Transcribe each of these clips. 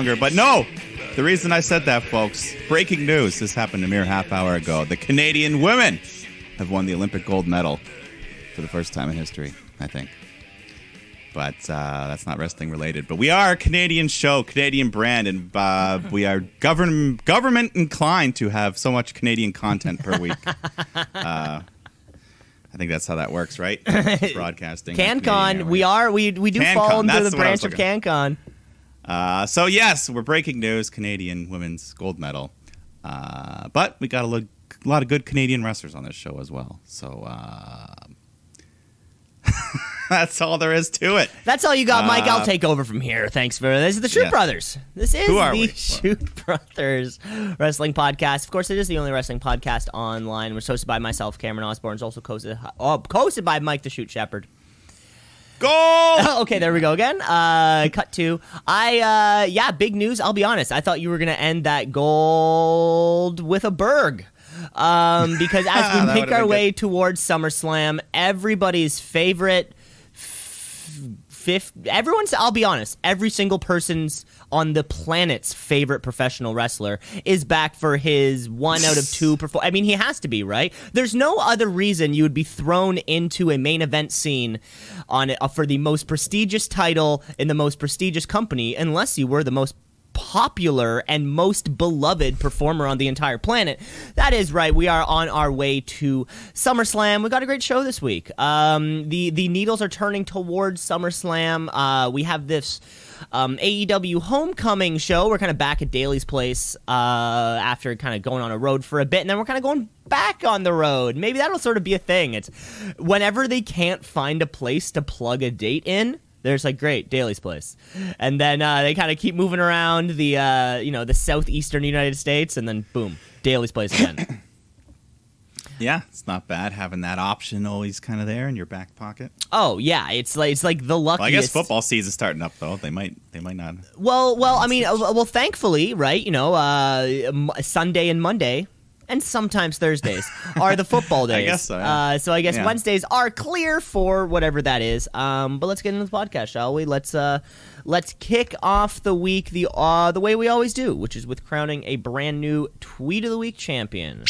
longer. But no, the reason I said that, folks, breaking news. This happened a mere half hour ago. The Canadian women have won the Olympic gold medal for the first time in history, I think. But uh, that's not wrestling related. But we are a Canadian show, Canadian brand, and uh, we are government government inclined to have so much Canadian content per week. Uh, I think that's how that works, right? Broadcasting. CanCon, we are we we do fall into the what I was branch of CanCon. Uh, so yes, we're breaking news: Canadian women's gold medal. Uh, but we got a, lo- a lot of good Canadian wrestlers on this show as well. So uh, that's all there is to it. That's all you got, Mike. I'll Uh, take over from here. Thanks for this. Is the Shoot Yes. Brothers. This is the we? Shoot Brothers Wrestling Podcast. Of course, it is the only wrestling podcast online, which is hosted by myself, Cameron Osborne. It's also hosted, oh, hosted by Mike the Shoot Shepherd. Gold. okay, there we go again. Uh, cut to I. Uh, yeah, big news. I'll be honest. I thought you were gonna end that gold with a berg. Um, because as we make our way towards SummerSlam, everybody's favorite fifth everyone's I'll be honest, every single person's on the planet's favorite professional wrestler is back for his one out of two perform I mean he has to be, right? There's no other reason you would be thrown into a main event scene on uh, for the most prestigious title in the most prestigious company unless you were the most popular and most beloved performer on the entire planet. That is right. We are on our way to SummerSlam. We got a great show this week. Um, the the needles are turning towards SummerSlam. Uh, we have this. Um, AEW Homecoming show. We're kind of back at Daily's place uh, after kind of going on a road for a bit, and then we're kind of going back on the road. Maybe that'll sort of be a thing. It's whenever they can't find a place to plug a date in, there's like great Daily's place, and then uh, they kind of keep moving around the uh, you know the southeastern United States, and then boom, Daily's place again. Yeah, it's not bad having that option always kind of there in your back pocket. oh yeah, it's like it's like the luckiest. Well, I guess football season's starting up though. They might they might not. Well, well, I mean, well, thankfully, right? You know, uh, M- Sunday and Monday. And sometimes Thursdays are the football days. I guess so, yeah. uh, so I guess Yeah. Wednesdays are clear for whatever that is. Um, but let's get into the podcast, shall we? Let's uh, let's kick off the week the uh, the way we always do, which is with crowning a brand new tweet of the week champion.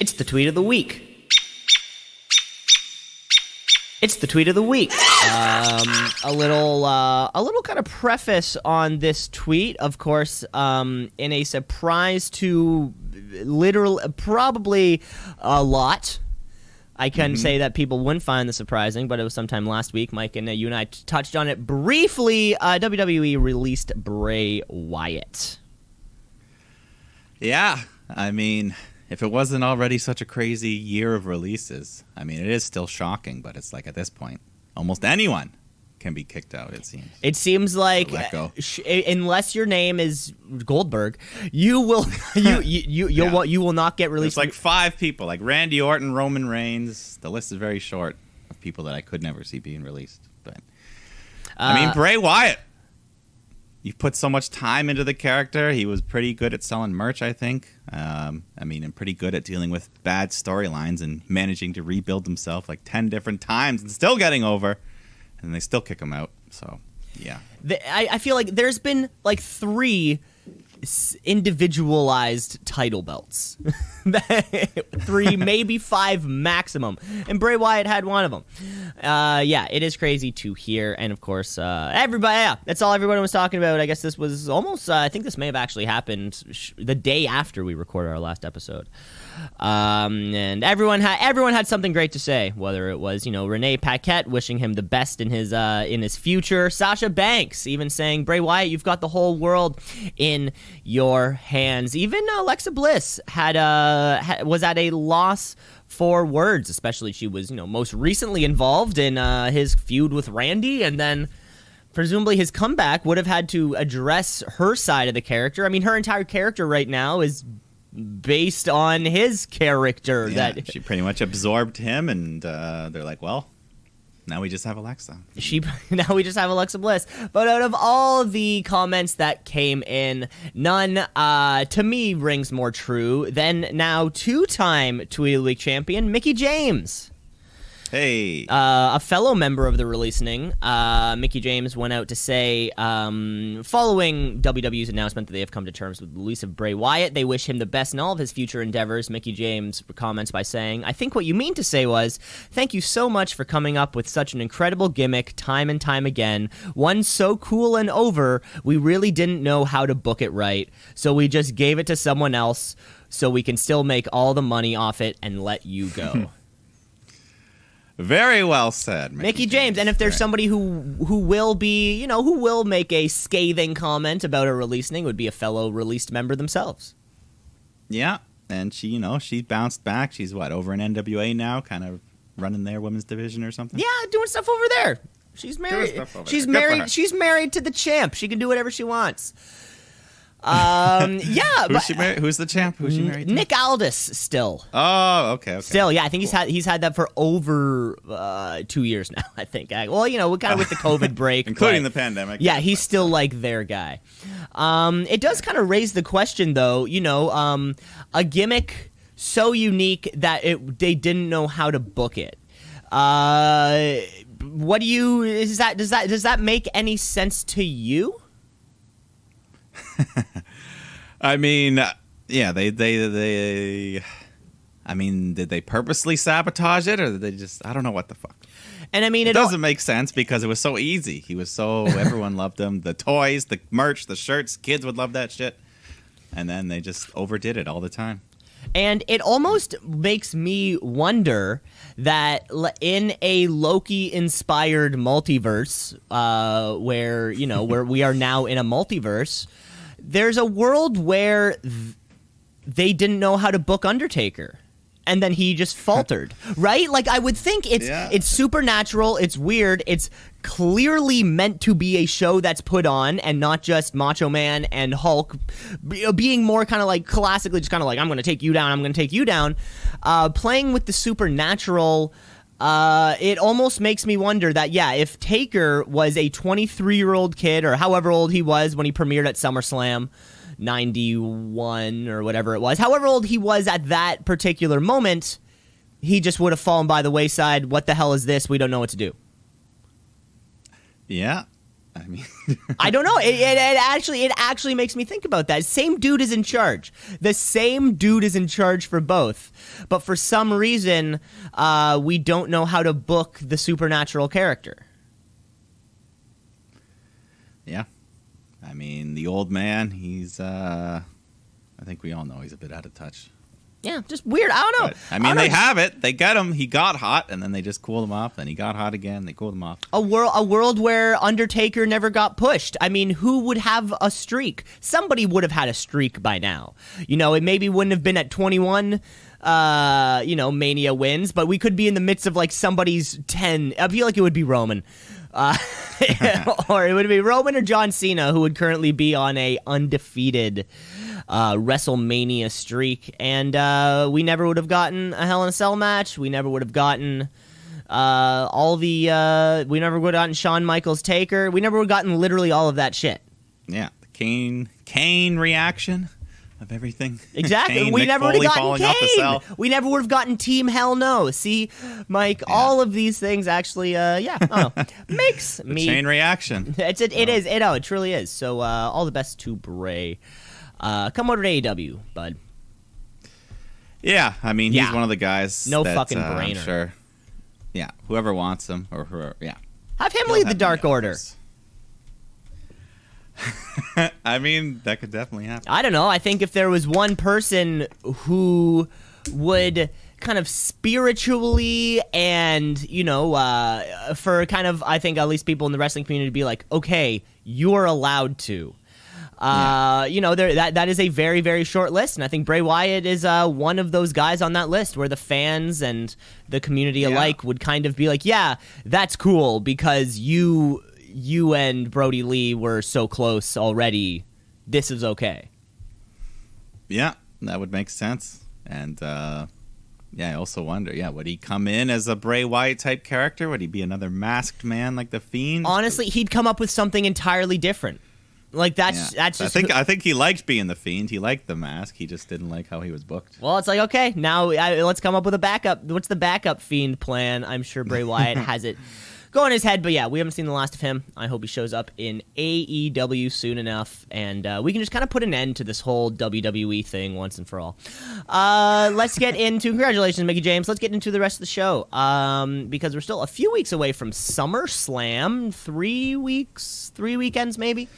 It's the tweet of the week. It's the tweet of the week. Um, a little, uh, a little kind of preface on this tweet. Of course, um, in a surprise to literal, probably a lot. I can say that people wouldn't find this surprising, but it was sometime last week. Mike and uh, you and I t- touched on it briefly. Uh, WWE released Bray Wyatt. Yeah, I mean, if it wasn't already such a crazy year of releases, I mean, it is still shocking. But it's like at this point, almost anyone can be kicked out. It seems. It seems like sh- unless your name is Goldberg, you will you you you you'll, Yeah. you will not get released. like five people, like Randy Orton, Roman Reigns. The list is very short of people that I could never see being released. But I mean, Uh, Bray Wyatt. You put so much time into the character. He was pretty good at selling merch, I think. Um, I mean, and pretty good at dealing with bad storylines and managing to rebuild himself like ten different times and still getting over, and they still kick him out. So, yeah. the, I, I feel like there's been like three individualized title belts, three maybe five maximum, and Bray Wyatt had one of them. Uh, yeah, it is crazy to hear, and of course, uh, everybody. Yeah, that's all everyone was talking about. I guess this was almost. Uh, I think this may have actually happened sh- the day after we recorded our last episode. Um, and everyone had everyone had something great to say. Whether it was you know Renee Paquette wishing him the best in his uh, in his future, Sasha Banks even saying Bray Wyatt, you've got the whole world in your hands. Even uh, Alexa Bliss had uh ha- was at a loss for words, especially she was you know most recently involved in uh, his feud with Randy, and then presumably his comeback would have had to address her side of the character. I mean, her entire character right now is based on his character. Yeah, that she pretty much absorbed him, and uh, they're like, well, now we just have Alexa. she now we just have Alexa Bliss. But out of all the comments that came in, none uh, to me rings more true than now two-time Tweet of the Week champion Mickie James. Hey. Uh, a fellow member of the releasing, uh, Mickie James, went out to say, um, following WWE's announcement that they have come to terms with the release of Bray Wyatt, they wish him the best in all of his future endeavors. Mickie James comments by saying, I think what you mean to say was, thank you so much for coming up with such an incredible gimmick time and time again. One so cool and over, we really didn't know how to book it right. So we just gave it to someone else so we can still make all the money off it and let you go. Very well said, Mickie, Mickie James. And if there's Right. somebody who who will be, you know, who will make a scathing comment about a releasing, would be a fellow released member themselves. Yeah, and she, you know, she bounced back. She's what over in NWA now, kind of running their women's division or something. Yeah, doing stuff over there. She's married. She's there. Good for her. married. She's married to the champ. She can do whatever she wants. Um, yeah, Who's but she married? Who's the champ? Who's she married? to? Nick Aldis still. Oh, okay, okay. Still, yeah, I think he's had he's had that for over uh, two years now. I think. Well, you know, kind of with the COVID break, including but- the pandemic. Yeah, he's still like their guy. Um, it does kind of raise the question, though. You know, um, a gimmick so unique that it they didn't know how to book it. Uh, what do you is that does that does that make any sense to you? I mean, yeah, they, they, they. I mean, did they purposely sabotage it, or did they just? I don't know what the fuck. And I mean, It it, doesn't make sense because it was so easy. He was so everyone loved him. The toys, the merch, the shirts, kids would love that shit. And then they just overdid it all the time. And it almost makes me wonder that in a Loki inspired multiverse, uh, where, you know, where we are now in a multiverse, there's a world where th- they didn't know how to book Undertaker. And then he just faltered, right? Like I would think it's Yeah. it's supernatural, it's weird, it's clearly meant to be a show that's put on and not just Macho Man and Hulk being more kind of like classically just kind of like I'm going to take you down, I'm going to take you down. Uh, playing with the supernatural uh, it almost makes me wonder that yeah, if Taker was a 23 year old kid or however old he was when he premiered at SummerSlam, 91 or whatever it was, however old he was at that particular moment, he just would have fallen by the wayside. What the hell is this? We don't know what to do. Yeah. I mean, I don't know. It, it, it actually it actually makes me think about that. Same dude is in charge. The same dude is in charge for both, but for some reason, uh, we don't know how to book the supernatural character. yeah. I mean, the old man, he's, uh, I think we all know he's a bit out of touch. Yeah, just weird. I don't know. But, I mean, don't they know. have it. They got him. He got hot, and then they just cooled him off. Then he got hot again. They cooled him off. a world a world where Undertaker never got pushed. I mean, who would have a streak? Somebody would have had a streak by now. You know, it maybe wouldn't have been at 21 uh, you know, Mania wins, but we could be in the midst of like somebody's 10. I feel like it would be Roman. Uh, or it would be Roman or John Cena who would currently be on a undefeated uh, WrestleMania streak, and uh, we never would have gotten a Hell in a Cell match. We never would have gotten uh, all the. Uh, we never would have gotten Shawn Michaels Taker. We never would have gotten literally all of that shit. Yeah. The Kane, Kane reaction of everything. Exactly. Kane, we Mick never would have gotten falling the cell. Kane. We never would have gotten Team Hell No. See, Mike, all of these things actually, uh, yeah, don't makes The me. chain reaction. It's it, it is it oh it truly is. So uh, all the best to Bray. Uh, come over to AEW, bud. Yeah, I mean, Yeah. he's one of the guys. No that, fucking uh, brainer. Sure. Yeah, whoever wants him or whoever. Yeah. Have him He'll lead the Dark Order. I mean, that could definitely happen. I don't know. I think if there was one person who would kind of spiritually and you know uh, for kind of I think at least people in the wrestling community to be like, okay, you're allowed to. Uh, you know, there that that is a very very short list, and I think Bray Wyatt is uh, one of those guys on that list where the fans and the community Yeah. alike would kind of be like, yeah, that's cool because you you and Brodie Lee were so close already. This is okay. Yeah, that would make sense. And uh, yeah, I also wonder, yeah, would he come in as a Bray Wyatt type character? Would he be another masked man like the Fiend? Honestly, he'd come up with something entirely different. Like that's Yeah. that's I think who- I think he liked being the fiend. He liked the mask. He just didn't like how he was booked. well, it's like okay, now I, let's come up with a backup. What's the backup fiend plan? I'm sure Bray Wyatt has it go in his head, but yeah, we haven't seen the last of him. I hope he shows up in AEW soon enough, and uh, we can just kind of put an end to this whole WWE thing once and for all. Uh, let's get into congratulations, Mickie James. Let's get into the rest of the show um, because we're still a few weeks away from SummerSlam. Three weeks, three weekends maybe.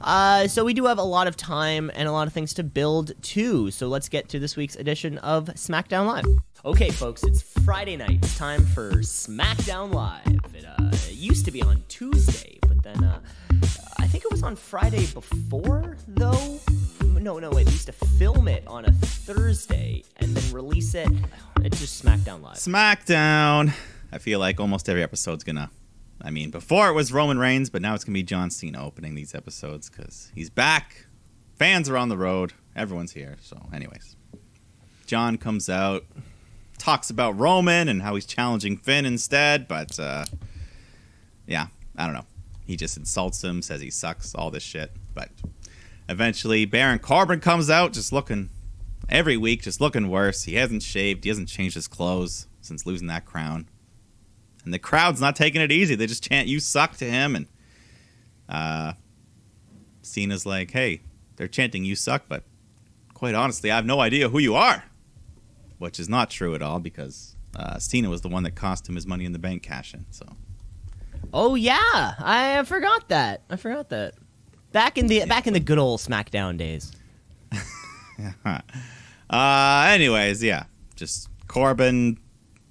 Uh, so we do have a lot of time and a lot of things to build to. So let's get to this week's edition of SmackDown Live. Okay, folks, it's Friday night. It's time for SmackDown Live. It, uh, it used to be on Tuesday, but then uh, I think it was on Friday before, though. No, no, wait. We used to film it on a Thursday and then release it. It's just SmackDown Live. SmackDown. I feel like almost every episode's gonna. I mean, before it was Roman Reigns, but now it's gonna be John Cena opening these episodes because he's back. Fans are on the road. Everyone's here. So, anyways, John comes out, talks about Roman and how he's challenging Finn instead. But uh, yeah, I don't know. He just insults him, says he sucks, all this shit. But eventually, Baron Corbin comes out, just looking every week, just looking worse. He hasn't shaved. He hasn't changed his clothes since losing that crown. And the crowd's not taking it easy. They just chant "You suck" to him, and uh, Cena's like, "Hey, they're chanting "You suck," but quite honestly, I have no idea who you are," which is not true at all because uh, Cena was the one that cost him his Money in the Bank cash in. So Oh yeah, I forgot that. I forgot that. Back in the back in the good old SmackDown days. Uh, anyways, yeah, just Corbin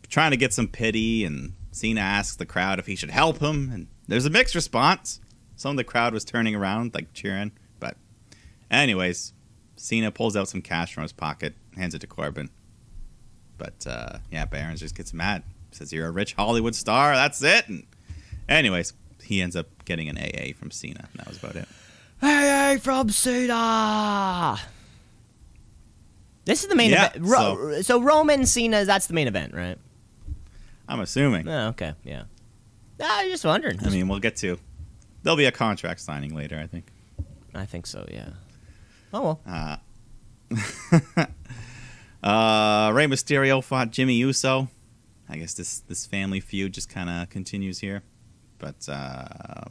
trying to get some pity, and Cena asks the crowd if he should help him, and there's a mixed response. Some of the crowd was turning around, like cheering, but anyways, Cena pulls out some cash from his pocket, hands it to Corbin. But uh, yeah, Baron just gets mad, says you're a rich Hollywood star, that's it. And anyways, he ends up getting an AA from Cena. And that was about it. Hey, hey, from Cena. This is the main Yeah, event. Ro- so. Roman Cena, that's the main event, right? I'm assuming. Oh, okay, yeah. I was just wondering. I mean, we'll get to. There'll be a contract signing later, I think. I think so, yeah. Oh well. Uh, uh, Rey Mysterio fought Jimmy Uso. I guess this this family feud just kind of continues here, but uh,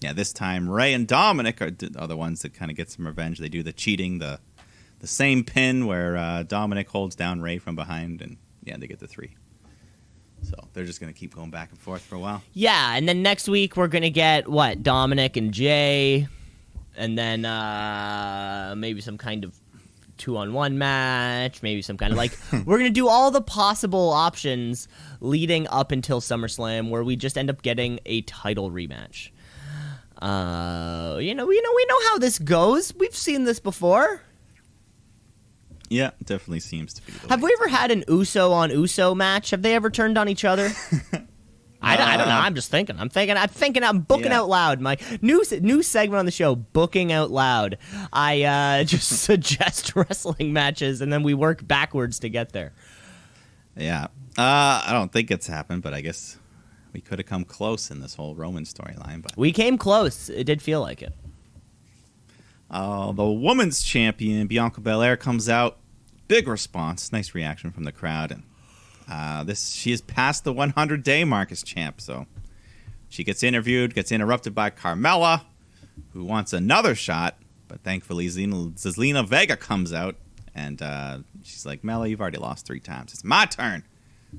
yeah, this time Rey and Dominic are, are the ones that kind of get some revenge. They do the cheating, the the same pin where uh, Dominic holds down Rey from behind, and yeah, they get the three. So they're just gonna keep going back and forth for a while. Yeah, and then next week we're gonna get what Dominic and Jey, and then uh maybe some kind of two on one match, maybe some kind of like we're gonna do all the possible options leading up until SummerSlam, where we just end up getting a title rematch. Uh, you know, you know, we know how this goes. We've seen this before. Yeah, definitely seems to be. Have we ever had an Uso on Uso match? Have they ever turned on each other? I, don't, I don't know. Uh, I'm just thinking. I'm thinking. I'm thinking. I'm booking Yeah. out loud. My new new segment on the show, booking out loud. I uh, just suggest wrestling matches, and then we work backwards to get there. Yeah. Uh, I don't think it's happened, but I guess we could have come close in this whole Roman storyline. But We came close. It did feel like it. uh, the women's champion Bianca Belair comes out. Big response, nice reaction from the crowd, and uh, this she is past the 100 day mark as champ. So she gets interviewed, gets interrupted by Carmella, who wants another shot, but thankfully Zelina, Vega comes out, and uh, she's like, "Mella, you've already lost three times. It's my turn."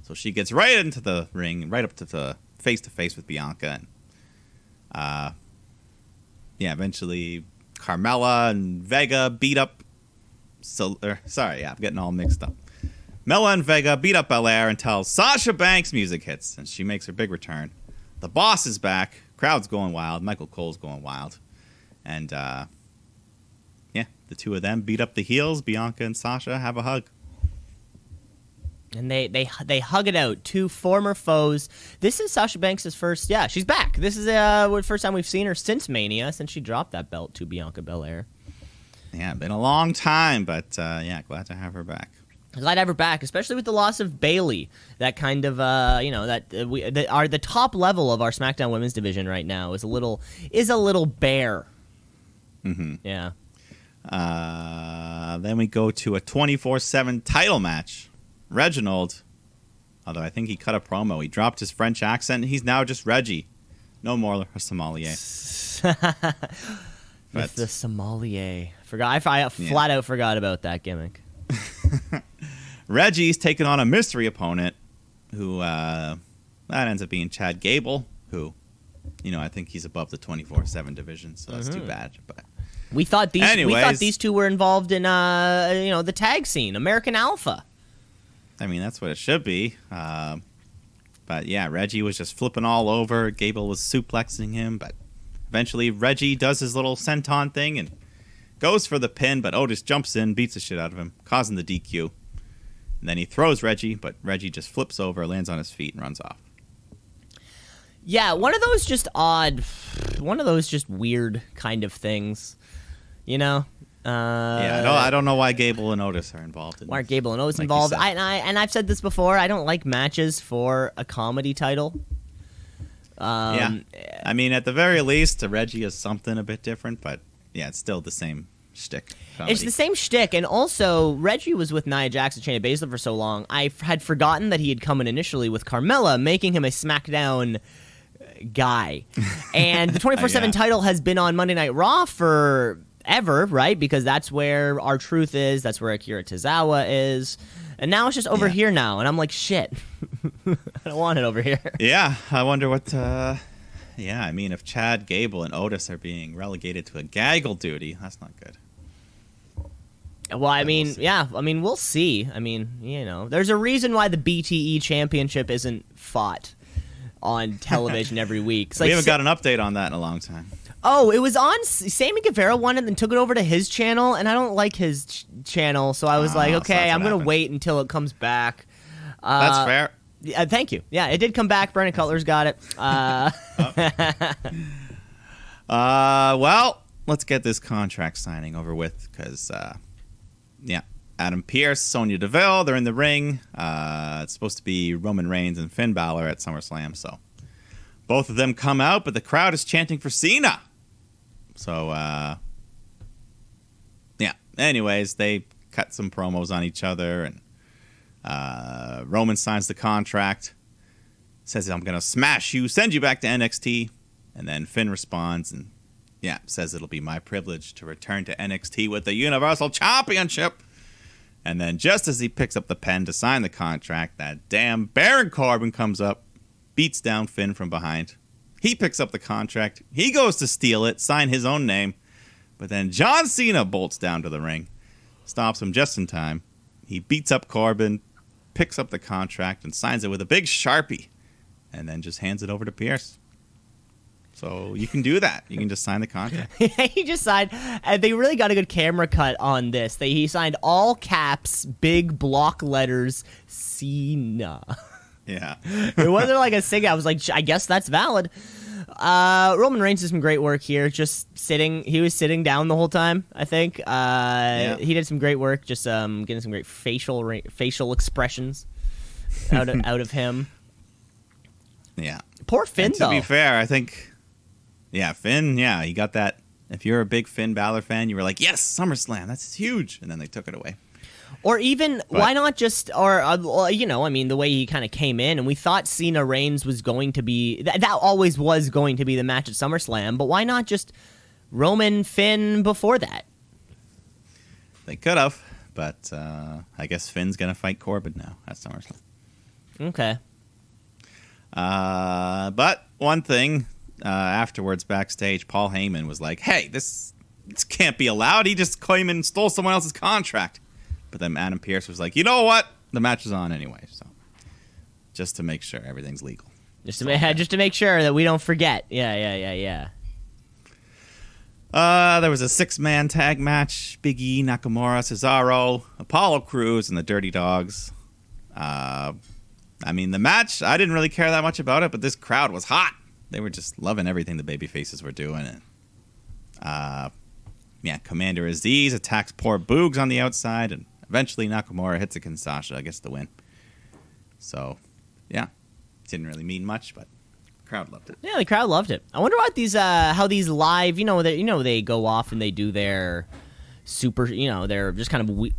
So she gets right into the ring, right up to the face to face with Bianca, and uh, yeah, eventually Carmella and Vega beat up. So, er, sorry, yeah, I'm getting all mixed up. Mella and Vega beat up Belair until Sasha Banks' music hits, and she makes her big return. The boss is back. Crowd's going wild. Michael Cole's going wild, and uh, yeah, the two of them beat up the heels. Bianca and Sasha have a hug. And they they they hug it out. Two former foes. This is Sasha Banks' first. Yeah, she's back. This is uh the first time we've seen her since Mania, since she dropped that belt to Bianca Belair. Yeah, been a long time, but uh, yeah, glad to have her back. Glad to have her back, especially with the loss of Bayley. That kind of, uh, you know, that uh, we that are the top level of our SmackDown Women's division right now is a little is a little bare. Mm-hmm. Yeah. Uh, then we go to a 24 7 title match. Reginald, although I think he cut a promo, he dropped his French accent. He's now just Reggie. No more a sommelier. But- With the sommelier. Forgot. I, I flat out forgot about that gimmick. Reggie's taking on a mystery opponent who, uh, that ends up being Chad Gable, who, you know, I think he's above the 24 7 division, so that's too Mhm. bad. But We thought these. we thought these two were involved in, uh, you know, the tag scene, American Alpha. I mean, that's what it should be. Um, but yeah, Reggie was just flipping all over. Gable was suplexing him, but eventually Reggie does his little senton thing and goes for the pin, but Otis jumps in, beats the shit out of him, causing the DQ. And then he throws Reggie, but Reggie just flips over, lands on his feet, and runs off. Yeah, one of those just odd, one of those just weird kind of things. You know. Uh, yeah, I don't, I don't know why Gable and Otis are involved in Mark this. Gable and Otis Like involved. I, and I and I've said this before. I don't like matches for a comedy title. Um, yeah. I mean, at the very least, Reggie is something a bit different, but yeah, it's still the same shtick. It's the same shtick, and also Reggie was with Nia Jax and Shayna Baszler for so long. I f- had forgotten that he had come in initially with Carmella, making him a SmackDown uh, guy. And the twenty four seven title has been on Monday Night Raw for ever, right? Because that's where R-Truth is. That's where Akira Tozawa is. And now it's just over Yeah. here now, and I'm like, shit, I don't want it over here. Yeah, I wonder what. Uh, yeah, I mean, if Chad Gable and Otis are being relegated to a gaggle duty, that's not good. Well, I we'll mean, yeah, I mean, we'll see. I mean, you know, there's a reason why the BTE championship isn't fought on television every week. It's we like, haven't got an update on that in a long time. oh, it was on. Sammy Guevara won it and then took it over to his channel, and I don't like his ch- channel, so I was Ah, like, okay, that's I'm gonna happened. wait until it comes back. Uh, That's fair. Yeah, thank you. Yeah, it did come back. Brandon Cutler's got it. Uh, Uh, well, let's get this contract signing over with because, uh, yeah, Adam Pearce, Sonya Deville, they're in the ring. Uh, it's supposed to be Roman Reigns and Finn Balor at SummerSlam, so both of them come out, but the crowd is chanting for Cena. So, uh, yeah. Anyways, they cut some promos on each other, and uh, Roman signs the contract, says, I'm going to smash you, send you back to NXT. And then Finn responds and, yeah, says it'll be my privilege to return to NXT with the Universal Championship. And then just as he picks up the pen to sign the contract, that damn Baron Corbin comes up, beats down Finn from behind. He picks up the contract. He goes to steal it, sign his own name. But then John Cena bolts down to the ring, stops him just in time. He beats up Corbin, picks up the contract, and signs it with a big Sharpie, and then just hands it over to Pearce. So you can do that. You can just sign the contract. he just signed, and they really got a good camera cut on this. They he signed all caps, big block letters, Cena. Yeah. it wasn't like a sing. I was like, I guess that's valid. Uh, Roman Reigns did some great work here. Just sitting, he was sitting down the whole time. I think uh, he did some great work. Just um, getting some great facial ra- facial expressions out of, out of him. Yeah. Poor Finn And to though. be fair, I think, yeah, Finn, yeah, he got that. If you're a big Finn Balor fan, you were like, yes, SummerSlam, that's huge. And then they took it away. Or even But- why not just or uh, you know I mean the way he kind of came in and we thought Cena Reigns was going to be that, that always was going to be the match at SummerSlam but why not just Roman Finn before that They could have, but uh, I guess Finn's going to fight Corbin now at SummerSlam. okay Uh, but one thing uh, afterwards backstage, Paul Heyman was like, "Hey, this this can't be allowed. He just came and stole someone else's contract." But then Adam Pearce was like, "You know what? The match is on anyway." So just to make sure everything's legal. just to ma- just to make sure that we don't forget yeah yeah yeah yeah Uh, there was a six-man tag match: Big E, Nakamura, Cesaro, Apollo Crews, and the Dirty Dawgs. Uh, I mean, the match I didn't really care that much about it, but this crowd was hot. They were just loving everything the baby faces were doing. And, uh, yeah, Commander Azeez attacks poor Boogs on the outside, and eventually Nakamura hits a Kinshasa, gets the win. So, yeah, didn't really mean much, but Crowd loved it. Yeah, the crowd loved it. I wonder what these uh how these live, you know, they you know they go off and they do their super, you know, they're just kind of we-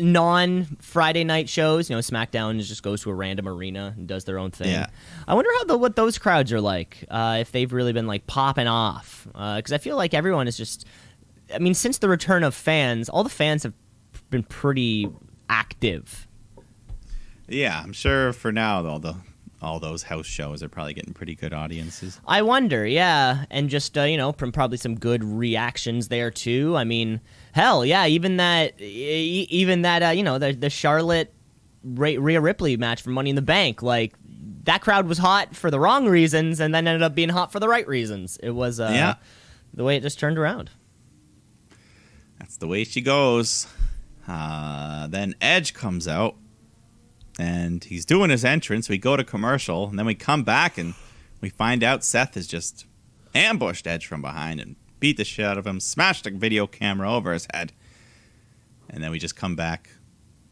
non Friday night shows. You know, SmackDown just goes to a random arena and does their own thing. Yeah. I wonder how the what those crowds are like. Uh, if they've really been like popping off, because I feel like everyone is just. I mean, since the return of fans, all the fans have been pretty active. Yeah, I'm sure for now though the all those house shows are probably getting pretty good audiences. I wonder, yeah, and just uh, you know, from probably some good reactions there too. I mean, hell, yeah, even that, even that, uh, you know, the the Charlotte Rhea Rhea Ripley match for Money in the Bank, like that crowd was hot for the wrong reasons, and then ended up being hot for the right reasons. It was, uh, Yeah. the way it just turned around. That's the way she goes. Uh, then Edge comes out, and he's doing his entrance. We go to commercial, and then we come back, and we find out Seth has just ambushed Edge from behind and beat the shit out of him, smashed a video camera over his head, and then we just come back.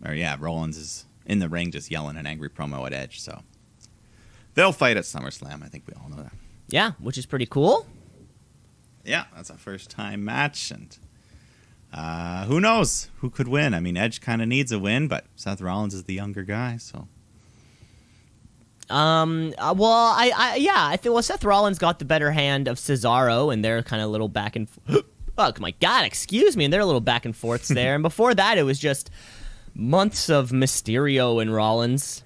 Or yeah, Rollins is in the ring, just yelling an angry promo at Edge. So they'll fight at SummerSlam. I think we all know that. Yeah, which is pretty cool. Yeah, that's a first time match, and uh, who knows who could win? I mean, Edge kind of needs a win, but Seth Rollins is the younger guy, so Um. uh, well, I, I, yeah, I think well, Seth Rollins got the better hand of Cesaro, and they're kind of little back and. F- oh my God! Excuse me, and they're a little back and forths there. and before that, it was just months of Mysterio and Rollins.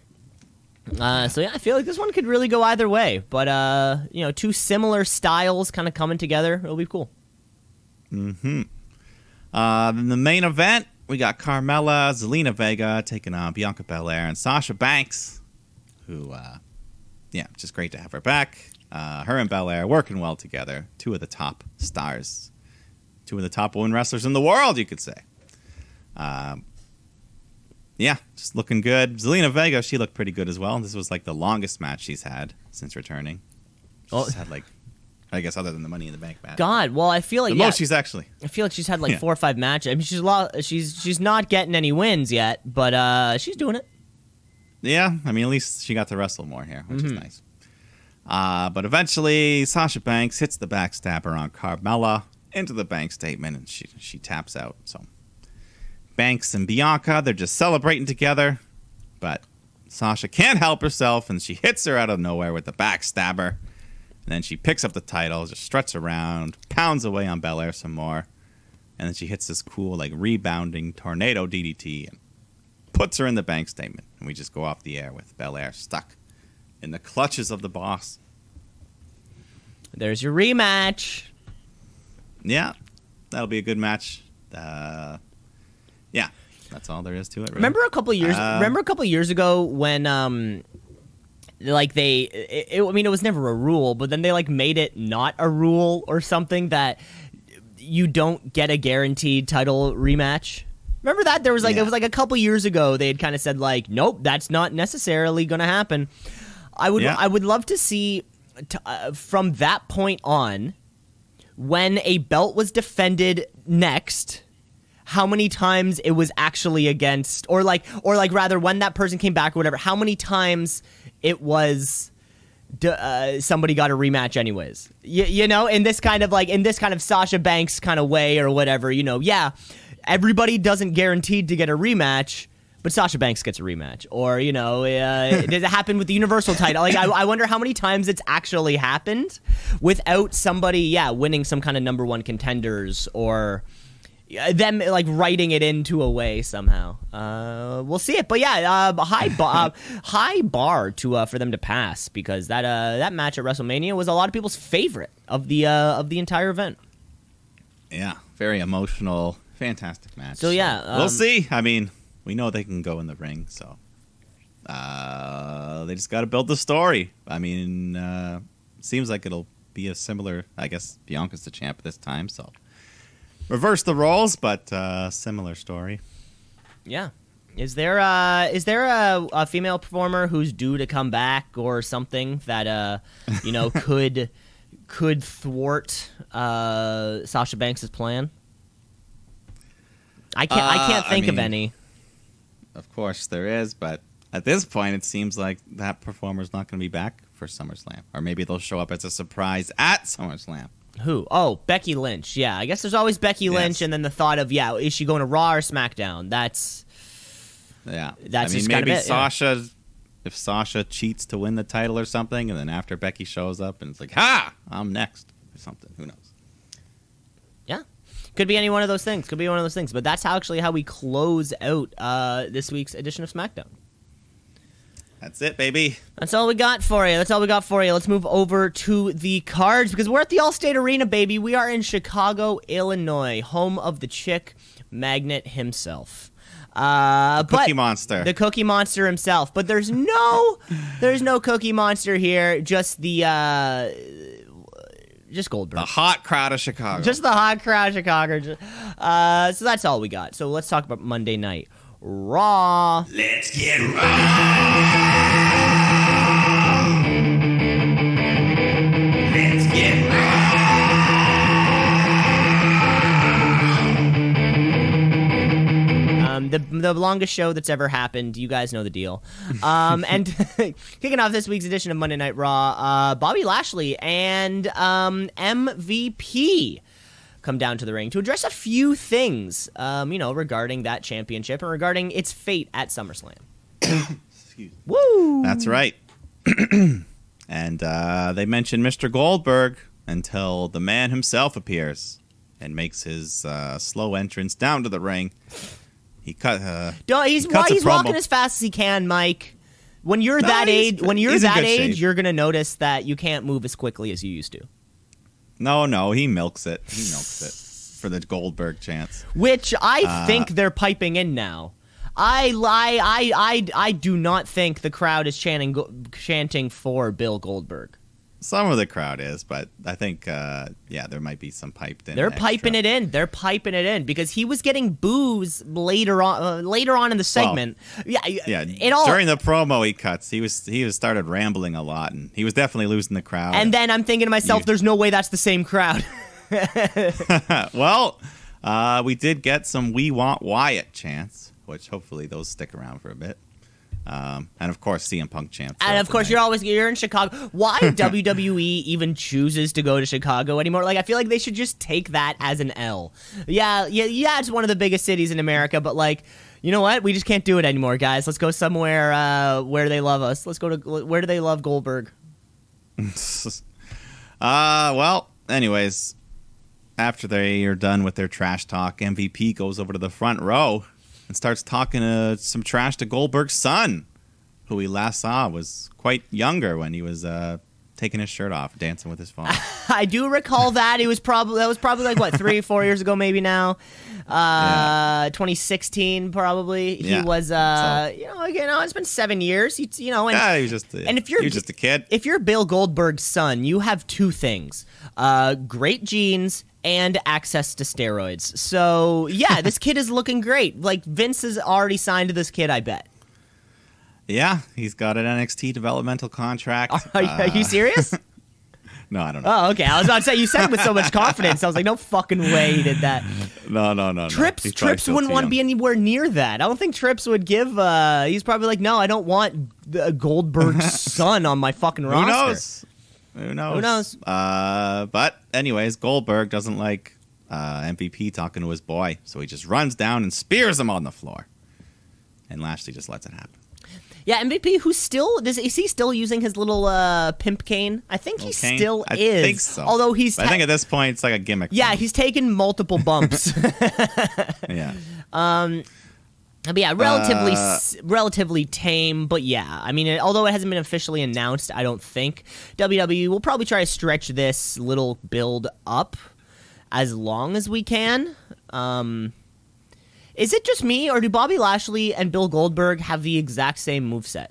Uh, so yeah, I feel like this one could really go either way. But uh, you know, two similar styles kind of coming together. It'll be cool. Uh, then the main event, we got Carmella, Zelina Vega taking on Bianca Belair and Sasha Banks, who, uh, yeah, just great to have her back. Uh, her and Belair working well together. Two of the top stars, two of the top women wrestlers in the world, you could say. Um, yeah, just looking good. Zelina Vega, she looked pretty good as well. This was like the longest match she's had since returning. She's Oh. had like, I guess, other than the Money in the Bank match. God, well, I feel like the yeah, most she's actually. I feel like she's had like Yeah. four or five matches. I mean, she's lo- she's she's not getting any wins yet, but uh, she's doing it. Yeah, I mean, at least she got to wrestle more here, which is nice. Uh, but eventually, Sasha Banks hits the backstabber on Carmella into the bank statement, and she she taps out. So Banks and Bianca, they're just celebrating together, but Sasha can't help herself, and she hits her out of nowhere with the backstabber. And then she picks up the title, just struts around, pounds away on Belair some more, and then she hits this cool like rebounding tornado DDT and puts her in the bank statement, and we just go off the air with Belair stuck in the clutches of the boss. There's your rematch. Yeah, that'll be a good match. Uh, yeah, that's all there is to it. Really. Remember a couple years? Uh, remember a couple years ago when um, like they, it, it- I mean, it was never a rule, but then they like made it not a rule or something that you don't get a guaranteed title rematch. Remember that there was like Yeah. it was like a couple years ago they had kind of said like, nope, that's not necessarily going to happen. I would Yeah. I would love to see t- uh, from that point on when a belt was defended next how many times it was actually against or like or like rather when that person came back or whatever how many times it was uh, somebody got a rematch anyways you, you know in this kind of like in this kind of sasha banks kind of way or whatever you know yeah everybody doesn't guaranteed to get a rematch but Sasha Banks gets a rematch, or you know, uh, does it happen with the Universal title? Like, I, I wonder how many times it's actually happened without somebody, yeah, winning some kind of number one contenders, or them like writing it into a way somehow. Uh, we'll see it, but yeah, uh, high bar, uh, high bar to uh, for them to pass because that uh, that match at WrestleMania was a lot of people's favorite of the uh, of the entire event. yeah, very emotional, fantastic match. So, yeah, um, we'll see. I mean, we know they can go in the ring, so uh, they just got to build the story. I mean, uh, seems like it'll be a similar. I guess Bianca's the champ this time, so reverse the roles, but uh, similar story. Yeah. Is there uh is there a, a female performer who's due to come back or something that uh you know could could thwart uh Sasha Banks' plan? I can't I Uh, can't I think of any. Of course, there is, but at this point, it seems like that performer's not going to be back for SummerSlam, or maybe they'll show up as a surprise at SummerSlam. Who? Oh, Becky Lynch. Yeah, I guess there's always Becky Yes. Lynch, and then the thought of yeah, is she going to Raw or SmackDown? That's Yeah, That's I mean, just kind of maybe it, yeah. Sasha. If Sasha cheats to win the title or something, and then after Becky shows up and it's like, "Ha, I'm next" or something. Who knows? yeah, could be any one of those things. Could be one of those things. But that's how, actually how we close out uh, this week's edition of SmackDown. That's it, baby. That's all we got for you. That's all we got for you. Let's move over to the cards because we're at the Allstate Arena, baby. We are in Chicago, Illinois, home of the chick magnet himself. Uh, but Cookie Monster. the Cookie Monster himself. But there's no, there's no Cookie Monster here. Just the, uh, just Goldberg. the hot crowd of Chicago. Just the hot crowd, of Chicago. Uh, so that's all we got. So let's talk about Monday Night Raw. Let's get right. The the longest show that's ever happened. You guys know the deal. Um, and kicking off this week's edition of Monday Night Raw, uh, Bobby Lashley and um, MVP come down to the ring to address a few things, um, you know, regarding that championship and regarding its fate at SummerSlam. Excuse me. Woo! That's right. and uh, they mention Mr. Goldberg until the man himself appears and makes his uh, slow entrance down to the ring. He cut. Uh, Don't- he's he cuts why a he's walking as fast as he can, Mike. When you're No, that age, when you're that age, shape. you're gonna notice that you can't move as quickly as you used to. No, no, he milks it. He milks it for the Goldberg chance. which I Uh, think they're piping in now. I lie. I, I I do not think the crowd is chanting chanting for Bill Goldberg. Some of the crowd is, but I think, uh, yeah, there might be some piped in. They're extra. piping it in. They're piping it in because he was getting boos later on uh, later on in the segment. yeah, Yeah, it all. during the promo he cuts, he was he was started rambling a lot, and he was definitely losing the crowd. and then I'm thinking to myself, You- "There's no way that's the same crowd." well, uh, we did get some "We Want Wyatt" chants, which hopefully those stick around for a bit. Um, and of course, CM Punk chants. And of course, night. you're always you're in Chicago. Why WWE even chooses to go to Chicago anymore? Like, I feel like they should just take that as an L. Yeah, yeah, yeah. It's one of the biggest cities in America, but like, you know what? We just can't do it anymore, guys. Let's go somewhere uh, where they love us. Let's go to where do they love Goldberg? Uh, well, anyways, after they are done with their trash talk, MVP goes over to the front row and starts talking uh, some trash to Goldberg's son, who we last saw was quite younger when he was uh, taking his shirt off, dancing with his phone. I do recall that it was probably that was probably like what three, four years ago, maybe now. Uh, 2016 probably. He Yeah. was uh, you know, you know, it's been seven years. He, you know, and yeah, he was just and if you're just a kid. if you're Bill Goldberg's son, you have two things: uh, great genes and access to steroids. So yeah, this kid is looking great. Like Vince has already signed to this kid. I bet. yeah, he's got an NXT developmental contract. Are, you- are you Uh, serious? No, I don't know. oh, okay. I was about to say you said it with so much confidence. I was like, no fucking way he did that. no, no, no, no. Trips, probably Trips wouldn't want to be anywhere near that. I don't think Trips would give. uh He's probably like, no, I don't want the Goldberg's son on my fucking Who roster. knows? Who knows? Who knows? Uh, but anyways, Goldberg doesn't like uh, MVP talking to his boy, so he just runs down and spears him on the floor. And Lashley just lets it happen. Yeah, MVP. Who's still? Does, is he still using his little uh, pimp cane? I think he cane? still I is. think so. Although he's, I think at this point it's like a gimmick. yeah, thing. he's taken multiple bumps. yeah. but yeah, relatively Uh, relatively tame. But yeah, I mean, it, although it hasn't been officially announced, I don't think WWE will probably try to stretch this little build up as long as we can. Um, is it just me, or do Bobby Lashley and Bill Goldberg have the exact same moveset?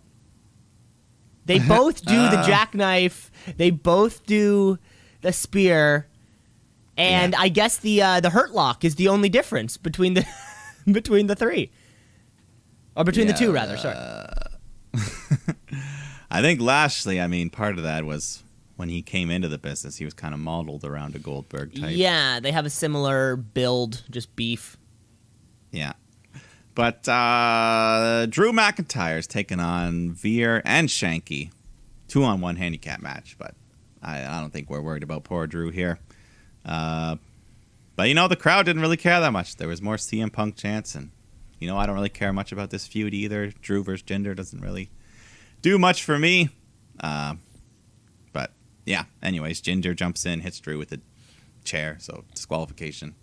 They both do the Uh. jackknife. They both do the spear, and Yeah. I guess the uh, the hurt lock is the only difference between the between the three, or between the two rather. Sorry. I think Lashley, I mean, part of that was when he came into the business, he was kind of modeled around a Goldberg type. Yeah, they have a similar build, just beef. Yeah. But uh, Drew McIntyre's taking on Veer and Shanky two on one handicap match, but I, I don't think we're worried about poor Drew here. Uh, but you know, the crowd didn't really care that much. There was more CM Punk chants, and you know, I don't really care much about this feud either. Drew versus Jinder doesn't really do much for me. Uh, but yeah, anyways, Jinder jumps in, hits Drew with a chair, so disqualification.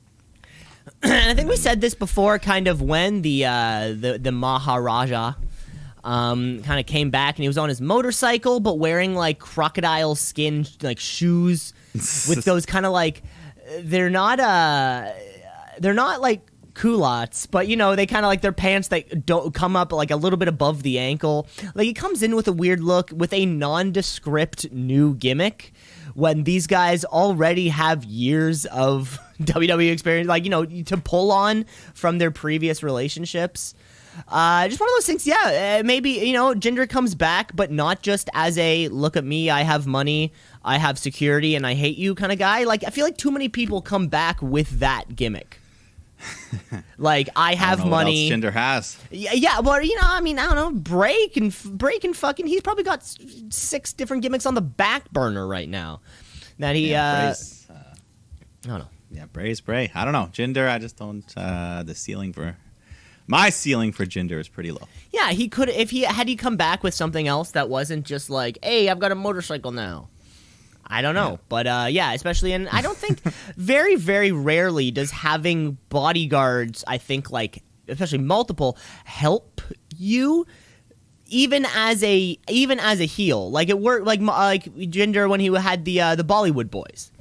and I think we said this before, kind of when the uh, the the Maharaja um, kind of came back and he was on his motorcycle, but wearing like crocodile skin like shoes with those kind of like they're not uh they're not like culottes, but you know they kind of like their pants that don't come up like a little bit above the ankle. Like he comes in with a weird look with a nondescript new gimmick when these guys already have years of WWE experience, like you know to pull on from their previous relationships. Uh, just one of those things. Yeah, uh, maybe you know Jinder comes back, but not just as a look at me, I have money, I have security, and I hate you kind of guy. Like I feel like too many people come back with that gimmick. like I I have what money. else Jinder has. Yeah, yeah, well, you know, I mean, I don't know, break and break and fucking. He's probably got six different gimmicks on the back burner right now. That he, Yeah, uh, Bray's, uh, I don't know. yeah, Bray's Bray. I don't know. Jinder. I just don't. Uh, the ceiling for my ceiling for Jinder is pretty low. Yeah, he could if he had he come back with something else that wasn't just like, "Hey, I've got a motorcycle now." I don't know, Yeah. but uh, yeah, especially in I don't think very very rarely does having bodyguards. I think like especially multiple help you even as a even as a heel. Like it worked like like Jinder when he had the uh, the Bollywood boys.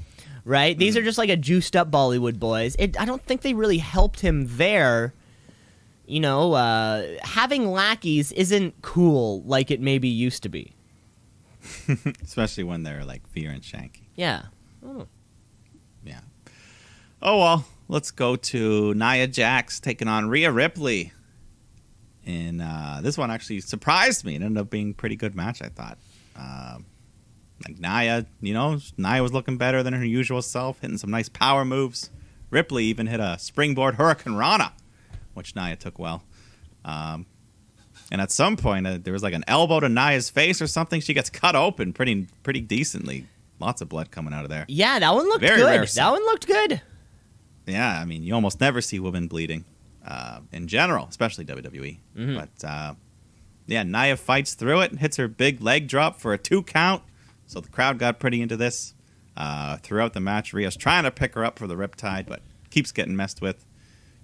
Right? These are just like a juiced up Bollywood boys. It, I don't think they really helped him there you know, uh, having lackeys isn't cool like it maybe used to be. Especially when they're like Veer and Shanky. Yeah. Yeah. Oh well, let's go to Nia Jax taking on Rhea Ripley. And uh, this one actually surprised me. It ended up being a pretty good match, I thought. Um, like Nia, you know, Nia was looking better than her usual self, hitting some nice power moves. Ripley even hit a springboard hurricanrana, which Nia took well. Um, and at some point, uh, there was like an elbow to Nia's face or something. She gets cut open pretty pretty decently. Lots of blood coming out of there. Yeah, that one looked Very good. That one looked good. Yeah, I mean, you almost never see women bleeding uh, in general, especially WWE. Mhm. But uh, yeah, Nia fights through it and hits her big leg drop for a two count. So the crowd got pretty into this. Uh, throughout the match, Rhea's trying to pick her up for the riptide, but keeps getting messed with.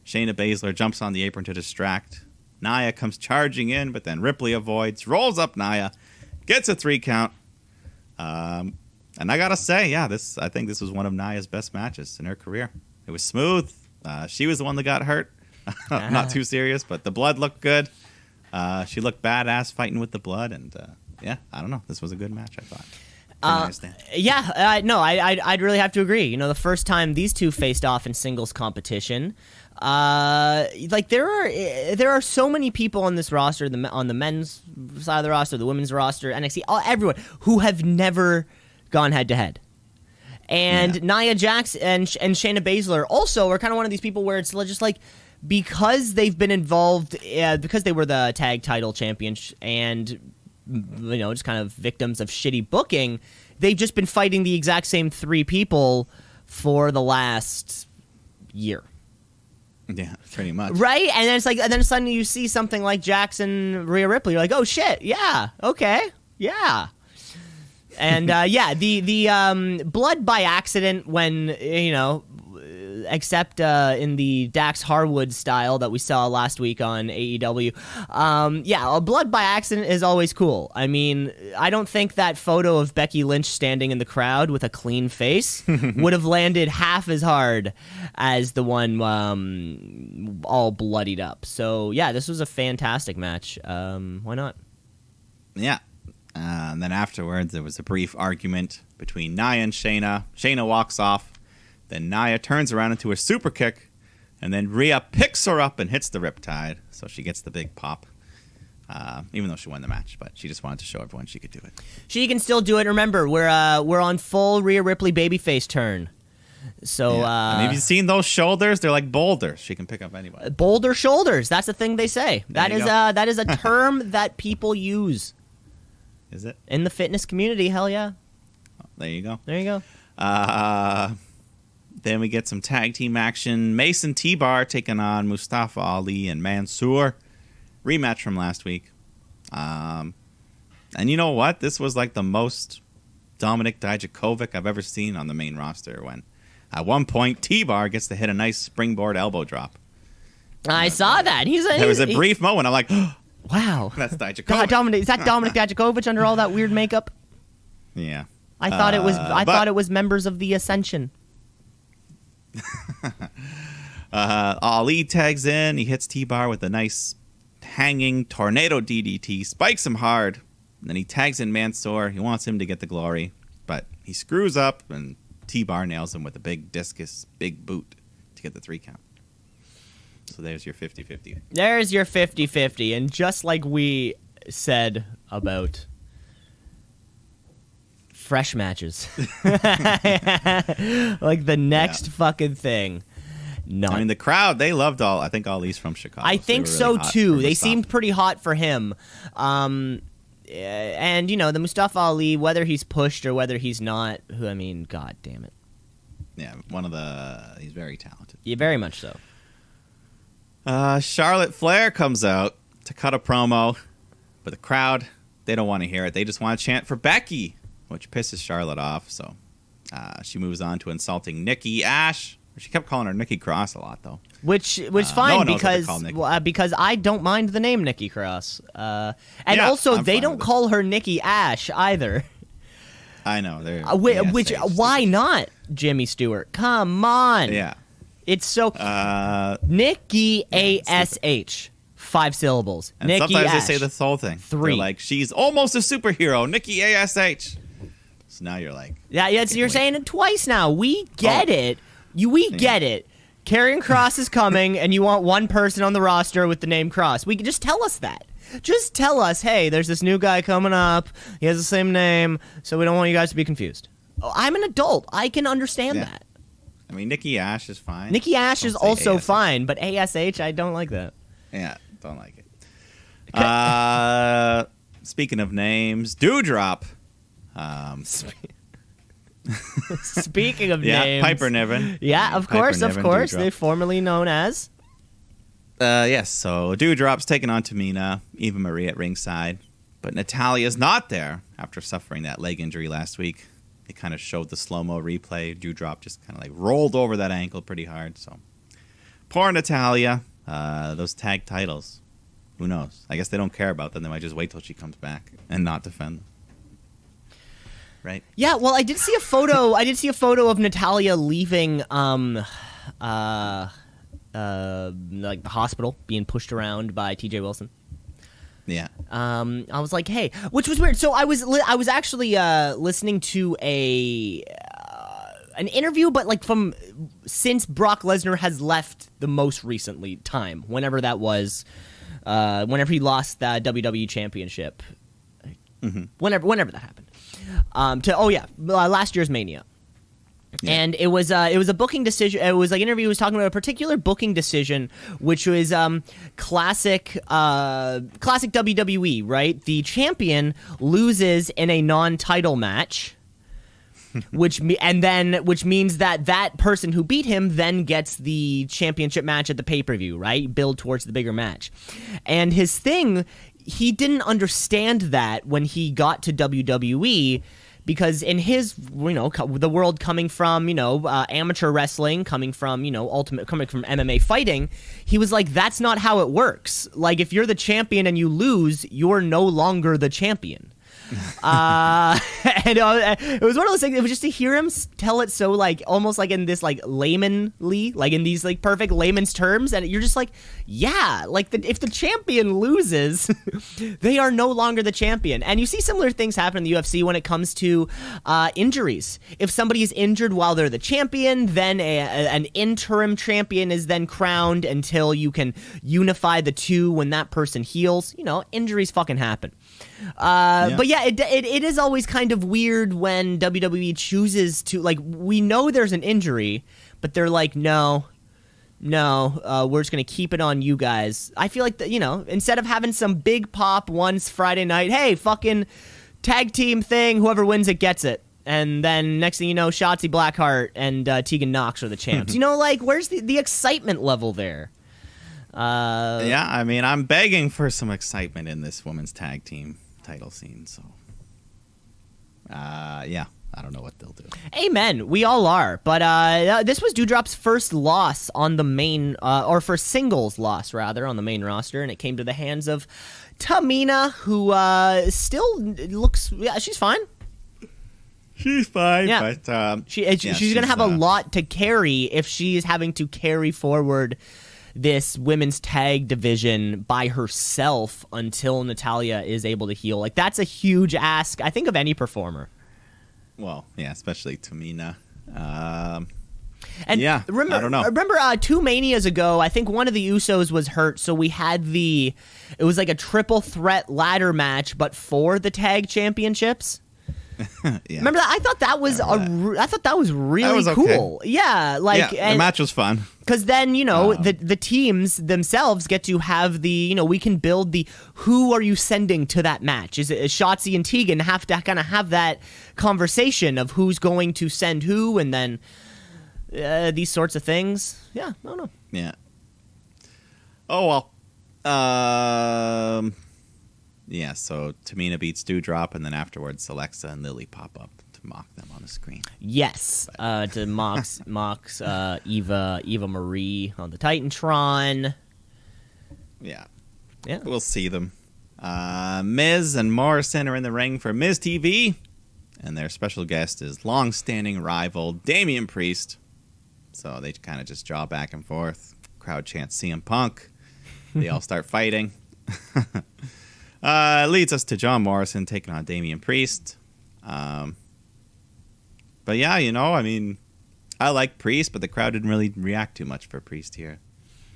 Shayna Baszler jumps on the apron to distract. Nia comes charging in, but then Ripley avoids, rolls up Nia, gets a three count. Um, and I gotta say, yeah, this I think this was one of Nia's best matches in her career. It was smooth. Uh, she was the one that got hurt. Not too serious, but the blood looked good. Uh, she looked badass fighting with the blood, and uh, yeah, I don't know. This was a good match. I thought. Uh, Yeah, uh, no, I, I'd, I'd really have to agree. You know, the first time these two faced off in singles competition, uh, like there are eh, there are so many people on this roster, the on the men's side of the roster, the women's roster, NXT, all, everyone who have never gone head to head. And Nia Jax and and Shayna Baszler also are kind of one of these people where it's just like because they've been involved uh, because they were the tag title champions and you know just kind of victims of shitty booking they've just been fighting the exact same three people for the last year. Yeah, pretty much. right? And then it's like and then suddenly you see something like Jackson Rhea Ripley you're like oh shit yeah okay yeah. And uh, yeah the the um, blood by accident when you know except uh, in the Dax Harwood style that we saw last week on AEW. Um, yeah, a blood by accident is always cool. I mean, I don't think that photo of Becky Lynch standing in the crowd with a clean face would have landed half as hard as the one um, all bloodied up. So yeah, this was a fantastic match. Um, why not? Yeah. Uh, and then afterwards, there was a brief argument between Nia and Shayna. Shayna walks off. Then Nia turns around into a super kick. And then Rhea picks her up and hits the riptide. So she gets the big pop. Uh, even though she won the match, but she just wanted to show everyone she could do it. She can still do it. Remember, we're uh, we're on full Rhea Ripley babyface turn. So Yeah. uh, and have you seen those shoulders? They're like boulders. She can pick up anybody. boulder shoulders. That's the thing they say. That you is uh that is a term that people use. Is it? In the fitness community, hell yeah. There you go. There you go. Uh, then we get some tag team action. Mason T Bar taking on Mustafa Ali and Mansoor. Rematch from last week. Um, and you know what? This was like the most Dominik Dijakovic I've ever seen on the main roster. When at one point T Bar gets to hit a nice springboard elbow drop. I saw that. He's a, There was a brief moment. I'm like, Wow. that's Dijakovic. Dominik, is that Dominik Dijakovic under all that weird makeup? yeah. I thought it was. Uh, I but- thought it was members of the Ascension. Uh, Ali tags in. He hits T Bar with a nice hanging tornado DDT, spikes him hard. And then he tags in Mansoor. He wants him to get the glory, but he screws up, and T Bar nails him with a big discus, big boot to get the three count. So there's your 50 50. There's your 50-50. and just like we said about fresh matches, like the next fucking thing. No, I mean, the crowd, they loved all. I think all Ali's from Chicago. I so think so really hot too. They seemed pretty hot for him. Um, eh, and you know the Mustafa Ali, whether he's pushed or whether he's not, who I mean, god damn it, Yeah, one of the. He's very talented. yeah, very much so. Uh, Charlotte Flair comes out to cut a promo, but the crowd they don't want to hear it. They just want to chant for Becky, which pisses Charlotte off. So uh, she moves on to insulting Nikki Ash. She kept calling her Nikki Cross a lot, though. Which which Uh, fine one knows what to because well, because I don't mind the name Nikki Cross. Uh, and Yeah, also I'm they don't call her Nikki Ash either. I know. They're Uh, ASH. which why not Jimmy Stewart? Come on. Yeah. It's so Uh, Nikki A S H. Five syllables. and Nikki sometimes Ash. they say the whole thing. Three. They're like, she's almost a superhero, Nikki Ash. So now you're like, Yeah, yeah, so you're Wait. saying it twice now. We get Oh. it. You we get it. Karrion Cross is coming, and you want one person on the roster with the name Cross. We can just tell us that. Just tell us, hey, there's this new guy coming up. He has the same name, so we don't want you guys to be confused. Oh, I'm an adult. I can understand Yeah. that. I mean, Nikki Ash is fine. Nikki Ash Don't is also ASH. fine, but ASH, I don't like that. Yeah, don't like it. Uh, speaking of names, Doudrop. Um, Speaking of yeah, names, Piper Niven. Yeah, of Piper course, of Niven, course. Doudrop. They're formerly known as. Uh, yes, so Doudrop's taking on Tamina, Eva Marie at ringside, but Natalya's not there after suffering that leg injury last week. They kind of showed the slow mo replay. Doudrop just kind of like rolled over that ankle pretty hard. So poor Natalya. Uh, those tag titles. Who knows? I guess they don't care about them. They might just wait till she comes back and not defend them. Right? Yeah, well, I did see a photo. I did see a photo of Natalya leaving, um, uh, uh, like the hospital, being pushed around by T.J. Wilson. Yeah. Um, I was like, hey, which was weird. So I was, li- I was actually uh, listening to a uh, an interview, but like from since Brock Lesnar has left the most recently time, whenever that was, uh, whenever he lost the WWE Championship, whenever whenever that happened. Um, to oh yeah, uh, last year's Mania. Yeah. And it was uh, it was a booking decision. It was like an interview. Was talking about a particular booking decision, which was um, classic uh, classic WWE. Right, the champion loses in a non-title match, which me- and then which means that that person who beat him then gets the championship match at the pay-per-view. Right, build towards the bigger match. And his thing, he didn't understand that when he got to WWE because in his you know the world coming from you know uh, amateur wrestling coming from you know ultimate coming from MMA fighting he was like that's not how it works. Like if you're the champion and you lose you're no longer the champion uh, and uh, it was one of those things. It was just to hear him tell it so like almost like in this like laymanly, like in these like perfect layman's terms, and you're just like, yeah, like the, if the champion loses, they are no longer the champion. And you see similar things happen in the UFC when it comes to uh, injuries. If somebody is injured while they're the champion, then a, a- an interim champion is then crowned until you can unify the two when that person heals. You know, injuries fucking happen. Uh, Yeah. But yeah, it, it it is always kind of weird when WWE chooses to like we know there's an injury, but they're like no. No, uh, we're just gonna keep it on you guys. I feel like that you know, instead of having some big pop once Friday night, hey, fucking tag team thing. Whoever wins it gets it. And then next thing you know, Shotzi Blackheart and uh, Tegan Knox are the champs. you know, like where's the, the excitement level there? Uh, yeah, I mean, I'm begging for some excitement in this women's tag team title scene. So, uh, yeah, I don't know what they'll do. Amen. We all are. But uh, this was Doudrop's first loss on the main, uh, or first singles loss, rather, on the main roster. And it came to the hands of Tamina, who uh, still looks, yeah, she's fine. She's fine, Yeah. but um, She, yeah, she's, going to have a uh, lot to carry if she's having to carry forward this women's tag division by herself until Natalya is able to heal. Like, that's a huge ask, I think, of any performer. Well, yeah, especially Tamina. Um, And Yeah, remember, I don't know. Remember, uh, two manias ago, I think one of the Usos was hurt, so we had the. It was like a triple threat ladder match, but for the tag championships. yeah. Remember that? I thought that was a. re- I thought that was really was okay. cool. Yeah, like yeah, the match was fun. because then you know Um, the the teams themselves get to have the you know we can build the who are you sending to that match? Is it is Shotzi and Tegan have to kind of have that conversation of who's going to send who, and then uh, these sorts of things. Yeah, no, no. Yeah. Oh well. Um. Yeah. So Tamina beats Doudrop, and then afterwards, Alexa and Lily pop up to mock them on the screen. Yes, uh, to Mox Mox uh, Eva Eva Marie on the Titantron. Yeah. Yeah. We'll see them. Uh, Miz and Morrison are in the ring for Miz TV, and their special guest is long-standing rival Damian Priest. So they kind of just jaw back and forth. Crowd chants CM Punk. They all start fighting. uh, leads us to John Morrison taking on Damian Priest. Um, but yeah, you know, I mean, I like Priest, but the crowd didn't really react too much for Priest here.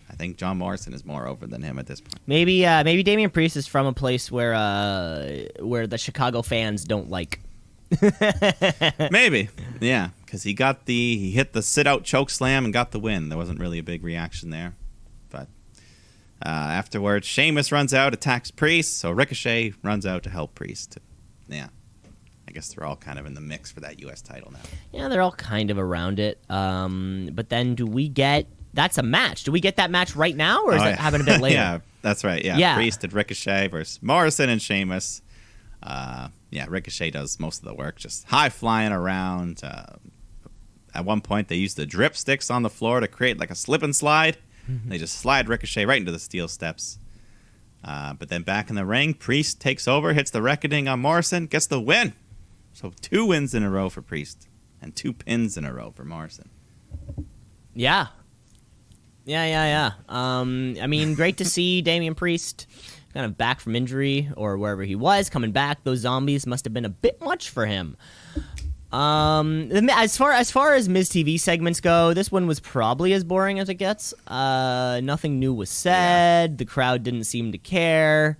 I think John Morrison is more over than him at this point. Maybe uh, maybe Damian Priest is from a place where uh, where the Chicago fans don't like. Maybe, yeah, because he got the he hit the sit out choke slam and got the win. There wasn't really a big reaction there, uh, afterwards, Sheamus runs out, attacks Priest, so Ricochet runs out to help Priest. Yeah, I guess they're all kind of in the mix for that U.S. title now. Yeah, they're all kind of around it. Um, but then do we get that's a match? Do we get that match right now, or is Oh, it yeah. having a bit later? yeah, that's right. Yeah, Yeah. Priest and Ricochet versus Morrison and Sheamus. Uh, yeah, Ricochet does most of the work, just high flying around. Uh, at one point, they used the drip sticks on the floor to create like a slip and slide. Mm-hmm. They just slide Ricochet right into the steel steps. Uh, but then back in the ring, Priest takes over, hits the reckoning on Morrison, gets the win. So two wins in a row for Priest, and two pins in a row for Morrison. Yeah. Yeah, yeah, yeah. Um, I mean, great to see Damian Priest kind of back from injury or wherever he was coming back. Those zombies must have been a bit much for him. Um, as far as far as Miz TV segments go, this one was probably as boring as it gets. Uh, nothing new was said. The crowd didn't seem to care.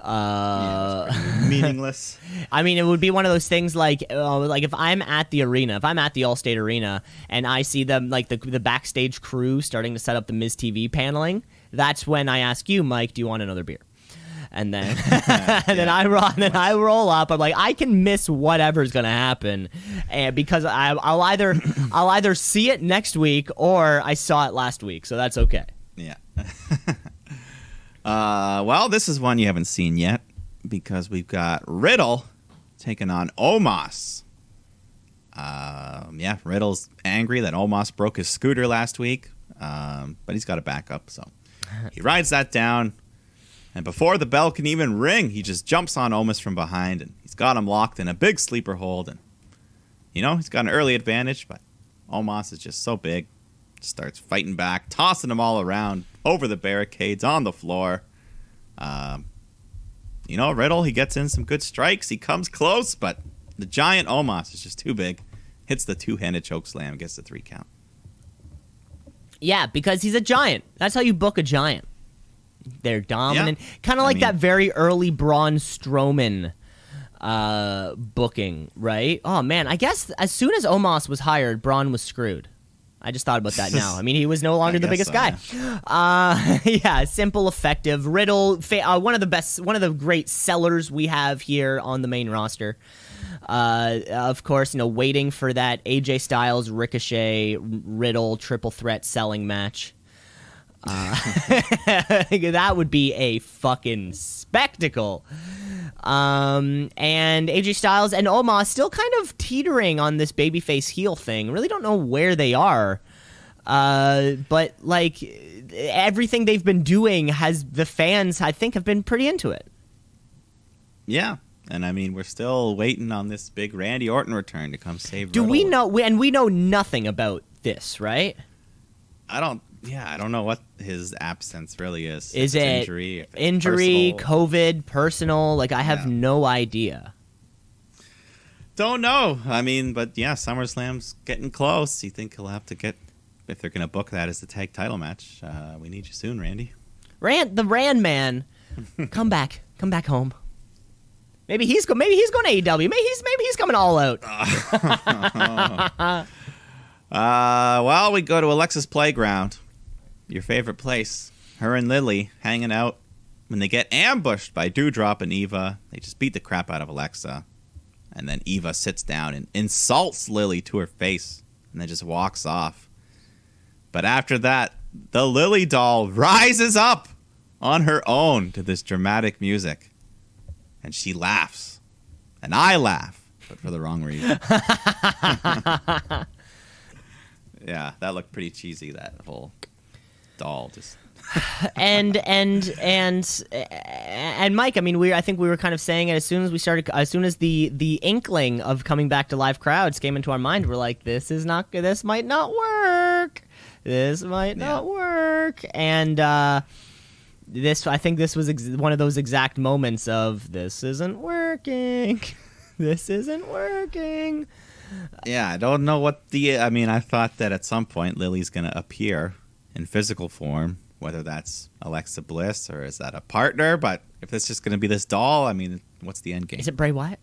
Uh, Meaningless. I mean, it would be one of those things like, uh, like if I'm at the arena, if I'm at the Allstate Arena, and I see them like the the backstage crew starting to set up the Miz TV paneling, that's when I ask you, Mike, do you want another beer? And then, and then I roll, and then I roll up. I'm like, I can miss whatever's gonna happen, and because I, I'll either I'll either see it next week or I saw it last week, so that's okay. Yeah. uh, well, this is one you haven't seen yet because we've got Riddle taking on Omos. Um, yeah, Riddle's angry that Omos broke his scooter last week, um, but he's got a backup, so he rides that down. And before the bell can even ring, he just jumps on Omos from behind, and he's got him locked in a big sleeper hold. And you know he's got an early advantage, but Omos is just so big starts fighting back, tossing them all around over the barricades on the floor. Um, you know, Riddle, he gets in some good strikes. He comes close, but the giant Omos is just too big. Hits the two handed choke slam, gets the three count. Yeah, because he's a giant. That's how you book a giant. They're dominant, kind of like mean- that very early Braun Strowman uh, booking, right? Oh man, I guess as soon as Omos was hired, Braun was screwed. I just thought about that now. I mean, he was no longer the biggest so, guy. Uh, yeah, simple, effective. Riddle, fa- uh, one of the best, one of the great sellers we have here on the main roster. Uh, of course, you know, waiting for that AJ Styles, Ricochet, Riddle triple threat selling match. Uh, that would be a fucking spectacle. Um, and AJ Styles and Omos still kind of teetering on this babyface heel thing. Really don't know where they are. Uh, but like everything they've been doing has the fans, I think, have been pretty into it. Yeah. And I mean, we're still waiting on this big Randy Orton return to come save. Do we know? we- And we know nothing about this, right? I don't. Yeah, I don't know what his absence really is. Is it injury? Injury, personal. COVID, personal. Like I have Yeah. no idea. Don't know. I mean, but yeah, SummerSlam's getting close. You think he'll have to get if they're going to book that as the tag title match? Uh, we need you soon, Randy. Rand, the Rand man, come back, come back home. Maybe he's go. Maybe he's going to AEW. Maybe he's maybe he's coming all out. Uh, well, we go to Alexa's playground, your favorite place. Her and Lily hanging out. When they get ambushed by Doudrop and Eva, they just beat the crap out of Alexa. And then Eva sits down and insults Lily to her face and then just walks off. But after that, the Lily doll rises up on her own to this dramatic music. And she laughs. And I laugh, but for the wrong reason. yeah, that looked pretty cheesy, that whole doll just and and and and Mike, I mean, we I think we were kind of saying it as soon as we started, as soon as the the inkling of coming back to live crowds came into our mind, we're like, this is not, this might not work, this might not work, and uh, this I think this was ex- one of those exact moments of this isn't working, this isn't working. Yeah, I don't know what the. I mean, I thought that at some point Lily's going to appear in physical form, whether that's Alexa Bliss or is that a partner. But if it's just going to be this doll, I mean, what's the end game? Is it Bray Wyatt?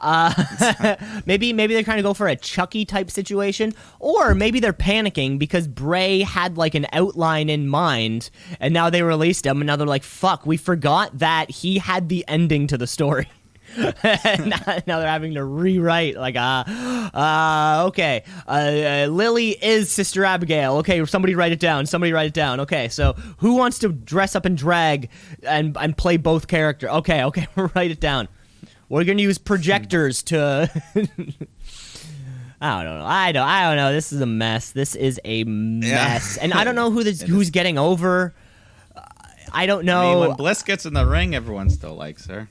Uh, maybe maybe they're trying to go for a Chucky type situation, or maybe they're panicking because Bray had like an outline in mind, and now they released him, and now they're like, "Fuck, we forgot that he had the ending to the story." Now, now they're having to rewrite like uh uh okay uh, uh lily is sister abigail okay somebody write it down somebody write it down okay so who wants to dress up and drag and and play both character okay okay write it down we're gonna use projectors to I don't know. I don't. I don't know. This is a mess. This is a mess, and I don't know who this who's getting over. I don't I mean, know. when Bliss gets in the ring, everyone still likes her.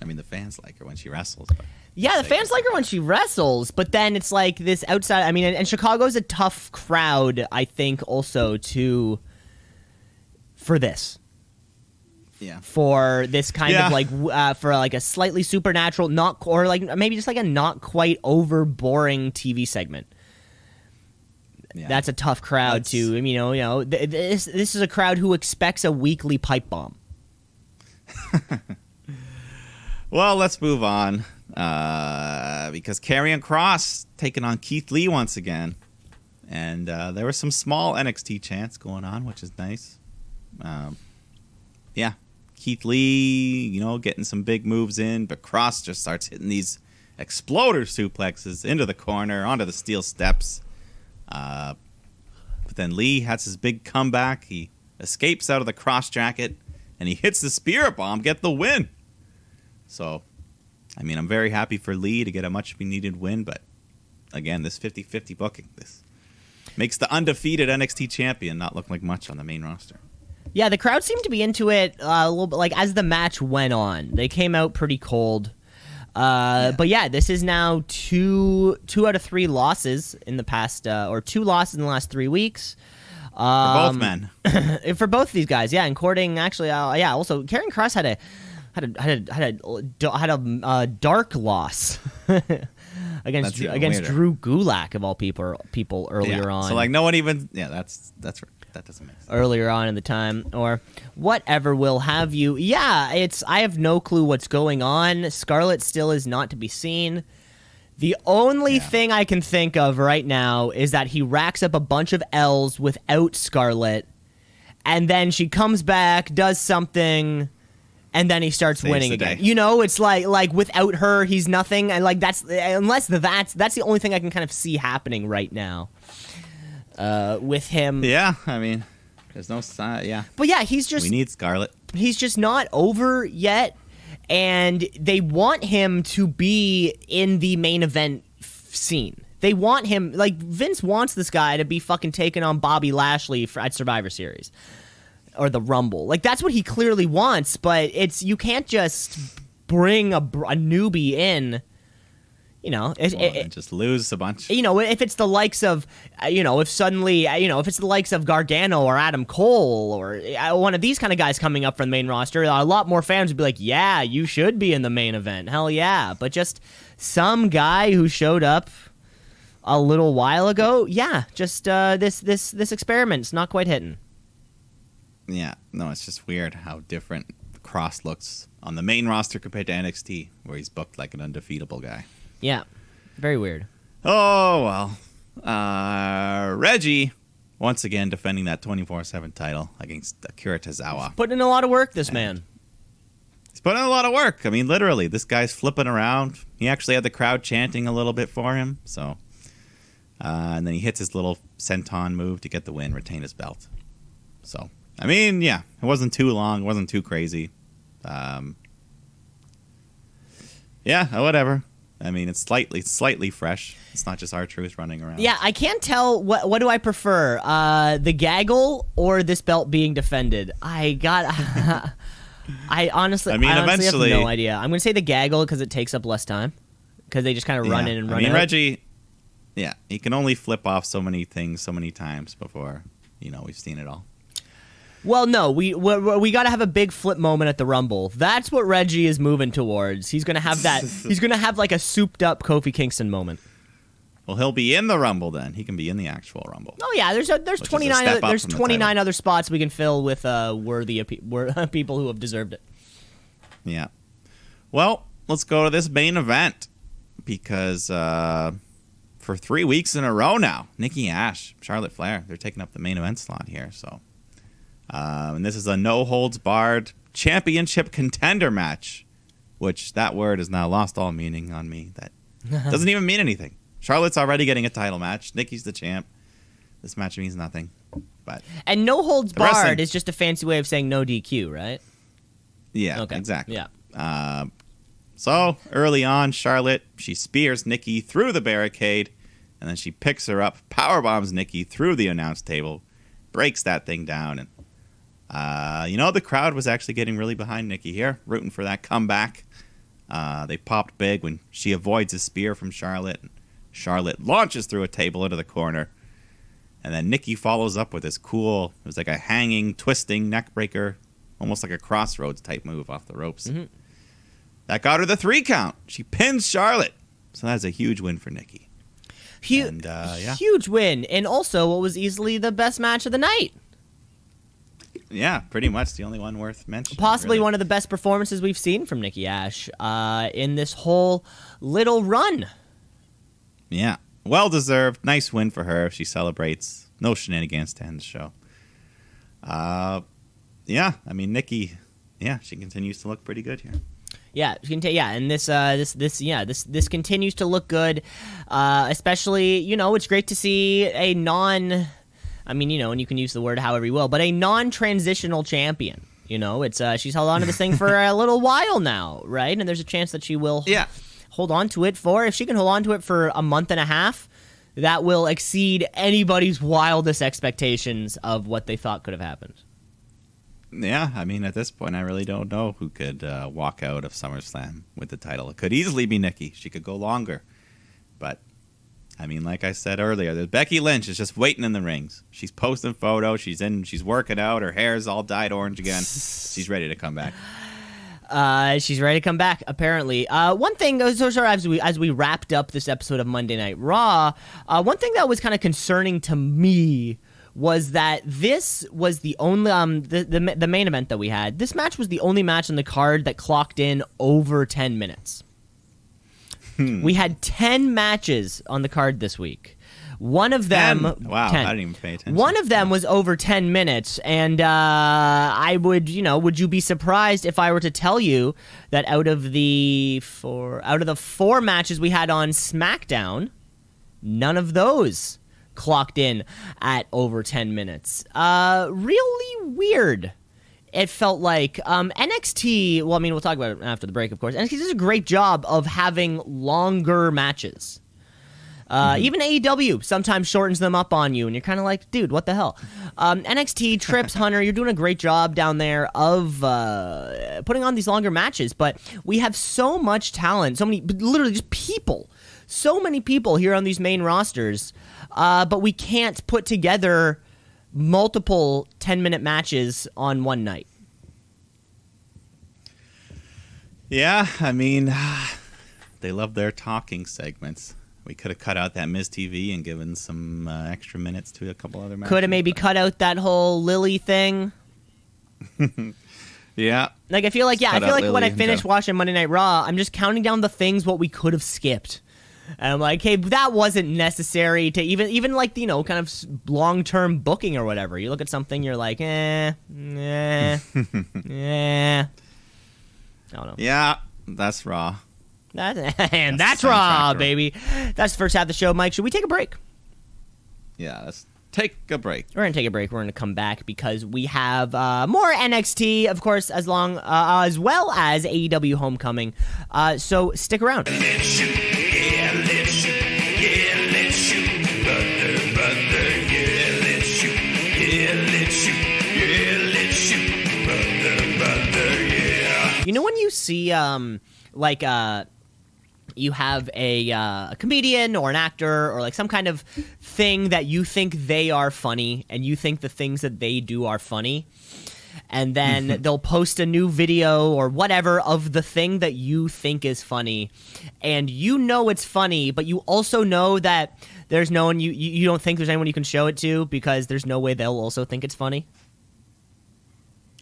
I mean, the fans like her when she wrestles. But Yeah, the fans like her when she wrestles, but then it's like this outside. I mean, and, and Chicago's a tough crowd. I think also to for this yeah, for this kind Yeah. of like uh, for like a slightly supernatural, not or like maybe just like a not quite over boring TV segment. yeah. That's a tough crowd That's- to you know you know th- this this is a crowd who expects a weekly pipe bomb. Well, let's move on uh, because Karrion Cross taking on Keith Lee once again, and uh, there was some small NXT chants going on, which is nice. Um, yeah, Keith Lee, you know, getting some big moves in, but Cross just starts hitting these exploder suplexes into the corner onto the steel steps. Uh, but then Lee has his big comeback. He escapes out of the cross jacket and he hits the spirit bomb, get the win. So, I mean, I'm very happy for Lee to get a much needed win, but again, this 50 50 booking, this makes the undefeated NXT champion not look like much on the main roster. Yeah, the crowd seemed to be into it uh, a little bit. Like as the match went on, they came out pretty cold. Uh, Yeah. But yeah, this is now two two out of three losses in the past, uh, or two losses in the last three weeks. For Um, both men. for both these guys, yeah, and courting actually, uh, yeah. Also, Karrion Cross had a had a had a had a, had a uh, dark loss against Drew, against weirder. Drew Gulak of all people people earlier Yeah. on. So, like, no one even. Yeah, that's, that's, that doesn't make sense. earlier on in the time or whatever will have you yeah it's i have no clue what's going on Scarlett still is not to be seen The only Yeah. thing I can think of right now is that he racks up a bunch of L's without Scarlett, and then she comes back, does something, and then he starts Saves winning again. day. You know, it's like like without her, he's nothing, and like that's unless that's that's the only thing I can kind of see happening right now. Uh, with him, Yeah, I mean, there's no sign. Yeah, but yeah, he's just we need Scarlett. he's just not over yet and they want him to be in the main event f- scene they want him like vince wants this guy to be fucking taking on bobby lashley for, at survivor series or the rumble like that's what he clearly wants but it's you can't just bring a, a newbie in you know it, Well, it- and just lose a bunch. you know, if it's the likes of, uh, you know, if suddenly, uh, you know, if it's the likes of Gargano or Adam Cole or uh, one of these kind of guys coming up from the main roster, a lot more fans would be like, yeah, you should be in the main event. Hell yeah. But just some guy who showed up a little while ago, yeah, just uh, this this this experiment's not quite hitting. Yeah, no, it's just weird how different Cross looks on the main roster compared to NXT, where he's booked like an undefeatable guy. Yeah, very weird. Oh well, uh, Reggie once again defending that 24/7 title against Akira Tozawa. Putting in a lot of work, this man. He's putting in a lot of work. I mean, literally, this guy's flipping around. He actually had the crowd chanting a little bit for him. So, uh, and then he hits his little senton move to get the win, retain his belt. So, I mean, yeah, it wasn't too long. It wasn't too crazy. Um, yeah, uh, whatever. I mean, it's slightly slightly fresh. It's not just R-Truth running around. Yeah, I can't tell what what do I prefer, uh, the gaggle or this belt being defended. I got. I honestly, I mean, honestly eventually- have no idea. I'm gonna say the gaggle because it takes up less time because they just kind of run Yeah. in and run. I run mean, out. Reggie, yeah, he can only flip off so many things so many times before you know we've seen it all. Well, no, we we, we got to have a big flip moment at the Rumble. That's what Reggie is moving towards. He's gonna have that. he's gonna have like a souped up Kofi Kingston moment. Well, he'll be in the Rumble then. He can be in the actual Rumble. Oh yeah, there's a, there's Which is a 29 other, there's from the 29 other spots we can fill with uh, worthy pe- people who have deserved it. Yeah. Well, let's go to this main event because uh, for three weeks in a row now, Nikki Ash, Charlotte Flair, they're taking up the main event slot here. So, um, and this is a no holds barred championship contender match, which that word has now lost all meaning on me. That doesn't even mean anything. Charlotte's already getting a title match. Nikki's the champ. This match means nothing. But And no holds The wrestling- barred is just a fancy way of saying no DQ, right? yeah, Okay. exactly. Yeah. Uh, so early on, Charlotte she spears Nikki through the barricade, and then she picks her up, power bombs Nikki through the announce table, breaks that thing down, and uh, you know the crowd was actually getting really behind Nikki here, rooting for that comeback. Uh, they popped big when she avoids a spear from Charlotte. And Charlotte launches through a table into the corner, and then Nikki follows up with this cool. It was like a hanging, twisting neck breaker, almost like a crossroads type move off the ropes. Mhm. That got her the three count. She pins Charlotte, so that's a huge win for Nikki. Hu- And, uh, yeah. Huge win. And also, what was easily the best match of the night. Yeah, pretty much the only one worth mentioning. Possibly really. one of the best performances we've seen from Nikki Ash uh, in this whole little run. Yeah, well deserved. Nice win for her. If she celebrates. No shenanigans to end the show. Uh, yeah, I mean Nikki. Yeah, she continues to look pretty good here. Yeah, she can ta- yeah, and this uh this this yeah, this this continues to look good. Uh especially, you know, it's great to see a non I mean, you know, and you can use the word however you will, but a non-transitional champion. You know, it's uh she's held on to this thing for a little while now, right? And there's a chance that she will Yeah, hold on to it for if she can hold on to it for a month and a half, that will exceed anybody's wildest expectations of what they thought could have happened. yeah. I mean, at this point, I really don't know who could uh, walk out of SummerSlam with the title. It could easily be Nikki. She could go longer, but I mean, like I said earlier, there's Becky Lynch is just waiting in the rings. She's posting photos. She's in. She's working out. Her hair's all dyed orange again. She's ready to come back. Uh, she's ready to come back. Apparently, uh, one thing. uh, So, sorry, as we as we wrapped up this episode of Monday Night Raw, uh, one thing that was kind of concerning to me was that this was the only um the, the the main event that we had. This match was the only match on the card that clocked in over ten minutes. We had 10 matches on the card this week. One of them, Ten? Wow, 10. I didn't even pay attention. One of them was over 10 minutes, and uh, I would, you know, would you be surprised if I were to tell you that out of the four, out of the four matches we had on SmackDown, none of those clocked in at over 10 minutes. Uh, really weird. It felt like um, NXT. Well, I mean, we'll talk about it after the break, of course. NXT does a great job of having longer matches. Uh, Even AEW sometimes shortens them up on you, and you're kind of like, dude, what the hell? Um, NXT, Trips, Hunter, you're doing a great job down there of uh, putting on these longer matches, but we have so much talent, so many, literally just people, so many people here on these main rosters, uh, but we can't put together multiple 10 minute matches on one night. Yeah, I mean, they love their talking segments. We could have cut out that Miz TV and given some uh, extra minutes to a couple other matches. Could have maybe cut out that whole Lily thing. Yeah, Like I feel like yeah, I feel like when I Lily finish watching Monday Night Raw, I'm just counting down the things what we could have skipped. And I'm like, hey, that wasn't necessary to even even like you know kind of long term booking or whatever. You look at something, you're like, eh, eh, eh. I don't know. yeah, that's raw. That, and That's that's the raw, baby. That's the first half of the show, Mike. Should we take a break? Yeah, let's take a break. We're gonna take a break. We're gonna come back because we have uh, more NXT, of course, as long uh, as well as AEW Homecoming. Uh, so stick around. You know when you see um like uh you have a uh, a comedian or an actor or like some kind of thing that you think they are funny and you think the things that they do are funny and then they'll post a new video or whatever of the thing that you think is funny and you know it's funny but you also know that there's no one you you you don't think there's anyone you can show it to because there's no way they'll also think it's funny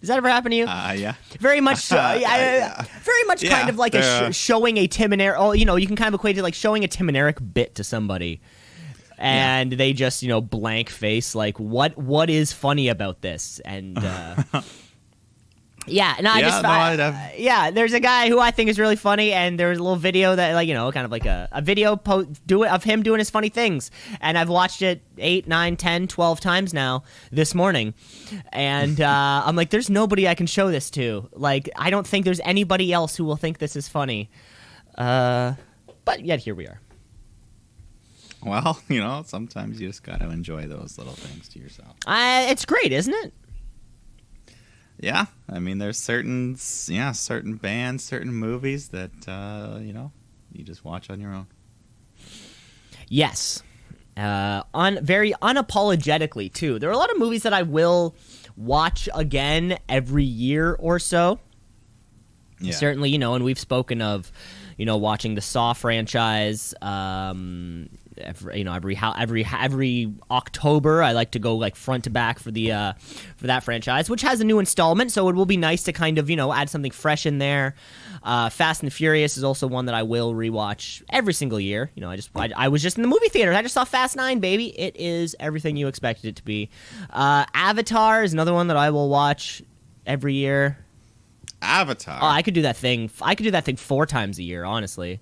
does that ever happen to you Uh, yeah. very much so. I- I- Yeah. very much kind of like a sh- showing a Tim and Eric. Oh, you know, you can kind of equate it like showing a Tim and Eric bit to somebody, and they just you know blank face like what what is funny about this and. uh Yeah, and I Yeah, just no, I- I'd yeah. There's a guy who I think is really funny, and there's a little video that like you know, kind of like a, a video po- do it of him doing his funny things, and I've watched it eight, nine, ten, twelve times now this morning, and uh, I'm like, there's nobody I can show this to. Like, I don't think there's anybody else who will think this is funny. Uh, but yet here we are. Well, you know, sometimes you just got to enjoy those little things to yourself. Uh, it's great, isn't it? Yeah, I mean, there's certain, yeah, certain bands, certain movies that uh, you know you just watch on your own. Yes. Uh, un- very unapologetically too. There are a lot of movies that I will watch again every year or so. Yeah. Certainly, you know, and we've spoken of, you know, watching the Saw franchise. Um, every, you know, every how every every October, I like to go like front to back for the uh, for that franchise, which has a new installment. So it will be nice to kind of you know add something fresh in there. Uh, Fast and Furious is also one that I will rewatch every single year. You know, I just I, I was just in the movie theater. I just saw Fast Nine, baby. It is everything you expected it to be. Uh, Avatar is another one that I will watch every year. Avatar. Oh, I could do that thing. I could do that thing four times a year. Honestly,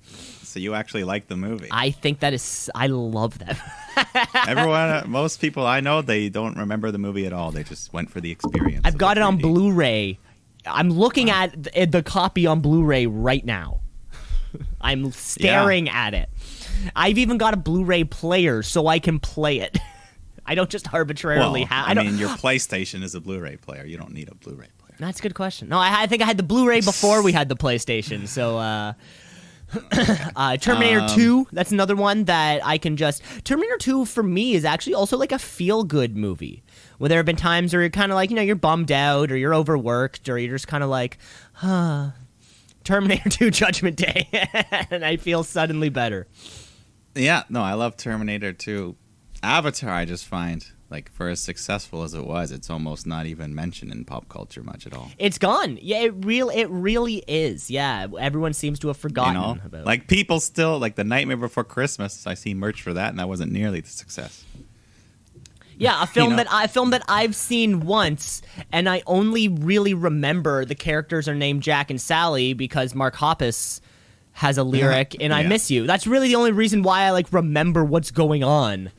so you actually like the movie? I think that is. I love that. Everyone, most people I know, they don't remember the movie at all. They just went for the experience. I've got it on 3D. Blu-ray. I'm looking at the, copy on Blu-ray right now. I'm staring at it. I've even got a Blu-ray player so I can play it. I don't just arbitrarily Well, have. I, I mean, your PlayStation is a Blu-ray player. You don't need a Blu-ray player. That's a good question. No, I, I think I had the Blu-ray before we had the PlayStation. So, uh, uh, Terminator Um, 2, that's another one that I can just. Terminator 2 for me is actually also like a feel-good movie. Where there have been times where you're kind of like, you know, you're bummed out or you're overworked or you're just kind of like, huh. Terminator 2 Judgment Day. and I feel suddenly better. Yeah, no, I love Terminator 2. Avatar, I just find like for as successful as it was, it's almost not even mentioned in pop culture much at all. It's gone. Yeah, it real it really is. Yeah, everyone seems to have You forgotten know, about. like people still like the Nightmare Before Christmas. I see merch for that, and that wasn't nearly the success. Yeah, a film know. that I a film that I've seen once, and I only really remember the characters are named Jack and Sally because Mark Hoppus has a lyric in "I Yeah. Miss You." That's really the only reason why I like remember what's going on.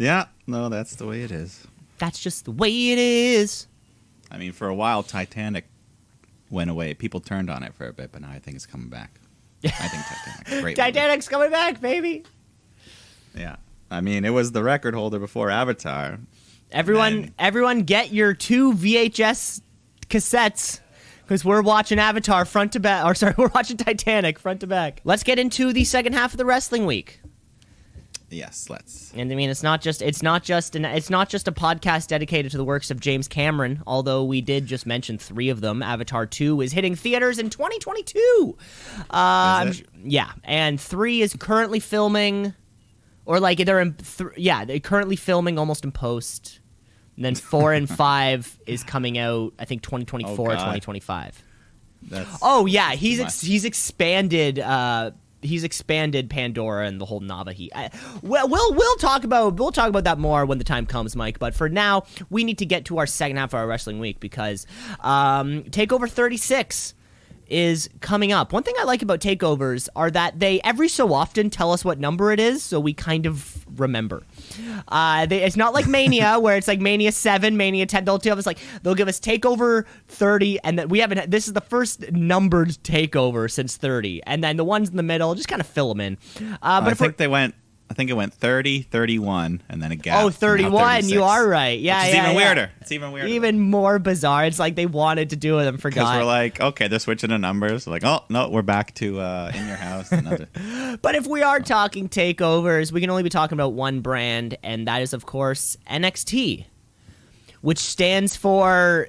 Yeah, no, that's the way it is. That's just the way it is. I mean, for a while, Titanic went away. People turned on it for a bit, but now I think it's coming back. Yeah. I think Titanic's a great. movie. Titanic's coming back, baby. Yeah, I mean, it was the record holder before Avatar. Everyone, Man. everyone, get your two VHS cassettes because we're watching Avatar front to back. Or sorry, we're watching Titanic front to back. Let's get into the second half of the wrestling week. Yes, let's. And I mean, it's not just it's not just an it's not just a podcast dedicated to the works of James Cameron. Although we did just mention three of them. Avatar two is hitting theaters in 2022. Uh, it? yeah, and three is currently filming, or like they're in th- yeah they're currently filming almost in post. And then four and five is coming out. I think 2024 Oh, 2025. That's. Oh yeah, he's ex- he's expanded. Uh, he's expanded Pandora and the whole Na'vi. I, well, we'll we'll talk about we'll talk about that more when the time comes, Mike. But for now, we need to get to our second half of our wrestling week because um, Takeover 36 is coming up. One thing I like about takeovers are that they every so often tell us what number it is, so we kind of remember. Uh, they, it's not like Mania where it's like Mania seven, Mania ten. They'll tell us like they'll give us Takeover thirty, and then we haven't. This is the first numbered Takeover since thirty, and then the ones in the middle just kind of fill them in. Uh, but I think they went. I think it went 30, 31, and then a gap. oh, 31, you are right. Yeah, Which yeah, even yeah. weirder. It's even weirder. Even more bizarre. It's like they wanted to do it and because we're like, okay, they're switching the numbers. Like, oh no, we're back to uh, in your house. But if we are talking takeovers, we can only be talking about one brand, and that is, of course, NXT, which stands for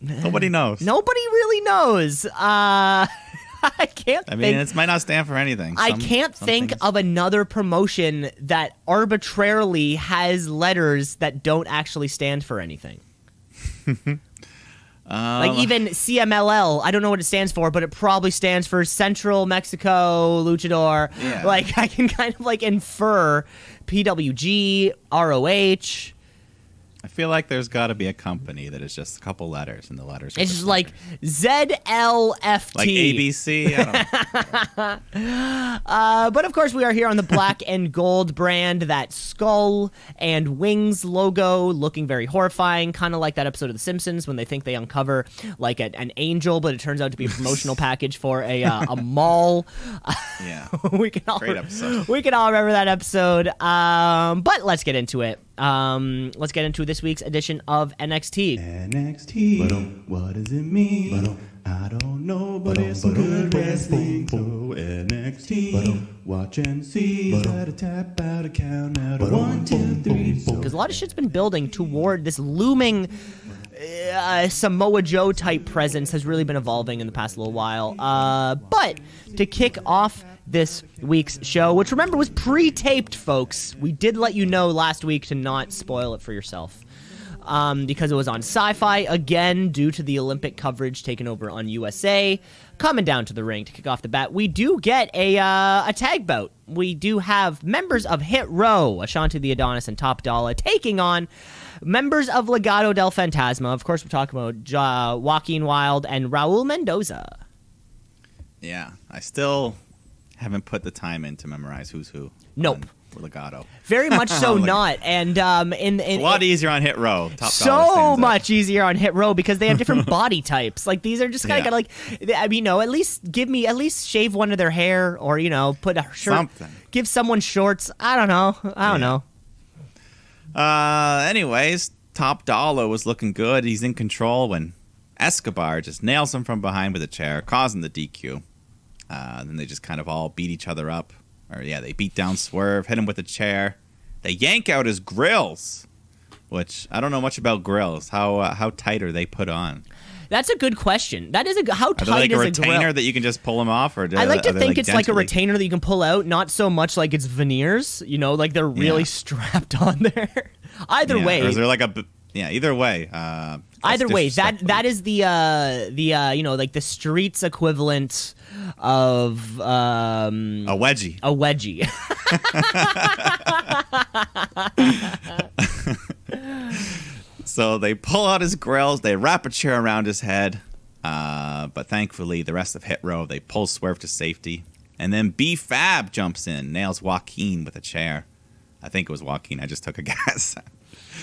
Nobody knows. nobody really knows. Uh, I can't I mean, think. it might not stand for anything. I can't think things- of another promotion that arbitrarily has letters that don't actually stand for anything. like Um, even CMLL, I don't know what it stands for, but it probably stands for Central Mexico Luchador. Yeah. Like I can kind of like infer PWG, ROH. I feel like there's got to be a company that is just a couple letters, and the letters. Are It's just like. ZLFT. like ABC. I don't know. Uh, but of course, we are here on the black and gold brand. That skull and wings logo looking very horrifying, kind of like that episode of The Simpsons when they think they uncover like a, an angel, but it turns out to be a promotional package for a uh, a mall. yeah. we can all Great episode. we can all remember that episode. Um, but let's get into it. Um, let's get into this week's edition of NXT. NXT. What does it mean? I don't know, but it's some good wrestling. So NXT. Watch and see. Gotta tap out a count out of one, two, three. Because a lot of shit's been building toward this looming uh, Samoa Joe type presence has really been evolving in the past little while. Uh, but to kick off this week's show, which remember was pre-taped, folks, we did let you know last week to not spoil it for yourself. Um, because it was on sci-fi again due to the Olympic coverage taken over on USA. Coming down to the ring to kick off the bat, we do get a uh, a tag bout. We do have members of Hit Row, Ashante the Adonis and Top Dollar, taking on members of Legado del Fantasma. Of course, we're talking about uh, Joaquin Wilde and Raul Mendoza. Yeah. I still haven't put the time in to memorize who's who. Nope. Legado. Very much so Like- not. And um, in, in A lot easier on hit row. Top so much easier on hit row because they have different body types. Like these are just kind of Yeah. like, I mean, you know, at least give me at least shave one of their hair or you know put a shirt, Something. give someone shorts. I don't know. I don't Yeah. know. Uh, anyways, Top Dollar was looking good. He's in control when Escobar just nails him from behind with a chair, causing the DQ. Uh, then they just kind of all beat each other up. Or, yeah, they beat down Swerve, hit him with a chair. They yank out his grills, which I don't know much about grills. How uh, how tight are they put on? That's a good question. That is a how tight like is a retainer grill? that you can just pull them off, or do, I like to think it's like a retainer that you can pull out, not so much like it's veneers. You know, like they're really Yeah. strapped on there. Either Yeah, way, or is there like a yeah? Either way, uh, either way, that that is the uh the uh you know like the streets equivalent of um a wedgie. a wedgie. So they pull out his grills, they wrap a chair around his head. Uh, but thankfully, the rest of Hit Row, they pull Swerve to safety. And then B Fab jumps in, nails Joaquin with a chair. I think it was Joaquin. I just took a guess.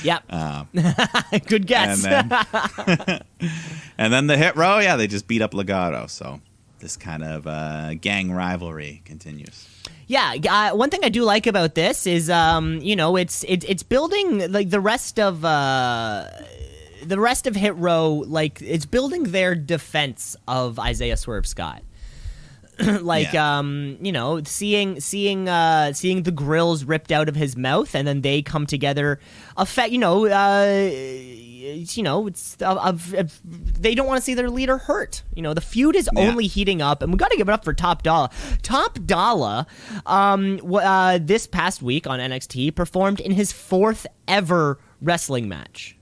Yep. Uh, Good guess. and then, and then the Hit Row, yeah, they just beat up Legado. So this kind of uh, gang rivalry continues. Yeah, uh, one thing I do like about this is, um, you know, it's it, it's building like the rest of uh, the rest of Hit Row, like it's building their defense of Isaiah Swerve Scott. like Yeah. um you know seeing seeing uh seeing the grills ripped out of his mouth and then they come together affect you know uh you know it's they don't want to see their leader hurt you know the feud is Yeah. only heating up and we got to give it up for top dollar top dollar um w- uh this past week on NXT performed in his fourth ever wrestling match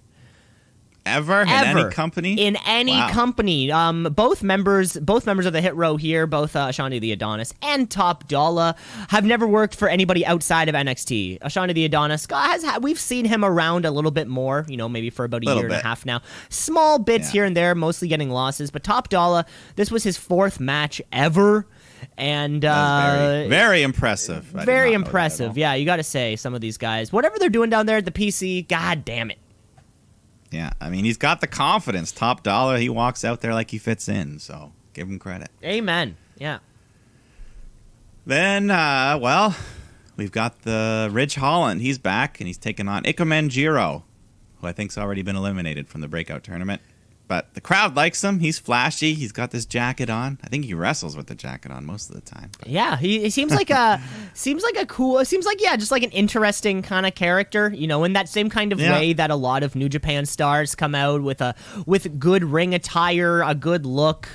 Ever in ever any company? in any Wow. company. Um, both members, both members of the hit row here, both uh, Ashante the Adonis and Top Dollar, have never worked for anybody outside of NXT. Ashante the Adonis has ha- we've seen him around a little bit more, you know, maybe for about a Little year and a half now. Small bits Yeah. here and there, mostly getting losses. But Top Dollar, this was his fourth match ever, and uh, very, very impressive. I very not know that at impressive. Yeah, you got to say some of these guys, whatever they're doing down there at the PC, god damn it. Yeah, I mean, he's got the confidence. Top dollar, he walks out there like he fits in. So give him credit. Amen. Yeah. Then, uh, well, we've got the Ridge Holland. He's back and he's taking on Ikemen Jiro, who I think's already been eliminated from the breakout tournament. But the crowd likes him. He's flashy. He's got this jacket on. I think he wrestles with the jacket on most of the time. Yeah, he, he seems like a seems like a cool. Seems like yeah, just like an interesting kind of character. You know, in that same kind of Yeah. way that a lot of New Japan stars come out with a with good ring attire, a good look,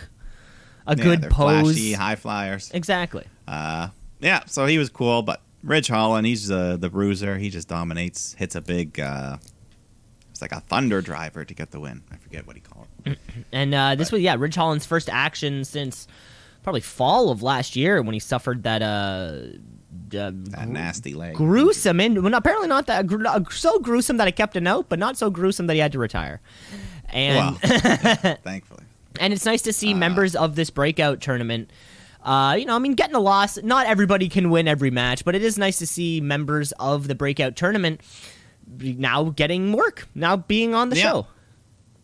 a Yeah, good pose. flashy, high flyers. Exactly. Uh, yeah, so he was cool. But Ridge Holland, he's uh, the bruiser. He just dominates. Hits a big. Uh, it's like a thunder driver to get the win. I forget what he called it. And uh, this was yeah, Ridge Holland's first action since probably fall of last year when he suffered that uh, uh That nasty leg. gruesome and well, apparently not that gru- uh, so gruesome that it kept a note, but not so gruesome that he had to retire. And Well, yeah, thankfully. and it's nice to see Uh, members of this breakout tournament. Uh, you know, I mean, getting a loss. Not everybody can win every match, but it is nice to see members of the breakout tournament now getting work, now being on the Yeah. show.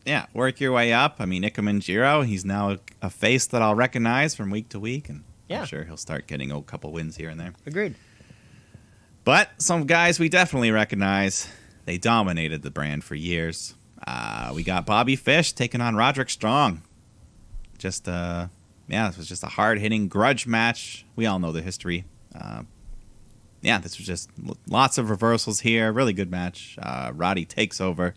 Yeah, work your way up. I mean, Ikemen Jiro, he's now a face that I'll recognize from week to week, and Yeah. I'm sure he'll start getting a couple wins here and there. Agreed. But some guys we definitely recognize. They dominated the brand for years. Uh, we got Bobby Fish taking on Roderick Strong. Just uh, yeah, this was just a hard hitting grudge match. We all know the history. Uh, yeah, this was just lots of reversals here. Really good match. Uh, Roddy takes over,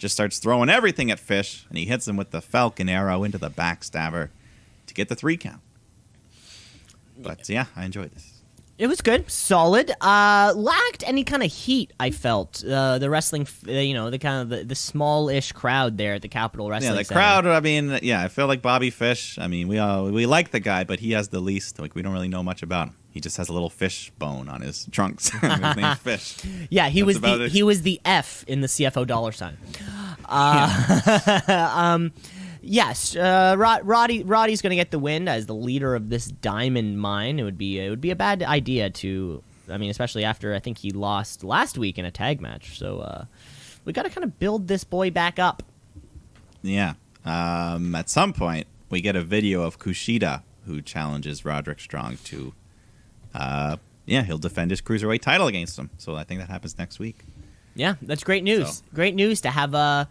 just starts throwing everything at Fish, and he hits him with the Falcon arrow into the backstabber to get the three count. But yeah, I enjoyed this. It was good, solid. Uh, lacked any kind of heat. I felt uh, the wrestling, uh, you know, the kind of the, the small-ish crowd there at the Capitol Wrestling. Yeah, the Center. crowd. I mean, yeah, I feel like Bobby Fish. I mean, we all we like the guy, but he has the least. Like, we don't really know much about him. He just has a little fish bone on his trunks. his Fish. Yeah, he That's was the it. he was the F in the CFO dollar sign. Uh, um, yes, uh, Rod, Roddy Roddy's going to get the win as the leader of this diamond mine. It would be it would be a bad idea to. I mean, especially after I think he lost last week in a tag match. So uh, we got to kind of build this boy back up. Yeah. Um, at some point, we get a video of Kushida who challenges Roderick Strong to. Uh, yeah, he'll defend his cruiserweight title against him. So I think that happens next week. Yeah, that's great news. So- Great news to have a.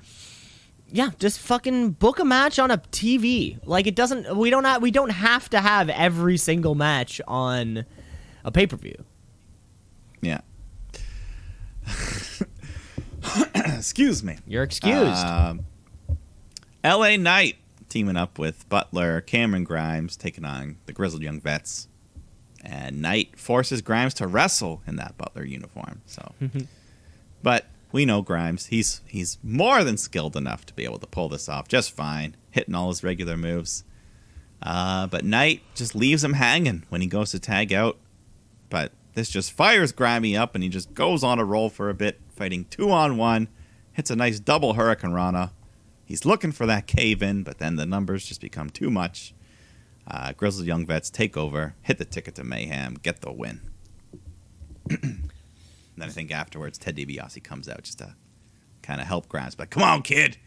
Yeah, just fucking book a match on a TV. Like it doesn't. We don't have. We don't have to have every single match on a pay per view. Yeah. Excuse me. You're excused. Um, L.A. Knight teaming up with Butler, Cameron Grimes, taking on the Grizzled Young Vets. And Knight forces Grimes to wrestle in that Butler uniform. So, but we know Grimes. He's he's more than skilled enough to be able to pull this off just fine, hitting all his regular moves. Uh, but Knight just leaves him hanging when he goes to tag out. But this just fires Grimy up, and he just goes on a roll for a bit, fighting two on one. Hits a nice double hurricanrana. He's looking for that cave in, but then the numbers just become too much. Uh, Grizzled Young Vets take over, hit the ticket to Mayhem, get the win. and then I think afterwards, Ted DiBiase comes out just to kind of help Grimes. But come on, kid.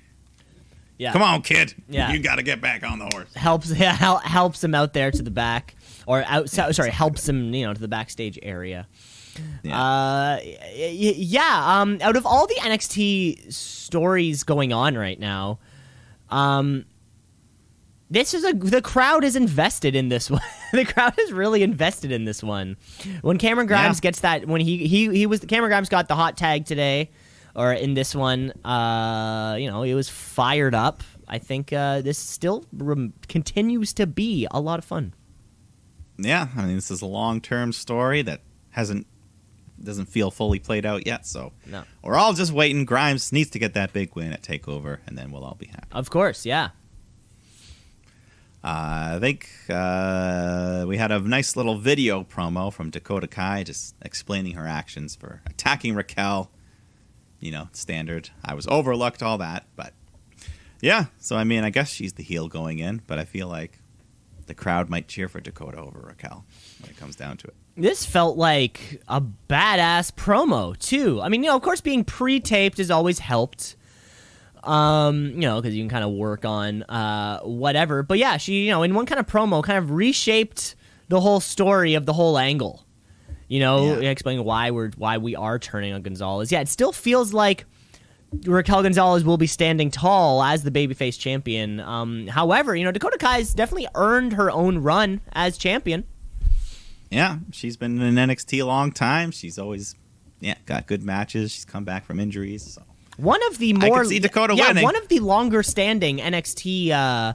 Yeah. Come on, kid. Yeah. You got to get back on the horse. helps yeah, hel- helps him out there to the back or out so- sorry helps him you know to the backstage area Yeah. uh yeah um out of all the NXT stories going on right now um this is a the crowd is invested in this one. the crowd is really invested in this one. When Cameron Grimes Yeah. gets that when he he he was Cameron Grimes got the hot tag today or in this one uh you know, he was fired up. I think uh this still rem- continues to be a lot of fun. yeah, I mean, this is a long term story that hasn't doesn't feel fully played out yet. So No. we're all just waiting. Grimes needs to get that big win at Takeover, and then we'll all be happy. Of course, yeah. Uh, I think uh, we had a nice little video promo from Dakota Kai just explaining her actions for attacking Raquel. You know, standard. I was overlooked, all that. But yeah, so I mean, I guess she's the heel going in, but I feel like the crowd might cheer for Dakota over Raquel when it comes down to it. This felt like a badass promo too. I mean, you know, of course, being pre-taped has always helped. Um, you know, because you can kind of work on uh whatever. But yeah, she, you know, in one kind of promo, kind of reshaped the whole story of the whole angle. You know, Yeah. explaining why we're why we are turning on Gonzalez. Yeah, it still feels like Raquel Gonzalez will be standing tall as the babyface champion. Um, however, you know, Dakota Kai's definitely earned her own run as champion. Yeah, she's been in NXT a long time. She's always yeah got good matches. She's come back from injuries. So. One of the more Dakota yeah, winning. one of the longer standing NXT uh,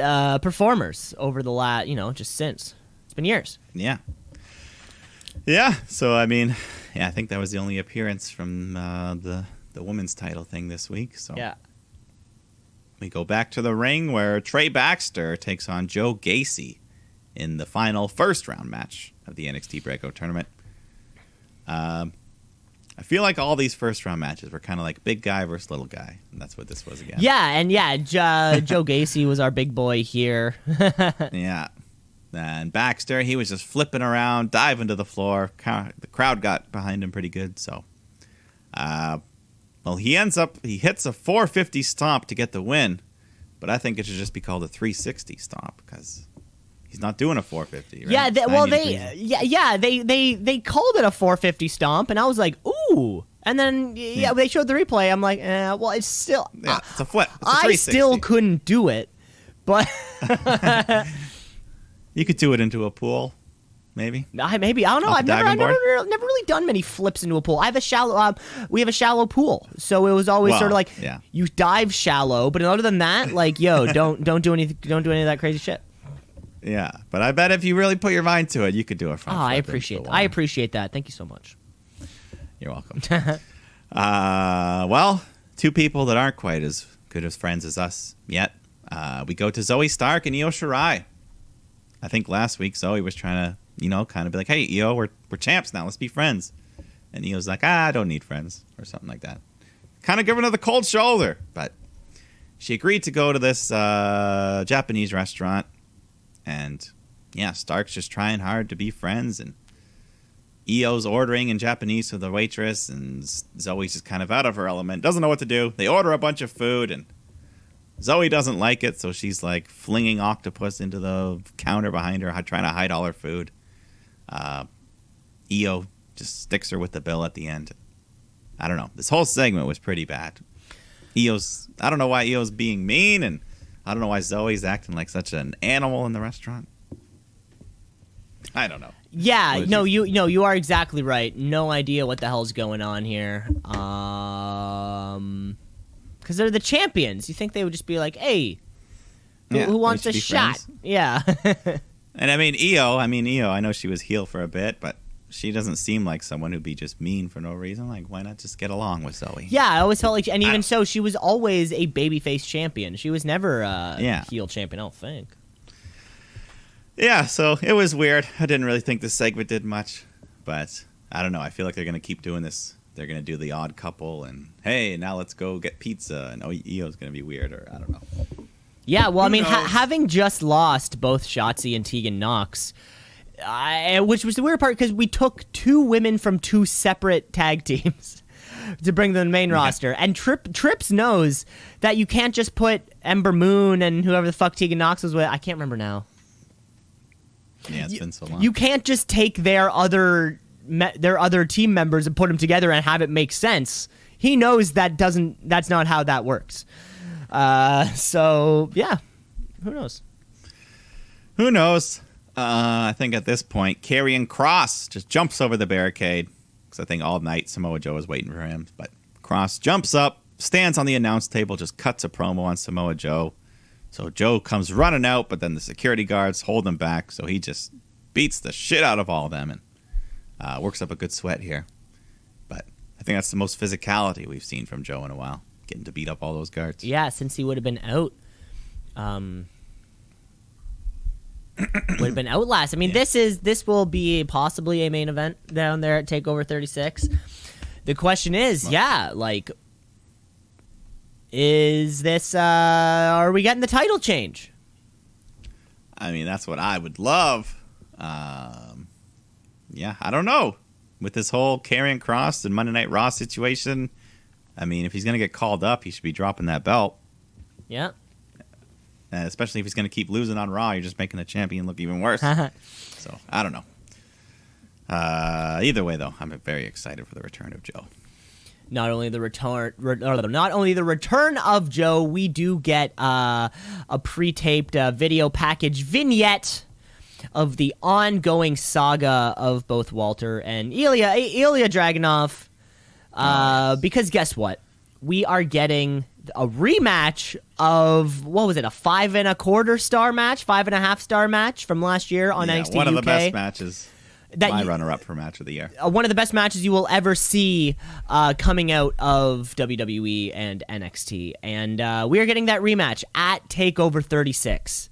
uh, performers over the last, you know, just since it's been years. Yeah. Yeah. So I mean, yeah, I think that was the only appearance from uh, the the women's title thing this week. So Yeah, we go back to the ring where Trey Baxter takes on Joe Gacy in the final first round match of the NXT Breakout tournament. Um, I feel like all these first round matches were kind of like big guy versus little guy, and that's what this was again. yeah, and yeah, J- Joe Gacy was our big boy here. Yeah. And Baxter, he was just flipping around, diving to the floor. The crowd got behind him pretty good. So, uh, well, he ends up, he hits a 450 stomp to get the win. But I think it should just be called a 360 stomp because he's not doing a 450. Right? yeah, they, well, they yeah yeah they they they called it a 450 stomp, and I was like, ooh. And then yeah, Yeah. they showed the replay. I'm like, eh, well, it's still. Yeah, it's a flip. It's a I still couldn't do it, but You could do it into a pool, maybe. I maybe I don't know. Off I've never, I've never, never really done many flips into a pool. I have a shallow. Um, we have a shallow pool, so it was always Well, sort of like yeah. you dive shallow, but other than that, like yo, don't don't do anything, don't do any of that crazy shit. Yeah. But I bet if you really put your mind to it, you could do a Oh, front I appreciate that. I appreciate that. Thank you so much. You're welcome. uh, well, two people that aren't quite as good as friends as us yet. Uh, we go to Zoey Stark and Io Shirai. I think last week Zoey was trying to, you know, kind of be like, "Hey, Io, we're we're champs now. Let's be friends." And Io's like, "Ah, I don't need friends," or something like that. Kind of giving her the cold shoulder, but she agreed to go to this uh, Japanese restaurant, and yeah, Stark's just trying hard to be friends and. Io's ordering in Japanese to the waitress, and Zoey's just kind of out of her element, doesn't know what to do. They order a bunch of food, and Zoey doesn't like it, so she's like flinging octopus into the counter behind her, trying to hide all her food. Uh, Io just sticks her with the bill at the end. I don't know. This whole segment was pretty bad. Io's, I don't know why Io's being mean, and I don't know why Zoey's acting like such an animal in the restaurant. I don't know. Yeah, no, you- no, you are exactly right. No idea what the hell's going on here. Um, because they're the champions. You think they would just be like, "Hey, Who, Yeah, who wants a shot? friends. Yeah. And I mean, Io. I mean, Io. I know she was heel for a bit, but she doesn't seem like someone who'd be just mean for no reason. Like, why not just get along with Zoey? yeah, I always felt like, and even so, she was always a babyface champion. She was never a Yeah. heel champion. I don't think. Yeah. So it was weird. I didn't really think this segment did much, but I don't know. I feel like they're gonna keep doing this. They're gonna do the odd couple, and hey, now let's go get pizza. And oh, Io's gonna be weird, or I don't know. Yeah, well, I mean, ha- having just lost both Shotzi and Tegan Nox, I, which was the weird part because we took two women from two separate tag teams to bring them to the main roster, and Trip Trips knows that you can't just put Ember Moon and whoever the fuck Tegan Nox was with. I can't remember now. Yeah, it's been so long. You can't just take their other me- their other team members and put them together and have it make sense. He knows that doesn't. That's not how that works. Uh, so yeah, who knows? Who knows? Uh, I think at this point, Karrion Cross just jumps over the barricade because I think all night Samoa Joe was waiting for him. But Cross jumps up, stands on the announce table, just cuts a promo on Samoa Joe. So Joe comes running out, but then the security guards hold him back. So he just beats the shit out of all of them and uh, works up a good sweat here. But I think that's the most physicality we've seen from Joe in a while, getting to beat up all those guards. Yeah, since he would have been out. Um, would have been Outlast. I mean, Yeah. this is this will be possibly a main event down there at Takeover 36. The question is, yeah, like, is this? uh Are we getting the title change? I mean, that's what I would love. Um, yeah, I don't know. With this whole Karrion Cross and Monday Night Raw situation, I mean, if he's going to get called up, he should be dropping that belt. Yeah. Uh, especially if he's going to keep losing on Raw, you're just making the champion look even worse. so, I don't know. Uh, either way, though, I'm very excited for the return of Joe. not only the return re- not only the return of Joe, we do get uh, a pre-taped uh, video package vignette of the ongoing saga of both Walter and Ilya Ilya Dragunov. Uh, because guess what? We are getting a rematch of what was it? A five and a quarter star match, five and a half star match from last year on Yeah, NXT one of the best matches. That my you- runner-up for match of the year. uh, one of the best matches you will ever see uh, coming out of WWE and NXT. And uh, we are getting that rematch at TakeOver 36.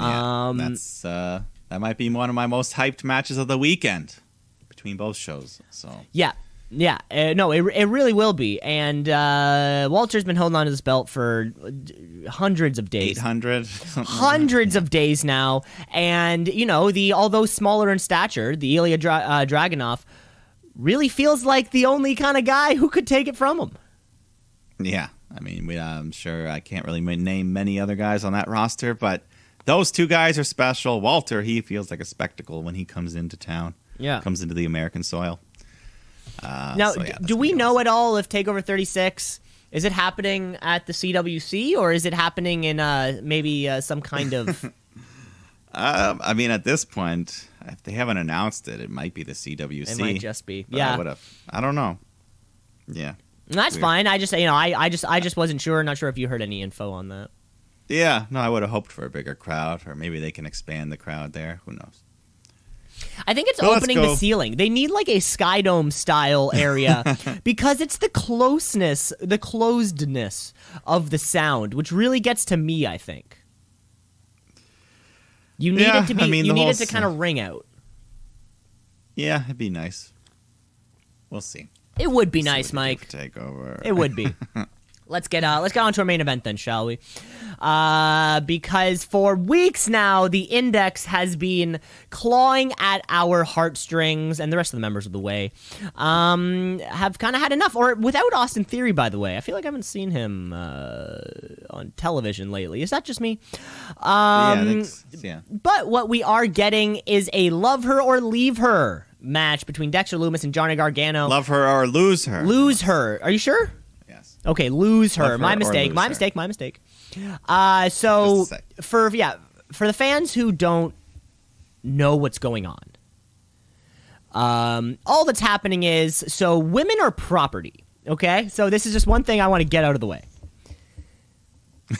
Yeah, Um, that's uh, that might be one of my most hyped matches of the weekend between both shows. So Yeah. Yeah, uh, no, it, it really will be. And uh, Walter's been holding on to this belt for hundreds of days. eight hundred. hundreds of days now, and you know the although smaller in stature, the Ilya Dra- uh, Dragunov really feels like the only kind of guy who could take it from him. Yeah, I mean, we, I'm sure I can't really name many other guys on that roster, but those two guys are special. Walter, he feels like a spectacle when he comes into town, Yeah. comes into the American soil. Uh, Now, so, yeah, do we be know at all if Takeover 36 is it happening at the CWC or is it happening in uh, maybe uh, some kind of? Um, I mean, at this point, if they haven't announced it, it might be the CWC. it might just be. but I Yeah. I don't know. Yeah, that's weird. fine. I just you know I, I just I just wasn't sure. Not sure if you heard any info on that. yeah. No, I would have hoped for a bigger crowd, or maybe they can expand the crowd there. Who knows? I think it's let's opening the ceiling. They need like a sky dome style area because it's the closeness, the closedness of the sound, which really gets to me. I think you need Yeah, it to be. I mean, you need it to kind of ring out. Yeah, it'd be nice. We'll see. It would be nice, what they do Mike. for Takeover. It would be. let's get uh let's get on to our main event then, shall we? Uh because for weeks now the index has been clawing at our heartstrings and the rest of the members of the way um have kind of had enough or without Austin Theory by the way. I feel like I haven't seen him uh on television lately. Is that just me? Um s- yeah. but what we are getting is a love her or leave her match between Dexter Lumis and Johnny Gargano. Love her or lose her. Lose her. Are you sure? Okay, lose her. Her my mistake. My her. mistake. My mistake. Uh, so Just a sec. for yeah, for the fans who don't know what's going on, um, all that's happening is so women are property. Okay, so this is just one thing I want to get out of the way.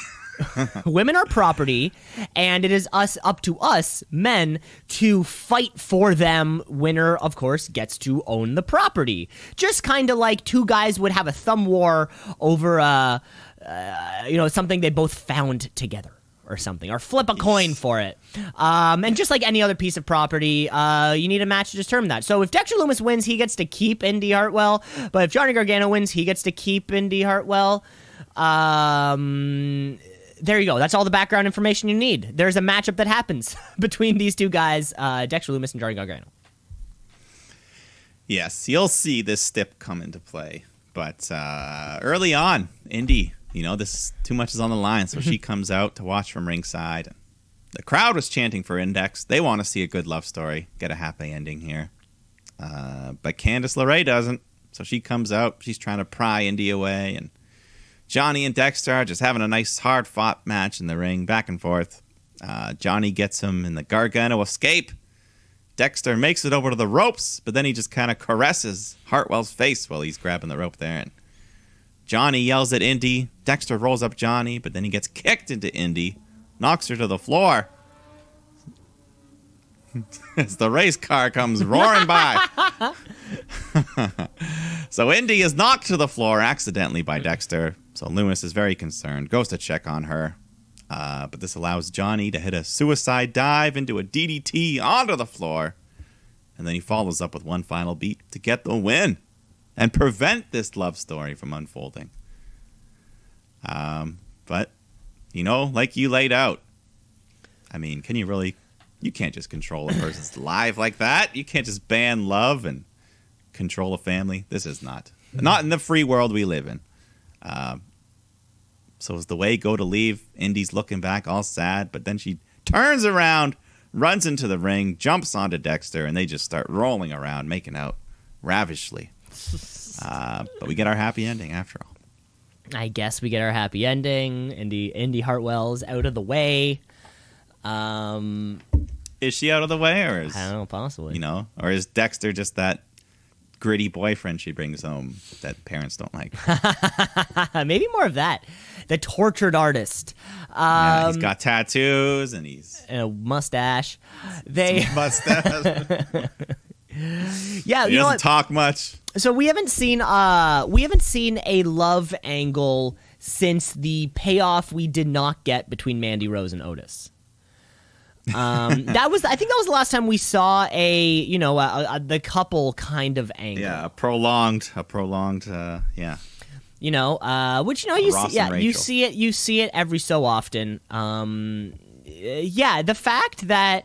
women are property, and it is us up to us men to fight for them. Winner, of course, gets to own the property. Just kind of like two guys would have a thumb war over, uh, uh, you know, something they both found together. Or something, or flip a coin for it, um, and just like any other piece of property, uh, you need a match to determine that. So if Dexter Lumis wins, he gets to keep Indi Hartwell, but if Johnny Gargano wins, he gets to keep Indi Hartwell. Um, there you go. That's all the background information you need. There's a matchup that happens between these two guys, uh, Dexter Lumis and Johnny Gargano. Yes, you'll see this stip come into play. But uh, early on, Indi, you know, this too much is on the line, so she comes out to watch from ringside. The crowd was chanting for Index. They want to see a good love story, get a happy ending here. Uh, but Candice LeRae doesn't, so she comes out. She's trying to pry Indi away, and Johnny and Dexter are just having a nice, hard fought match in the ring, back and forth. Uh, Johnny gets him in the Gargano escape. Dexter makes it over to the ropes, but then he just kind of caresses Hartwell's face while he's grabbing the rope there. And Johnny yells at Indi. Dexter rolls up Johnny, but then he gets kicked into Indi, knocks her to the floor. As the race car comes roaring by. so Indi is knocked to the floor accidentally by Dexter. So Lumis is very concerned, goes to check on her. Uh, but this allows Johnny to hit a suicide dive into a DDT onto the floor. And then he follows up with one final beat to get the win and prevent this love story from unfolding. Um, but, you know, like you laid out, I mean, can you really? You can't just control a person's life like that. You can't just ban love and control a family. This is not not in the free world we live in. Um, so as the way go to leave, Indi's looking back all sad, but then she turns around, runs into the ring, jumps onto Dexter, and they just start rolling around, making out ravishly. Uh, but we get our happy ending after all. I guess we get our happy ending. Indi Indi Hartwell's out of the way. Um, Is she out of the way, or is I don't know, possibly. you know, or is Dexter just that gritty boyfriend she brings home that parents don't like? maybe more of that. The tortured artist. yeah, Um, he's got tattoos and he's and a mustache. They, mustache. yeah, he you know doesn't talk much. so we haven't seen uh we haven't seen a love angle since the payoff we did not get between Mandy Rose and Otis. Um, that was I think that was the last time we saw a you know a, a, the couple kind of angle. Yeah, a prolonged, a prolonged. Uh, yeah, You know, uh, which you know you Ross see, yeah you see it you see it every so often. Um, yeah, the fact that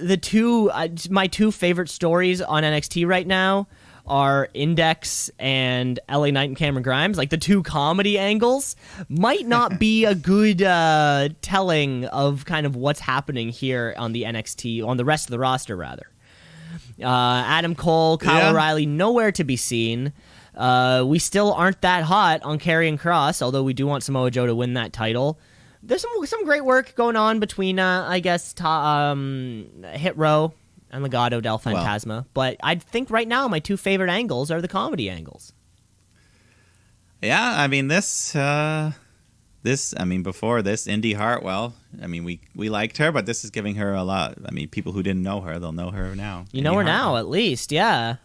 the two uh, my two favorite stories on NXT right now are Index and LA Knight and Cameron Grimes, like the two comedy angles, might not be a good uh, telling of kind of what's happening here on the NXT on the rest of the roster rather. Uh, Adam Cole, Kyle Yeah. O'Reilly, nowhere to be seen. Uh, we still aren't that hot on Karrion Cross, although we do want Samoa Joe to win that title. There's some some great work going on between, uh, I guess, ta- um, Hit Row and Legado del Fantasma. but I think right now my two favorite angles are the comedy angles. yeah. I mean this, uh, this. I mean before this, Indi Hartwell. I mean we we liked her, but this is giving her a lot. I mean people who didn't know her, they'll know her now. You know Indi her now, at least, yeah.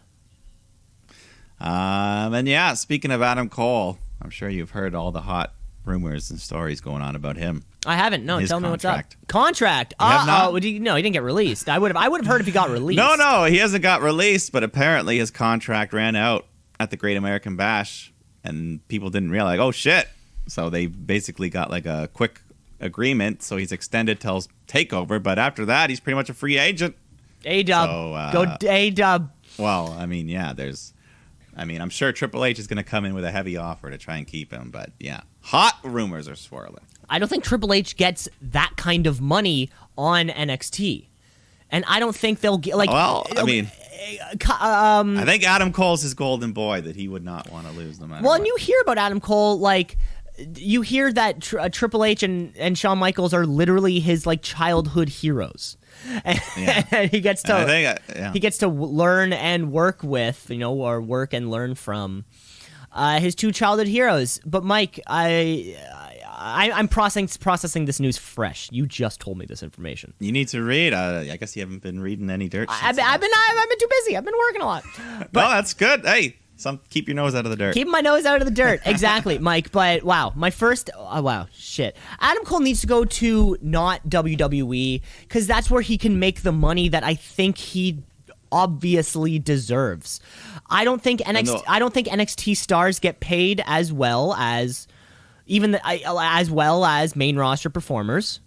Um, and yeah, speaking of Adam Cole, I'm sure you've heard all the hot rumors and stories going on about him. I haven't. No, His tell me what's up. contract. Contract. You Uh, oh, you- no, he didn't get released. I would have. I would have heard if he got released. No, no, he hasn't got released, but apparently his contract ran out at the Great American Bash, and people didn't realize. Oh shit! So they basically got like a quick agreement. So he's extended till Takeover, but after that, he's pretty much a free agent. A Dub. So, uh, Go A Dub. Well, I mean, yeah, there's. I mean, I'm sure Triple H is going to come in with a heavy offer to try and keep him, but yeah, hot rumors are swirling. I don't think Triple H gets that kind of money on NXT, and I don't think they'll get like. Well, I mean, um, I think Adam Cole's his golden boy that he would not want to lose no matter well, what. and you hear about Adam Cole like. You hear that tr- uh, Triple H and, and Shawn Michaels are literally his like childhood heroes, and, Yeah. he gets to I uh, yeah. he gets to w- learn and work with, you know, or work and learn from uh, his two childhood heroes. But Mike, I I, I'm processing processing this news fresh. You just told me this information. You need to read. Uh, I guess you haven't been reading any dirt. I, I've, been. I've been I've, I've been too busy. I've been working a lot. no, that's good. Hey, some keep your nose out of the dirt. Keep my nose out of the dirt. Exactly, Mike. But wow, my first. Oh, wow, shit. Adam Cole needs to go to not WWE because that's where he can make the money that I think he obviously deserves. I don't think NXT. no- I don't think NXT stars get paid as well as even the, as well as main roster performers.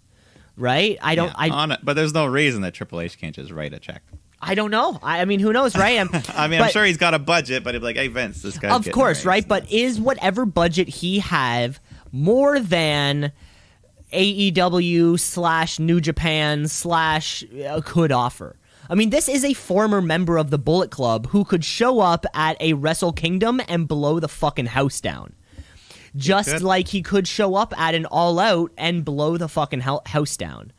Right? I don't. Yeah, I. on it, but there's no reason that Triple H can't just write a check. I don't know. I, I mean, who knows, right? I mean, I'm sure he's got a budget, but he'd be like, "Hey, Vince, this guy's of course, right? But is whatever budget he have more than AEW slash New Japan slash uh, could offer? I mean, this is a former member of the Bullet Club who could show up at a Wrestle Kingdom and blow the fucking house down. Just could. like he could show up at an All Out and blow the fucking house down.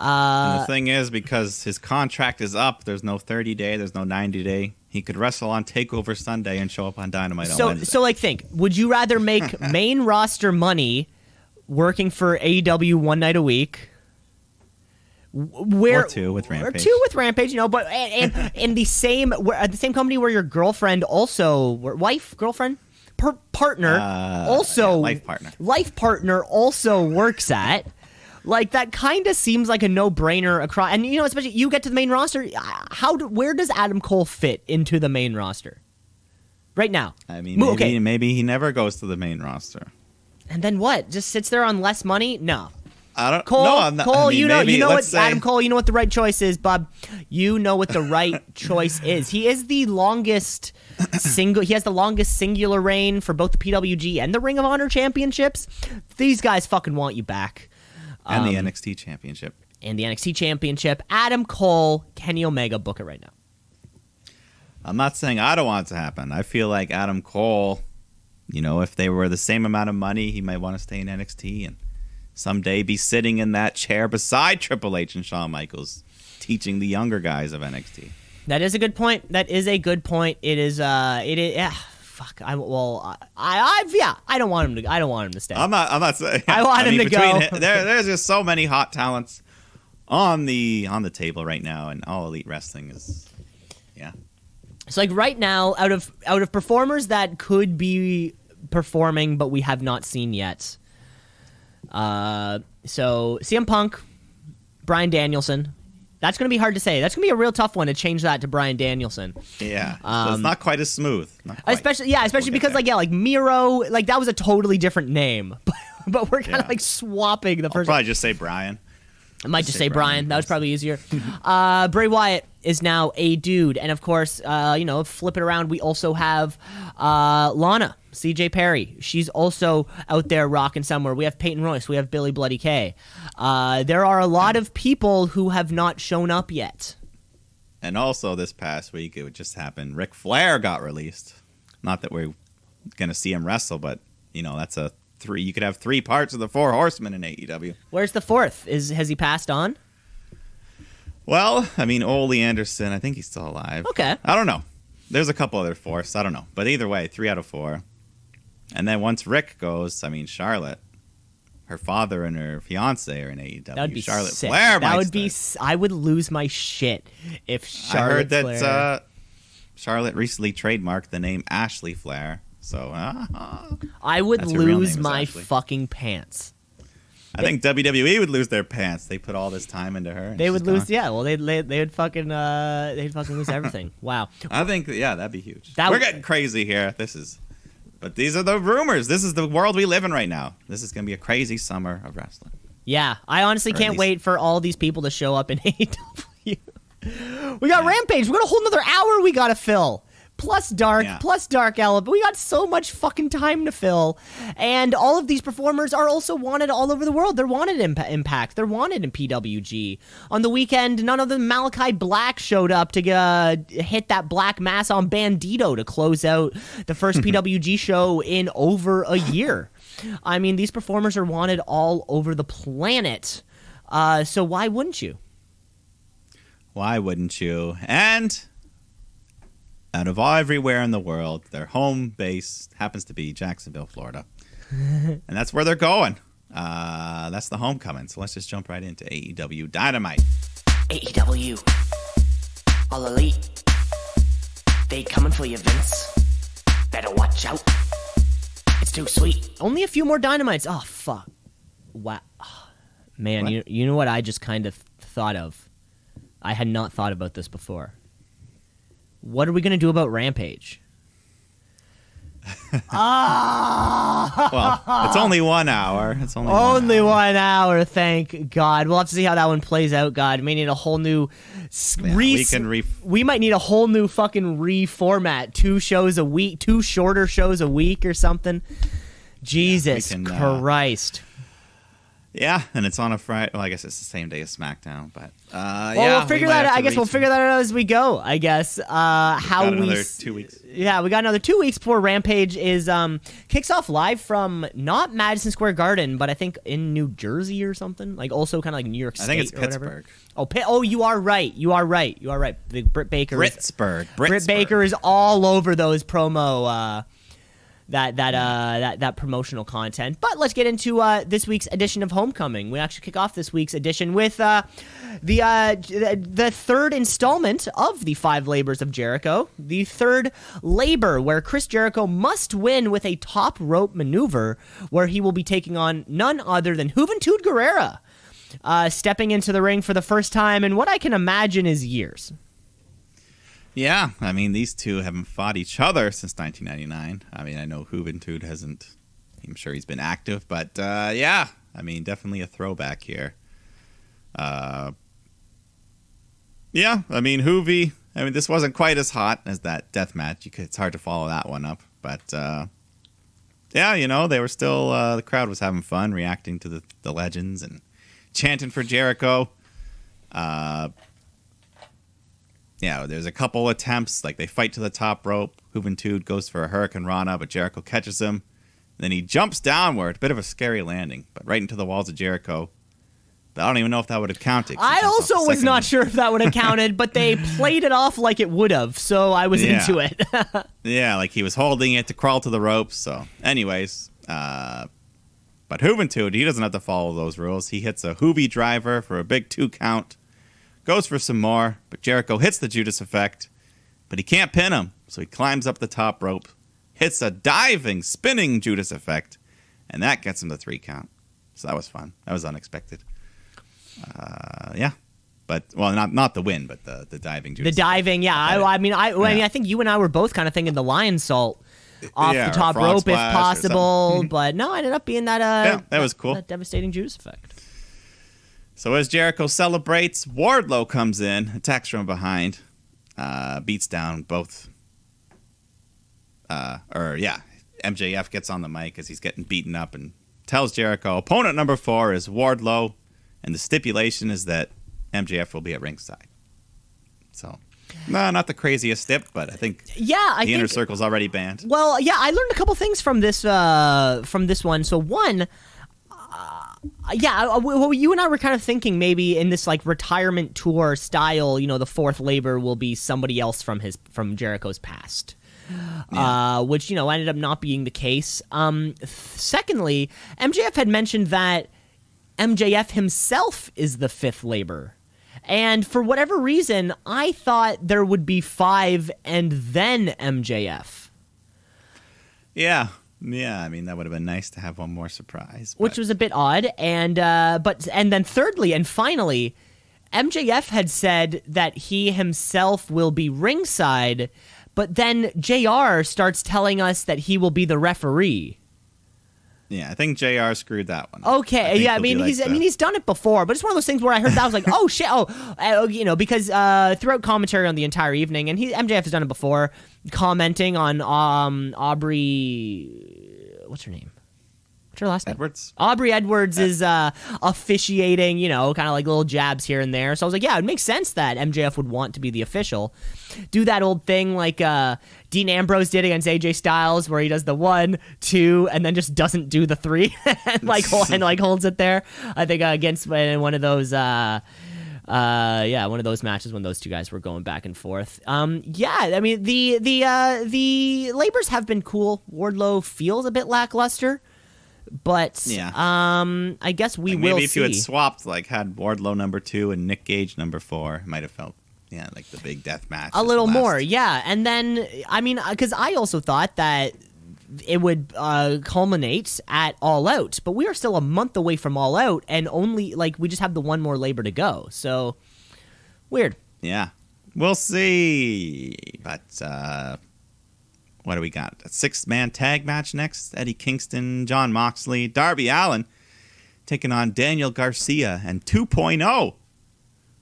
And the uh, thing is, because his contract is up, there's no 30 day, there's no 90 day. He could wrestle on Takeover Sunday and show up on Dynamite on so Wednesday. so like think would you rather make main roster money working for AEW one night a week where Or two with or Rampage. two with Rampage, you know, but and, and in the same where at the same company where your girlfriend also wife girlfriend per, partner Uh, also yeah, life partner. life partner also works at. Like that kind of seems like a no-brainer across, and you know, especially you get to the main roster. How do, where does Adam Cole fit into the main roster right now? I mean, maybe, okay, maybe he never goes to the main roster. and then what? Just sits there on less money? No. I don't. Cole, no, I'm not, Cole, I mean, you know, maybe, you know what, say- Adam Cole, you know what the right choice is, Bob. You know what the right choice is. He is the longest single. He has the longest singular reign for both the PWG and the Ring of Honor championships. These guys fucking want you back. and the um, NXT Championship. And the NXT championship, Adam Cole, Kenny Omega, book it right now. I'm not saying I don't want it to happen. I feel like Adam Cole, you know, if they were the same amount of money, he might want to stay in NXT and someday be sitting in that chair beside Triple H and Shawn Michaels, teaching the younger guys of NXT. That is a good point. That is a good point. It is. Uh. It is. Yeah. Fuck. I well. I. I. I've, yeah. I don't want him to. I don't want him to stay. I'm not. I'm not saying. I want him mean, to go. There, there's just so many hot talents on the on the table right now, and all elite wrestling is. Yeah, So like right now, out of out of performers that could be performing but we have not seen yet. Uh, so CM Punk, Bryan Danielson. That's going to be hard to say. That's going to be a real tough one to change that to Bryan Danielson. yeah. so Um, it's not quite as smooth. Not quite. Especially yeah, especially We'll because like yeah, like Miro, like that was a totally different name. But but we're kind of Yeah. like swapping the I'll first probably just say Bryan. I might just say say Bryan. Bryan That was probably easier. uh, Bray Wyatt is now a dude, and of course, uh, you know, flip it around. We also have uh, Lana, C.J. Perry. She's also out there rocking somewhere. We have Peyton Royce. We have Billy Bloody K. Uh, there are a lot of people who have not shown up yet. And also this past week, it just happened. Ric Flair got released. Not that we're gonna see him wrestle, but you know that's a three. You could have three parts of the Four Horsemen in AEW. Where's the fourth? Is has he passed on? Well, I mean, Ole Anderson. I think he's still alive. Okay. I don't know. There's a couple other fourths. I don't know, but either way, three out of four. And then once Ric goes, I mean, Charlotte, her father and her fiance are in AEW. That would be Charlotte sick. Flair. that would be. I would lose my shit if Charlotte I heard that Flair. uh, Charlotte recently trademarked the name Ashley Flair. So uh, I would That's lose name my Ashley. fucking pants. I think WWE would lose their pants. They put all this time into her. They would lose. gone. Yeah, well, they they they would fucking uh they'd fucking lose everything. wow. I think yeah, that'd be huge. That We're getting crazy here. This is, but these are the rumors. This is the world we live in right now. This is gonna be a crazy summer of wrestling. Yeah, I honestly Or can't least- wait for all these people to show up in AEW. we got Rampage. We got a whole another hour we got to fill. Plus Dark, Yeah. plus Dark Element. We got so much fucking time to fill. And all of these performers are also wanted all over the world. They're wanted in Impact. They're wanted in PWG. On the weekend, none of them Malakai Black showed up to uh, hit that black mass on Bandito to close out the first PWG show in over a year. I mean, these performers are wanted all over the planet. Uh, so why wouldn't you? Why wouldn't you? And out of all everywhere in the world, their home base happens to be Jacksonville, Florida, and that's where they're going. Uh, that's the homecoming. So let's just jump right into AEW Dynamite. AEW. All elite. They coming for you, Vince. Better watch out. It's too sweet. Only a few more dynamites. Oh fuck! Wow, man, What? you you know what I just kind of thought of? I had not thought about this before. What are we gonna do about Rampage? Ah! well, it's only one hour. It's only Only one. hour. one hour, thank God. We'll have to see how that one plays out. God, we may need a whole new. s- Yeah, re- we can re- we might need a whole new fucking reformat. Two shows a week, two shorter shows a week, or something. Jesus can, uh, Christ! Yeah, and it's on a Friday. Well, I guess it's the same day as SmackDown, but uh, well, yeah, we'll figure we that. out. I guess we'll figure that out as we go. I guess uh, how Got we another s- two weeks. Yeah, we got another two weeks before Rampage is um kicks off live from not Madison Square Garden, but I think in New Jersey or something. Like also kind of like New York State. I think it's or whatever. Pittsburgh. Oh, Pi- oh, you are right. You are right. You are right. The Britt Baker. is- Britsburg. Britt Baker is all over those promo. Uh, that that uh that that promotional content. But let's get into uh this week's edition of Homecoming. We actually kick off this week's edition with uh the uh the, the third installment of the Five Labors of Jericho, the third labor where Chris Jericho must win with a top rope maneuver where he will be taking on none other than Juventud Guerrera. Uh, stepping into the ring for the first time in what I can imagine is years. Yeah, I mean these two haven't fought each other since 1999. I mean I know Juventud hasn't. I'm sure he's been active, but uh, yeah, I mean definitely a throwback here. Uh, yeah, I mean Juvi. I mean this wasn't quite as hot as that death match. Could, it's hard to follow that one up, but uh, yeah, you know they were still uh, the crowd was having fun, reacting to the the legends and chanting for Jericho. Uh, yeah, there's a couple attempts, like they fight to the top rope. Juventud goes for a hurricanrana, but Jericho catches him. then he jumps downward, bit of a scary landing, but right into the walls of Jericho. But I don't even know if that would have counted. I also was not one. sure if that would have counted, but they played it off like it would have, so I was Yeah. into it. Yeah, like he was holding it to crawl to the ropes. So, anyways, uh, but Juventud, he doesn't have to follow those rules. He hits a Juvi driver for a big two count, goes for some more, but Jericho hits the Judas effect, but he can't pin him. So he climbs up the top rope, hits a diving, spinning Judas effect, and that gets him the three count. So that was fun. That was unexpected. Uh, yeah. But well, not not the win, but the the diving Judas the diving, yeah. I, I mean, I, I mean, I think you and I were both kind of thinking the Lionsault off Yeah, the top rope if possible, but no, it ended up being that. Uh, Yeah, that was cool. That devastating Judas effect. So as Jericho celebrates, Wardlow comes in, attacks from behind, uh, beats down both. Uh, or yeah, MJF gets on the mic as he's getting beaten up and tells Jericho, opponent number four is Wardlow, and the stipulation is that MJF will be at ringside. So, no, not the craziest stip, but I think Yeah, I the inner think. circle's already banned. Well, yeah, I learned a couple things from this uh, from this one. So one, yeah, well, you and I were kind of thinking maybe in this like retirement tour style, you know, the fourth labor will be somebody else from his from Jericho's past. Uh, which you know ended up not being the case. Um, secondly, MJF had mentioned that MJF himself is the fifth labor. And for whatever reason, I thought there would be five and then MJF. Yeah, yeah. I mean, that would have been nice to have one more surprise. which was a bit odd. And uh, but and then thirdly and finally, MJF had said that he himself will be ringside, but then Jr. starts telling us that he will be the referee. yeah. I think Jr. screwed that one. Okay, think yeah, I mean like he's I mean he's done it before, but it's one of those things where I heard that I was like, oh shit, oh, uh, you know, because uh, throughout commentary on the entire evening, and he MJF has done it before, commenting on um Aubrey, what's her name? What's her last name? Edwards. Aubrey Edwards is uh, officiating, you know, kind of like little jabs here and there. So I was like, yeah, it makes sense that MJF would want to be the official. Do that old thing like uh, Dean Ambrose did against AJ Styles, where he does the one, two, and then just doesn't do the three, and like and like holds it there. I think uh, against uh, one of those. Uh, uh yeah one of those matches when those two guys were going back and forth um yeah i mean the the uh the labors have been cool wardlow feels a bit lackluster But Yeah. um, I guess we Like, will maybe if see. you had swapped, like had Wardlow number two and Nick Gage number four, might have felt yeah like the big death match. a little more, yeah. And then I mean, because I also thought that it would uh, culminate at All Out, but we are still a month away from All Out, and only like we just have the one more labor to go. So weird. Yeah, we'll see. But uh, what do we got? A six man tag match next. Eddie Kingston, Jon Moxley, Darby Allin taking on Daniel Garcia and 2.0,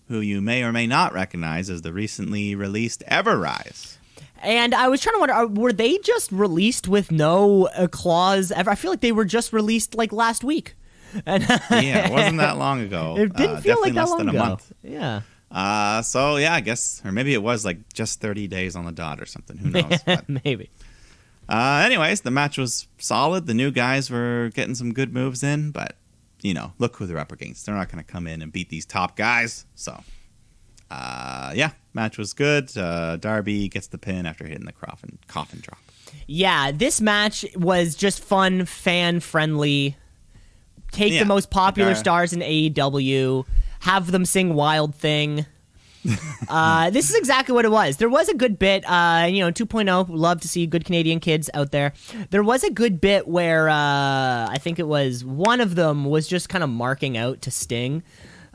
who you may or may not recognize as the recently released Ever-Rise. And I was trying to wonder, are, were they just released with no uh, clause ever? I feel like they were just released like last week. And Yeah, it wasn't that long ago. it didn't Uh, feel like that less long than ago. a month. Yeah. Uh, so yeah, I guess, or maybe it was like just 30 days on the dot or something. Who knows? But, Maybe. uh, anyways, the match was solid. The new guys were getting some good moves in, but you know, look who they're up against. They're not going to come in and beat these top guys. So, uh, yeah, match was good. Uh, Darby gets the pin after hitting the coffin coffin drop. Yeah, this match was just fun, fan friendly. Take Yeah, the most popular stars in AEW, have them sing Wild Thing. uh, this is exactly what it was. There was a good bit, uh, you know, 2.0, love to see good Canadian kids out there. There was a good bit where uh, I think it was one of them was just kind of marking out to Sting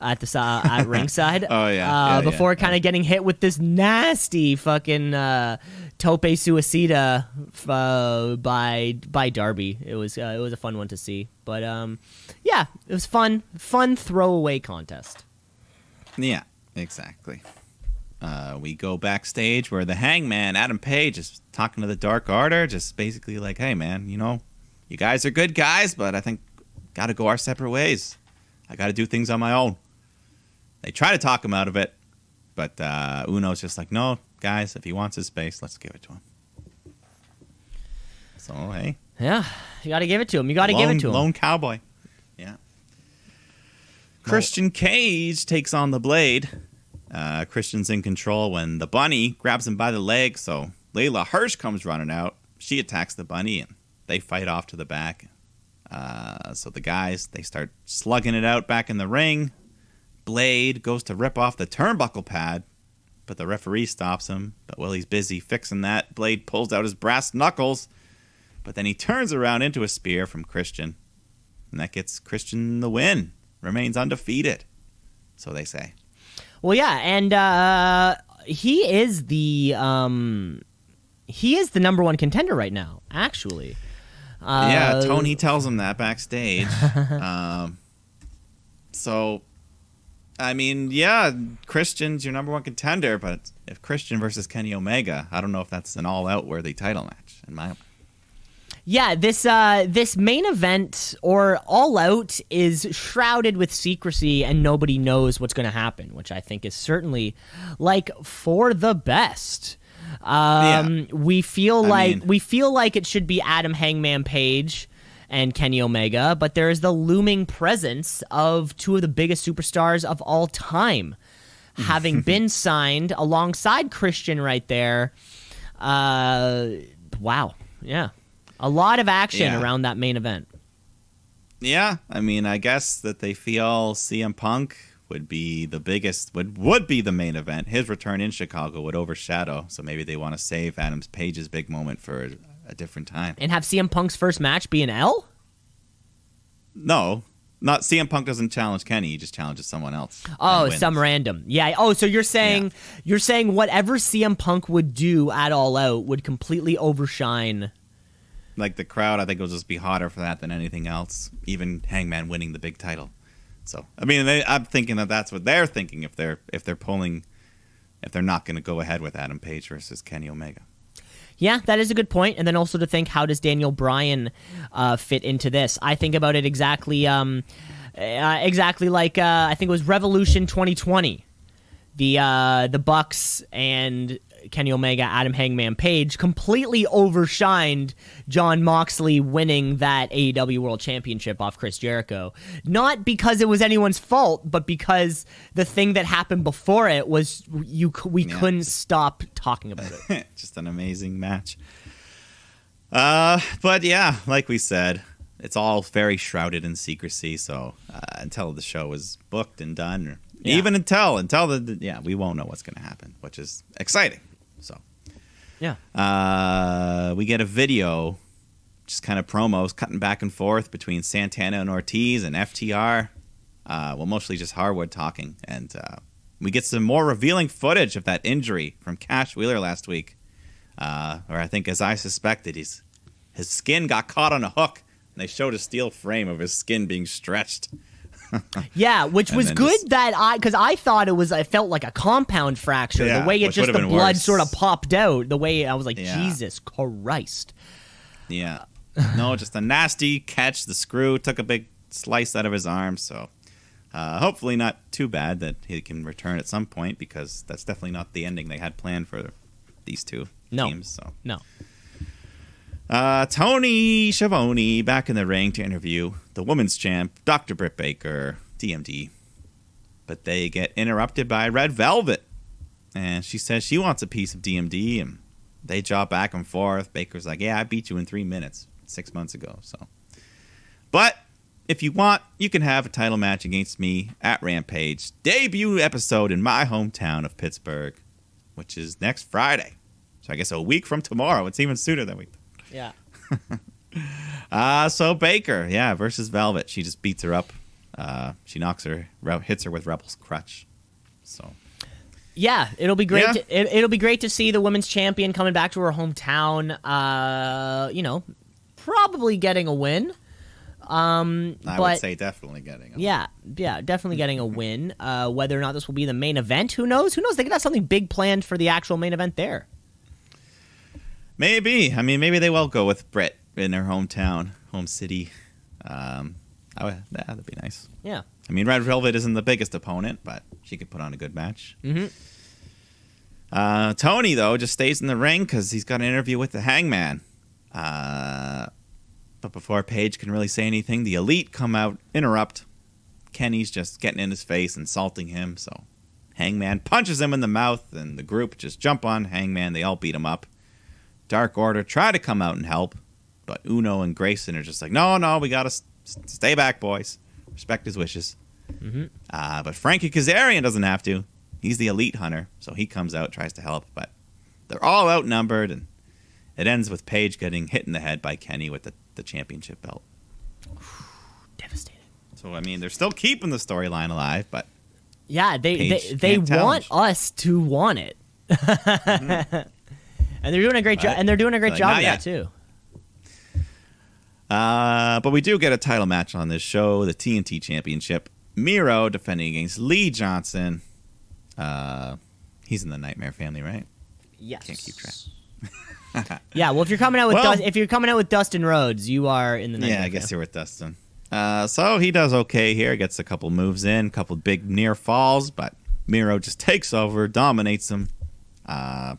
at the si- at ringside. Oh, yeah. uh, Yeah, yeah. before kind of getting hit with this nasty fucking uh, tope suicida uh, by by Darby. It was uh, it was a fun one to see, but um, yeah, it was fun, fun throwaway contest. Yeah, exactly. Uh, we go backstage where the hangman, Adam Page, is talking to the Dark Order, just basically like, hey, man, you know, you guys are good guys, but I think got to go our separate ways. I got to do things on my own. They try to talk him out of it, but uh, Uno's just like, no, guys, if he wants his space, let's give it to him. So, hey, Yeah, you got to give it to him. You got to give it to him. Lone cowboy. Yeah. Christian Cage takes on the blade. Uh, Christian's in control when the bunny grabs him by the leg. So Leyla Hirsch comes running out. She attacks the bunny and they fight off to the back. Uh, so the guys they start slugging it out back in the ring. Blade goes to rip off the turnbuckle pad, but the referee stops him. But while he's busy fixing that, Blade pulls out his brass knuckles. But then he turns around into a spear from Christian. And that gets Christian the win. Remains undefeated. So they say. Well, yeah, and uh, he is the um, he is the number one contender right now. Actually, uh, yeah, Tony tells him that backstage. um, so, I mean, yeah, Christian's your number one contender, but if Christian versus Kenny Omega, I don't know if that's an all out worthy title match, in my Yeah, this uh, this main event or All Out is shrouded with secrecy, and nobody knows what's going to happen, which I think is certainly like for the best. Um, We feel I like mean- we feel like it should be Adam Hangman Page and Kenny Omega, but there is the looming presence of two of the biggest superstars of all time, having been signed alongside Christian right there. Uh, wow, yeah, a lot of action Yeah. around that main event. Yeah, I mean, I guess that they feel CM Punk would be the biggest, would would be the main event. His return in Chicago would overshadow, so maybe they want to save Adams Page's big moment for a, different time. And have CM Punk's first match be an L? No, not CM Punk doesn't challenge Kenny; he just challenges someone else. Oh, some random. Yeah. Oh, so you're saying you're saying whatever CM Punk would do at All Out would completely overshine. like the crowd. I think will just be hotter for that than anything else. Even Hangman winning the big title. So I mean, they, I'm thinking that that's what they're thinking if they're if they're pulling, if they're not going to go ahead with Adam Page versus Kenny Omega. Yeah, that is a good point. And then also to think, how does Daniel Bryan uh, fit into this? I think about it exactly, um, uh, exactly like uh, I think it was Revolution 2020. The uh, the Bucks and Kenny Omega, Adam Hangman Page completely overshined Jon Moxley winning that AEW World Championship off Chris Jericho. Not because it was anyone's fault, but because the thing that happened before it was you we Yeah. couldn't stop talking about it. just an amazing match. Uh, but yeah, like we said, it's all very shrouded in secrecy. So uh, until the show is booked and done, or Yeah. even until until the, the yeah, we won't know what's going to happen, which is exciting. So Yeah. uh, we get a video, just kind of promos cutting back and forth between Santana and Ortiz and FTR. Uh, well, mostly just Harwood talking, and uh, we get some more revealing footage of that injury from Cash Wheeler last week, uh, or I think, as I suspected, he's his skin got caught on a hook, and they showed a steel frame of his skin being stretched. Yeah, which was good just- that I because I thought it was I felt like a compound fracture. Yeah, the way it just the blood worse. sort of popped out. The way I was like, Yeah. Jesus Christ. Yeah. No, just a nasty catch. The screw took a big slice out of his arm. So uh, hopefully not too bad that he can return at some point because that's definitely not the ending they had planned for these two No. teams. So No. Uh, Tony Schiavone back in the ring to interview the women's champ, Dr. Britt Baker, DMD. But they get interrupted by Red Velvet. And she says she wants a piece of DMD. And they jaw back and forth. Baker's like, Yeah, I beat you in three minutes six months ago. So, But if you want, you can have a title match against me at Rampage. Debut episode in my hometown of Pittsburgh, which is next Friday. So I guess a week from tomorrow. It's even sooner than we Yeah. uh, so Baker, yeah, versus Velvet. She just beats her up. Uh, she knocks her, hits her with Rebel's crutch. So Yeah, it'll be great. Yeah. To, it, it'll be great to see the women's champion coming back to her hometown. Uh, you know, probably getting a win. Um, I but would say definitely getting. 'em. yeah, yeah, definitely getting a win. Uh, whether or not this will be the main event, who knows? Who knows? They could have something big planned for the actual main event there. Maybe. I mean, maybe they will go with Britt in her hometown, home city. Um, I would, yeah, that'd be nice. Yeah. I mean, Red Velvet isn't the biggest opponent, but she could put on a good match. Mhm. Uh, Tony though just stays in the ring because he's got an interview with the Hangman. Uh, but before Page can really say anything, the Elite come out, interrupt. Kenny's just getting in his face, insulting him. So Hangman punches him in the mouth, and the group just jump on Hangman. They all beat him up. Dark Order try to come out and help, but Uno and Grayson are just like, no, no, we gotta s- s- stay back, boys. Respect his wishes. Uh, but Frankie Kazarian doesn't have to. He's the elite hunter, so he comes out, tries to help, but they're all outnumbered, and it ends with Page getting hit in the head by Kenny with the, the championship belt. Devastating. So I mean, they're still keeping the storyline alive, but Yeah, they Page they, they want us to want it, and they're doing a great job. And they're doing a great Like, job of yet. that too. uh, but we do get a title match on this show, the TNT Championship. Miro defending against Lee Johnson. Uh, he's in the Nightmare Family, right? Yes. Can't keep track. yeah, well, if you're coming out with Well- Dust, if you're coming out with Dustin Rhodes, you are in the Nightmare. yeah, I guess Family. you're with Dustin. Uh, so he does okay here. Gets a couple moves in, couple big near falls, but Miro just takes over, dominates him. Uh,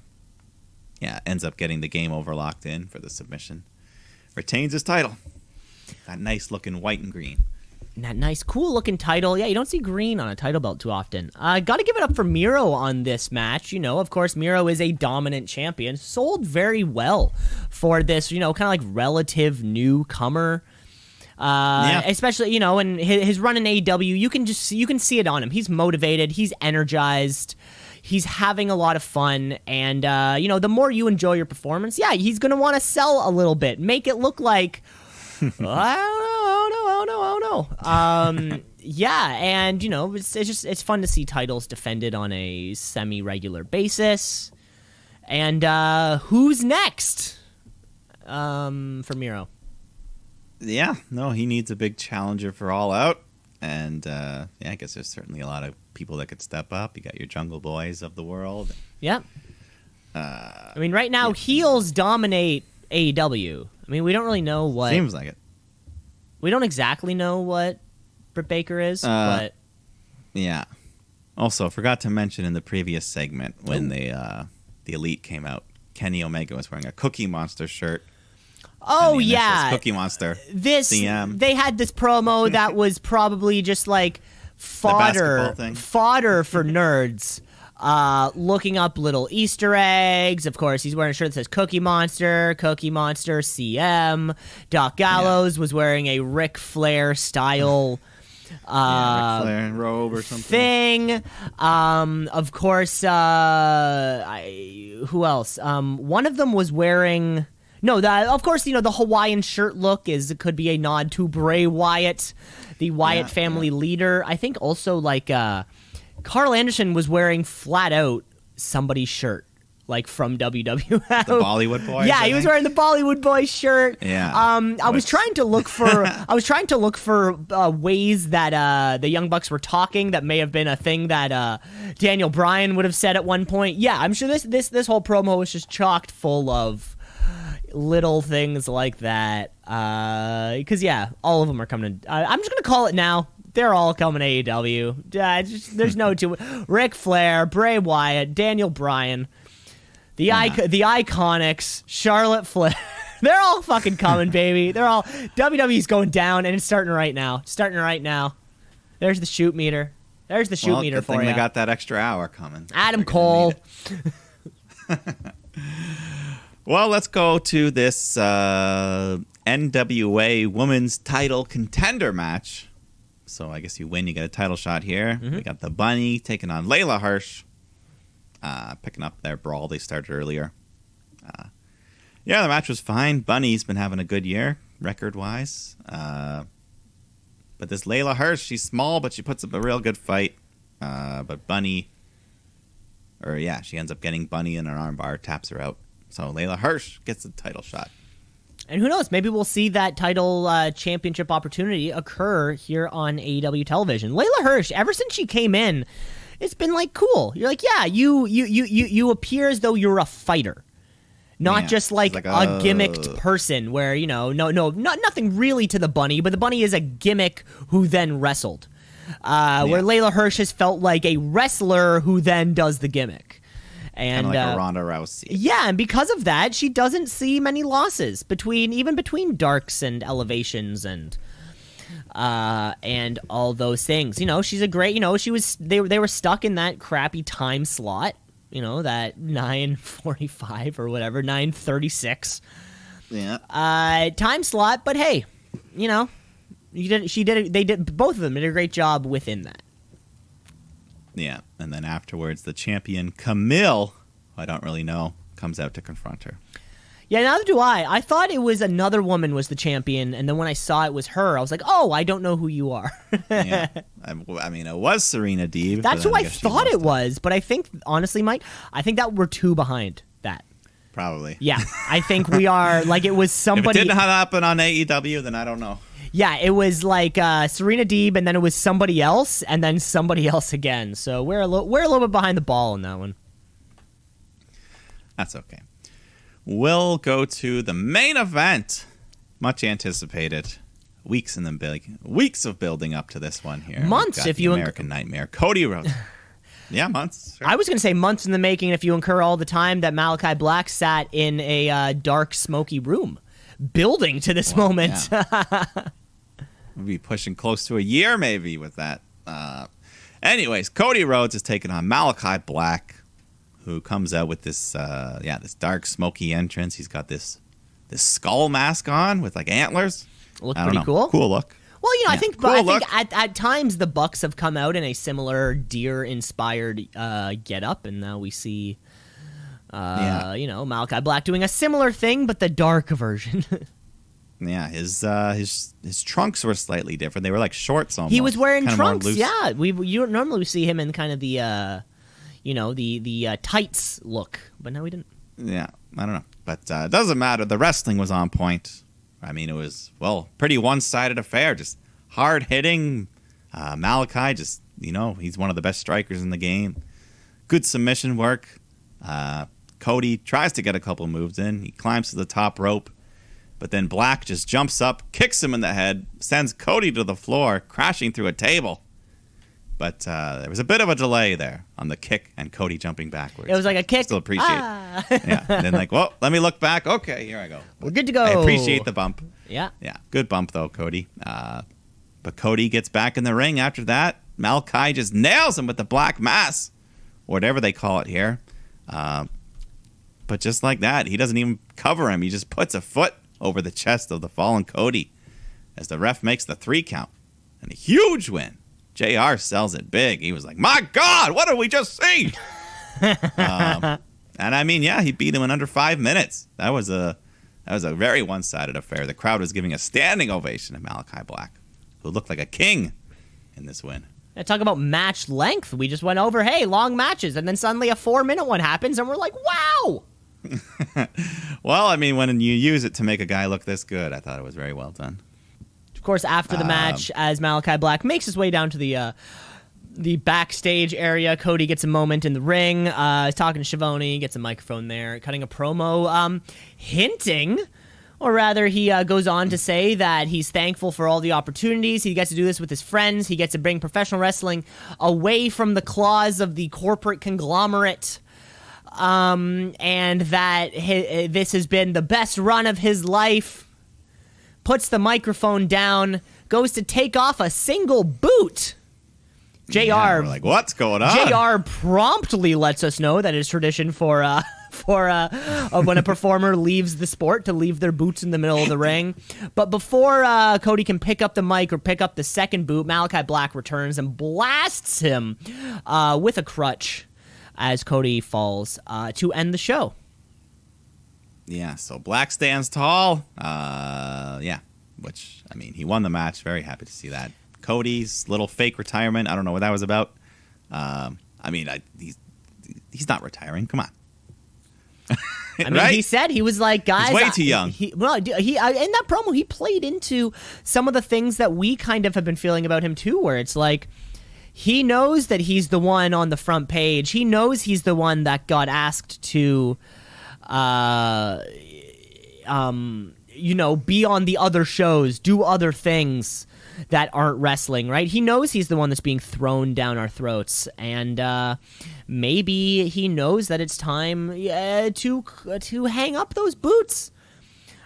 yeah, ends up getting the game over locked in for the submission. Retains his title. That nice looking white and green. that nice, cool looking title. Yeah, you don't see green on a title belt too often. I uh, got to give it up for Miro on this match. You know, of course, Miro is a dominant champion. Sold very well for this, you know, kind of like relative newcomer. Uh, Yeah. especially you know, and his, his run in AEW, you can just you can see it on him. He's motivated. He's energized. He's having a lot of fun, and uh, you know, the more you enjoy your performance, yeah, he's gonna want to sell a little bit, make it look like I don't know, I don't know, I don't know, I don't know. Um, yeah, and you know, it's, it's just it's fun to see titles defended on a semi-regular basis. And uh, who's next? Um, for Miro. Yeah, no, he needs a big challenger for All Out. And uh, yeah, I guess there's certainly a lot of people that could step up. You got your Jungle Boys of the world. Yep. Uh, I mean, right now heels dominate AEW. I mean, we don't really know what Seems like it. we don't exactly know what Britt Baker is, Uh, but Yeah. Also, forgot to mention in the previous segment when Oh. the uh, the elite came out, Kenny Omega was wearing a Cookie Monster shirt. oh and the initials yeah, Cookie Monster. this CM. they had this promo that was probably just like fodder fodder for nerds uh, looking up little Easter eggs. Of course, he's wearing a shirt that says Cookie Monster, Cookie Monster, CM. Doc Gallows was wearing a Ric Flair style. yeah, Ric Flair robe or something. thing. Um, of course, uh, I, who else? Um, one of them was wearing. No, that of course you know the Hawaiian shirt look is it could be a nod to Bray Wyatt, the Wyatt Yeah, family leader. I think also like uh, Karl Anderson was wearing flat out somebody's shirt. Like from WWF, The Bollywood boy. Yeah, he was wearing the Bollywood Boy shirt. Yeah. Um, I was trying to look for I was trying to look for uh, ways that uh, the Young Bucks were talking that may have been a thing that uh, Daniel Bryan would have said at one point. Yeah, I'm sure this this this whole promo was just chocked full of little things like that. Because yeah, all of them are coming. To, uh, I'm just gonna call it now. They're all coming to AEW. Uh, just- there's no two. Ric Flair, Bray Wyatt, Daniel Bryan, the ic- the Iconics, Charlotte Flair. They're all fucking coming, baby. They're all WWE's going down, and it's starting right now. Starting right now. There's the shoot meter. There's the shoot well, meter good for thing you. they got that extra hour coming. Adam Cole. Well, let's go to this uh, NWA Women's Title Contender match. So I guess you win, you get a title shot here. Mm-hmm. We got the Bunny taking on Leyla Hirsch, uh, picking up their brawl they started earlier. Uh, yeah, the match was fine. Bunny's been having a good year, record wise. Uh, but this Leyla Hirsch, she's small, but she puts up a real good fight. Uh, but Bunny, or yeah, she ends up getting Bunny in an armbar, taps her out. So Leyla Hirsch gets the title shot. And who knows? Maybe we'll see that title uh, championship opportunity occur here on AEW television. Leyla Hirsch, ever since she came in, it's been like cool. You're like, yeah, you you you you you appear as though you're a fighter, not Yeah, just like, like, a uh, gimmicked person. Where you know, no no not nothing really to the bunny, but the bunny is a gimmick who then wrestled. Uh, Where Yeah. Leyla Hirsch has felt like a wrestler who then does the gimmick. And Kind of like uh, a Ronda Rousey. yeah, and because of that, she doesn't see many losses between even between darks and elevations and uh and all those things. You know, she's a great, you know, she was they they were stuck in that crappy time slot, you know, that 945 or whatever, 936 Yeah. uh time slot, but hey, you know, you didn't. she did they did both of them did a great job within that. Yeah. And then afterwards, the champion Kamille, who I don't really know, comes out to confront her. Yeah, neither do I. I thought it was another woman was the champion, and then when I saw it was her, I was like, "Oh, I don't know who you are." Yeah. I, I mean, it was Serena Deeb. That's who then I thought it was, but I think honestly, Mike, I think that we're two behind that. Probably. Yeah, I think we are like it was somebody. If it didn't happen on AEW, then I don't know. Yeah, it was like uh, Serena Deeb, and then it was somebody else, and then somebody else again. So we're a little we're a little bit behind the ball on that one. That's okay. We'll go to the main event. Much anticipated. Weeks in the big weeks of building up to this one here. Months, if you inc- American Nightmare. Cody Rhodes. yeah, months. Sure. I was going to say months in the making if you incur all the time that Malakai Black sat in a uh, dark, smoky room, building to this moment. We'll be pushing close to a year maybe with that. Uh, anyways, Cody Rhodes is taking on Malakai Black, who comes out with this uh, yeah this dark smoky entrance. He's got this this skull mask on with like antlers. Look pretty know. cool. Cool look. Well, you know, I think, cool I think at, at times the Bucks have come out in a similar deer-inspired uh, get-up, and now we see, uh, Yeah. you know, Malakai Black doing a similar thing, but the dark version. Yeah, his uh, his his trunks were slightly different. They were like shorts almost. he was wearing kinda trunks. Yeah, we you don't normally see him in kind of the, uh, you know, the the uh, tights look, but now we didn't. Yeah, I don't know, but uh, it doesn't matter. The wrestling was on point. I mean, it was well, pretty one-sided affair. Just hard hitting. Uh, Malakai, just you know, he's one of the best strikers in the game. Good submission work. Uh, Cody tries to get a couple moves in. He climbs to the top rope, but then Black just jumps up, kicks him in the head, sends Cody to the floor, crashing through a table. But uh, there was a bit of a delay there on the kick and Cody jumping backwards. It was like a kick. Still appreciate. Ah. yeah. And then like, well, let me look back. Okay, here I go. We're good to go. I appreciate the bump. Yeah. Yeah, good bump though, Cody. Uh, but Cody gets back in the ring after that. Malakai just nails him with the black mass. whatever they call it here. Uh, but just like that, he doesn't even cover him. He just puts a foot over the chest of the fallen Cody as the ref makes the three count. And a huge win. JR sells it big. He was like, My God, what did we just see? um, and I mean, yeah, he beat him in under five minutes. That was a that was a very one sided affair. The crowd was giving a standing ovation to Malakai Black, who looked like a king in this win. And talk about match length. We just went over, hey, long matches, and then suddenly a four minute one happens, and we're like, wow. Well, I mean, when you use it to make a guy look this good, I thought it was very well done. Of course, after the match, as Malakai Black makes his way down to the uh, the backstage area, Cody gets a moment in the ring. Uh, he's talking to Schiavone, gets a microphone there, cutting a promo, um, hinting, or rather, he uh, goes on to say that he's thankful for all the opportunities. He gets to do this with his friends. He gets to bring professional wrestling away from the claws of the corporate conglomerate. Um, and that hi- this has been the best run of his life puts the microphone down, goes to take off a single boot. JR Yeah, like, what's going on? JR promptly lets us know that it's tradition for uh for uh, uh when a performer leaves the sport to leave their boots in the middle of the ring. But before uh, Cody can pick up the mic or pick up the second boot, Malakai Black returns and blasts him uh, with a crutch as Cody falls uh, to end the show. Yeah, so Black stands tall. Uh, yeah, which I mean, he won the match. Very happy to see that. Cody's little fake retirement. I don't know what that was about. Um, I mean, I, he's he's not retiring. Come on. I mean, right? he said he was like, guys, way I- too young. He, well, he I, in that promo, he played into some of the things that we kind of have been feeling about him too, where it's like he knows that he's the one on the front page. He knows he's the one that got asked to, uh, um, you know, be on the other shows, do other things that aren't wrestling, right? He knows he's the one that's being thrown down our throats, and uh, maybe he knows that it's time uh, to to hang up those boots.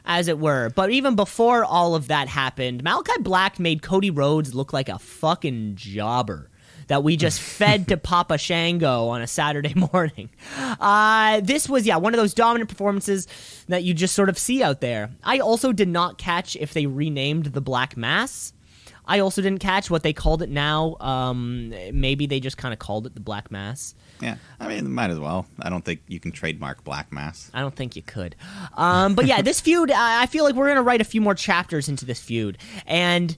As it were. But even before all of that happened, Malakai Black made Cody Rhodes look like a fucking jobber that we just fed to Papa Shango on a Saturday morning. Uh, this was, yeah, one of those dominant performances that you just sort of see out there. I also did not catch if they renamed the Black Mass. I also didn't catch what they called it now. Um, maybe they just kind of called it the Black Mass. Yeah, I mean, might as well. I don't think you can trademark Black Mass. I don't think you could. Um, but yeah, this feud, I feel like we're going to write a few more chapters into this feud. And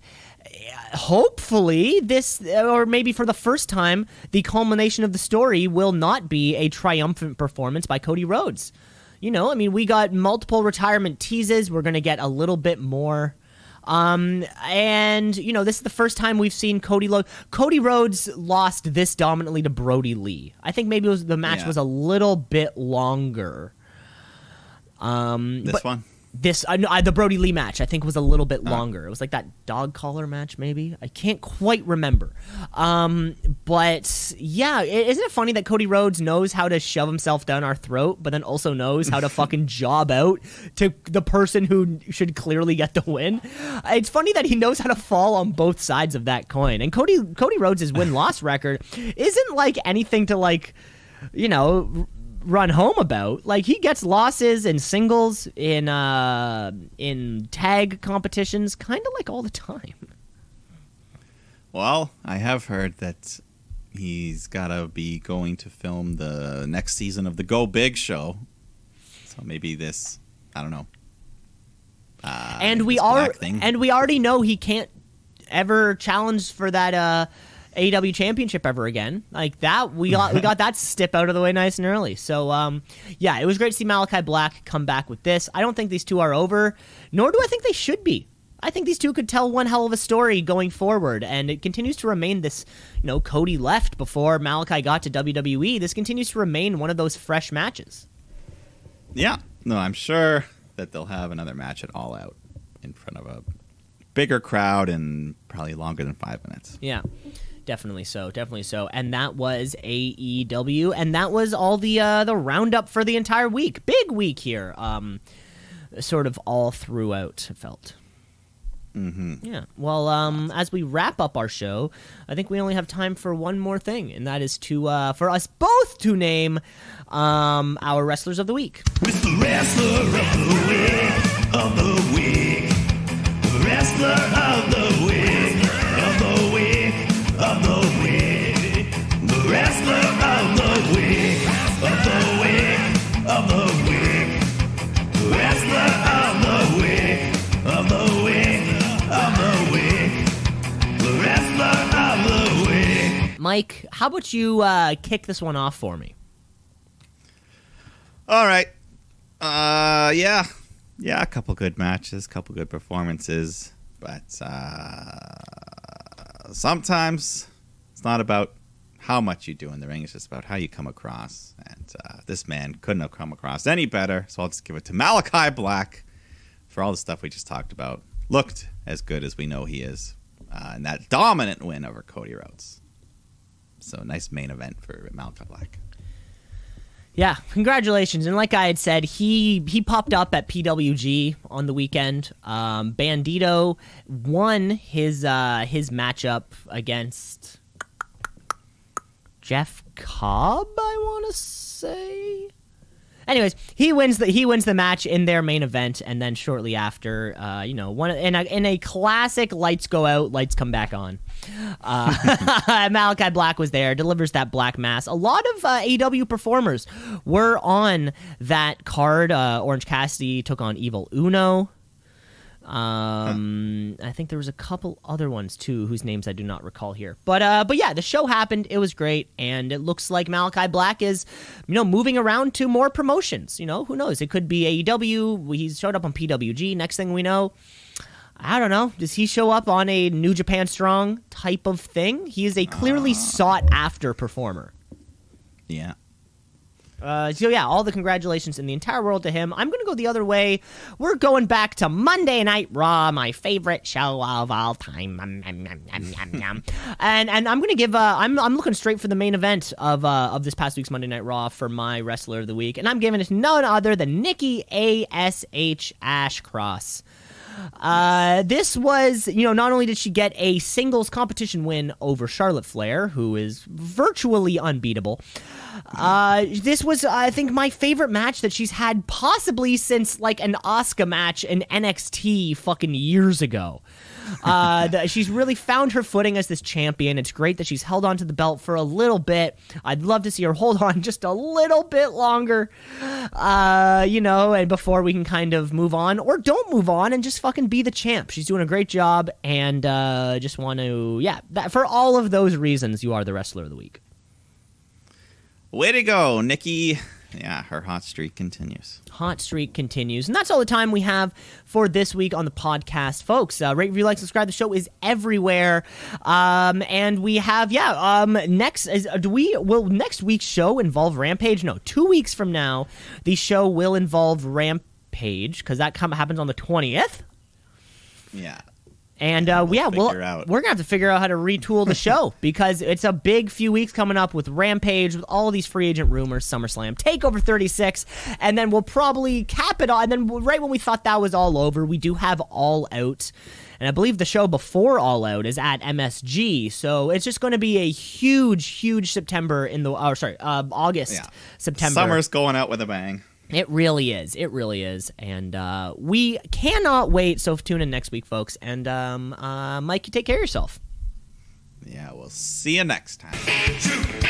hopefully, this, or maybe for the first time, the culmination of the story will not be a triumphant performance by Cody Rhodes. You know, I mean, we got multiple retirement teases. We're going to get a little bit more. Um, and you know, this is the first time we've seen Cody. Lo- Cody Rhodes lost this dominantly to Brodie Lee. I think maybe was the match Yeah. was a little bit longer. Um, This but one, this no, uh, the Brodie Lee match I think was a little bit longer. It was like that dog collar match, maybe. I can't quite remember. Um, but yeah, isn't it funny that Cody Rhodes knows how to shove himself down our throat, but then also knows how to fucking job out to the person who should clearly get the win? It's funny that he knows how to fall on both sides of that coin. And Cody Cody Rhodes' win loss record isn't like anything to like, you know. Run home about. Like he gets losses in singles, in uh in tag competitions, kind of like all the time. well, I have heard that he's got to be going to film the next season of the Go Big show. So maybe this, I don't know. Uh, and we are and we already know he can't ever challenge for that uh AEW championship ever again. Like that we got we got that step out of the way nice and early. So um yeah, it was great to see Malakai Black come back with this. I don't think these two are over, nor do I think they should be. I think these two could tell one hell of a story going forward, and it continues to remain this. You know, Cody left before Malakai got to WWE. This continues to remain one of those fresh matches. Yeah. No, I'm sure that they'll have another match at All Out in front of a bigger crowd and probably longer than five minutes. Yeah, definitely so, definitely so. And that was AEW, and that was all the uh, the roundup for the entire week. Big week here, um, sort of all throughout. It felt. Mm-hmm. Yeah. Well, um, as we wrap up our show, I think we only have time for one more thing, and that is to uh, for us both to name um, our wrestlers of the week. Mr. Wrestler of the Week, of the Week. Wrestler of the Week, Mike, how about you uh, kick this one off for me? All right. Uh, yeah, yeah, a couple good matches, a couple good performances, but uh, sometimes it's not about how much you do in the ring; it's just about how you come across. And uh, this man couldn't have come across any better, so I'll just give it to Malakai Black for all the stuff we just talked about. Looked as good as we know he is, uh, and that dominant win over Cody Rhodes. So nice main event for Malakai Black. Yeah, congratulations. And like I had said, he he popped up at PWG on the weekend. Um, Bandito won his uh, his matchup against Jeff Cobb. I want to say. Anyways, he wins the he wins the match in their main event, and then shortly after, uh, you know, one in a, in a classic lights go out, lights come back on. Uh, Malakai Black was there, delivers that black mass. A lot of uh, AEW performers were on that card. Uh, Orange Cassidy took on Evil Uno. Um, I think there was a couple other ones too, whose names I do not recall here. But uh, but yeah, the show happened. It was great, and it looks like Malakai Black is, you know, moving around to more promotions. You know, who knows? It could be AEW. He showed up on PWG. Next thing we know, I don't know. Does he show up on a New Japan Strong type of thing? He is a clearly sought after performer. Yeah. Uh, so yeah, all the congratulations in the entire world to him. I'm gonna go the other way. We're going back to Monday Night Raw, my favorite show of all time. And and I'm gonna give. Uh, I'm I'm looking straight for the main event of uh, of this past week's Monday Night Raw for my wrestler of the week, and I'm giving it to none other than Nikki A S H Ashcross. Uh, this was, you know, not only did she get a singles competition win over Charlotte Flair, who is virtually unbeatable, uh, this was, I think, my favorite match that she's had possibly since like an Oscar match in NXT fucking years ago. Uh, the, she's really found her footing as this champion. It's great that she's held on to the belt for a little bit. I'd love to see her hold on just a little bit longer, uh, you know, and before we can kind of move on or don't move on and just fucking be the champ. She's doing a great job, and uh, just want to, yeah, that, for all of those reasons, you are the wrestler of the week. Way to go, Nikki. Yeah, her hot streak continues. hot streak continues. And that's all the time we have for this week on the podcast, folks. Uh, rate, review, like, subscribe. The show is everywhere. Um, and we have, yeah, um, next, is, uh, do we, will next week's show involve Rampage? No, two weeks from now, the show will involve Rampage because that come, happens on the 20th. Yeah. And uh, we'll yeah, we'll, out. we're gonna have to figure out how to retool the show because it's a big few weeks coming up with Rampage, with all these free agent rumors, SummerSlam, Takeover 36, and then we'll probably cap it all. And then right when we thought that was all over, we do have All Out. And I believe the show before All Out is at MSG, so it's just going to be a huge, huge September in the, oh, sorry, uh, August, Yeah. September. Summer's going out with a bang. It really is. It really is. And uh, we cannot wait. So tune in next week, folks. And um, uh, Mike, you take care of yourself. Yeah, we'll see you next time. Shoot,